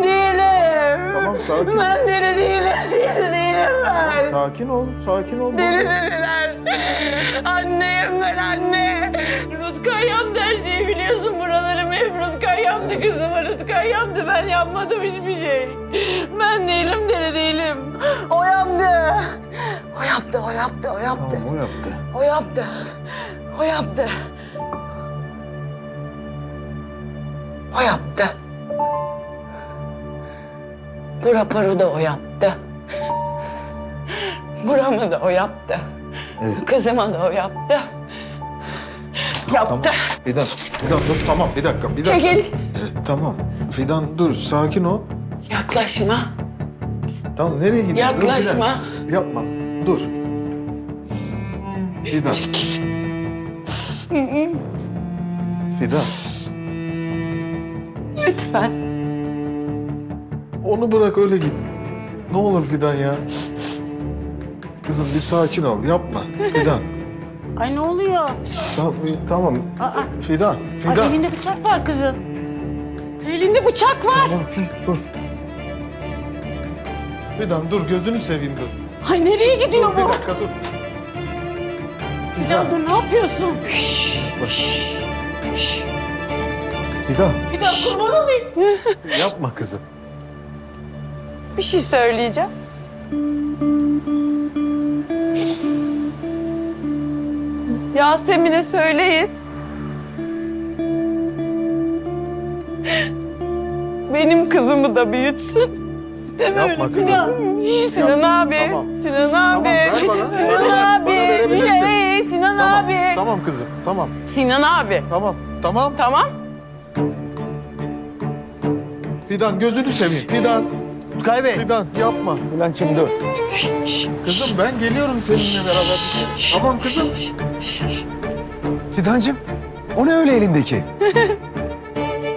Tamam, sakin. Ben deli değilim. Deli değilim ben. Sakin ol, sakin ol. Deli dediler. Anneyim ben anne. Rutkay yandı her şeyi biliyorsun. Buralarım hep Rutkay yandı kızıma. Rutkay yandı. Ben yapmadım hiçbir şey. Ben değilim deli değilim. O yaptı. O yaptı, o yaptı, o yaptı. Tamam, o yaptı. O yaptı. O yaptı. O yaptı. Bu raporu da o yaptı. Buramı da o yaptı. Evet. Kızıma da o yaptı. Yaptı. Fidan, Fidan dur tamam bir dakika, bir dakika. Çekil. Evet, tamam. Fidan dur, sakin ol. Yaklaşma. Tamam nereye gidiyorsun? Dur. Yaklaşma. Yapma, dur. Fidan. Fidan, Lütfen. Onu bırak öyle git. Ne olur Fidan ya. Kızım bir sakin ol, yapma. Fidan. Ay ne oluyor? Tamam, tamam. Aa, Fidan, ay Fidan. elinde bıçak var kızın. Elinde bıçak var. Tamam sus, sus. Fidan dur, gözünü seveyim dur. Ay nereye gidiyor Dur, bu? Bir dakika dur. Bir daha dur ne yapıyorsun? Bak. Fidan, Bir daha kurban olayım. yapma kızım. Bir şey söyleyeceğim. Yasemin'e söyleyin. Benim kızımı da büyütsün. Deme Yapma öyle kızım. Sinan. Şşş, Sinan yapma. abi. Tamam. Sinan Tamam, abi. ver bana, Sinan bana abi. bana verebilirsin. Hey, Sinan Tamam, abi. Tamam kızım, tamam. Sinan abi. Tamam, tamam. Tamam. Fidan gözünü seveyim. Fidan. Rutkay Bey. Fidan yapma. Bülent'ciğim dur. Kızım ben geliyorum seninle beraber. Tamam kızım. Fidancığım, o ne öyle elindeki?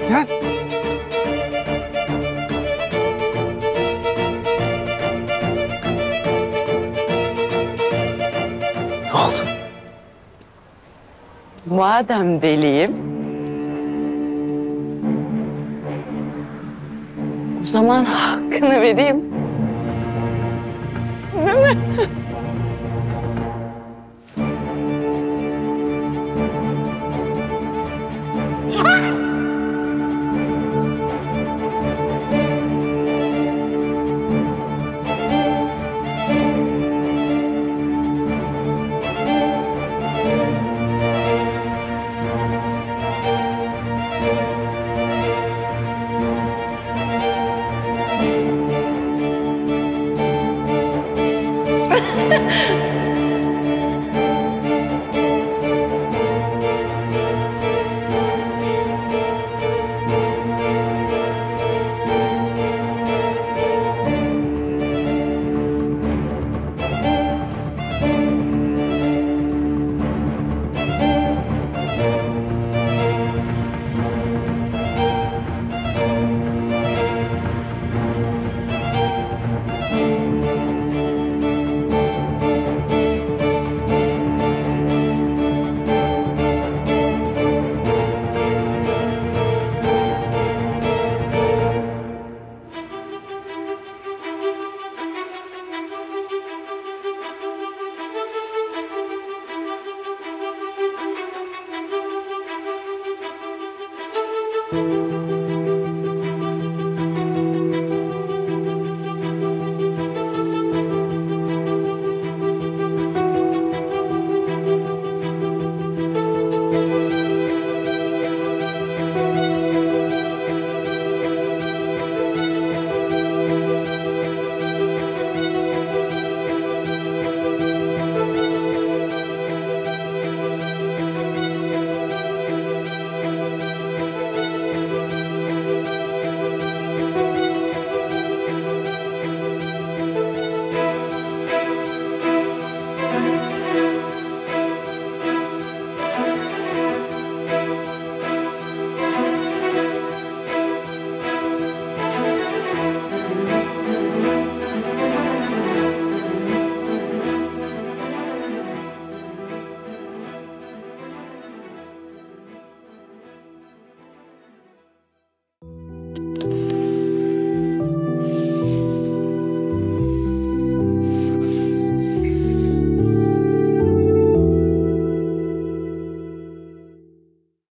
Gel. Ne oldu? Madem deliyim. O zaman hakkını vereyim. Değil mi?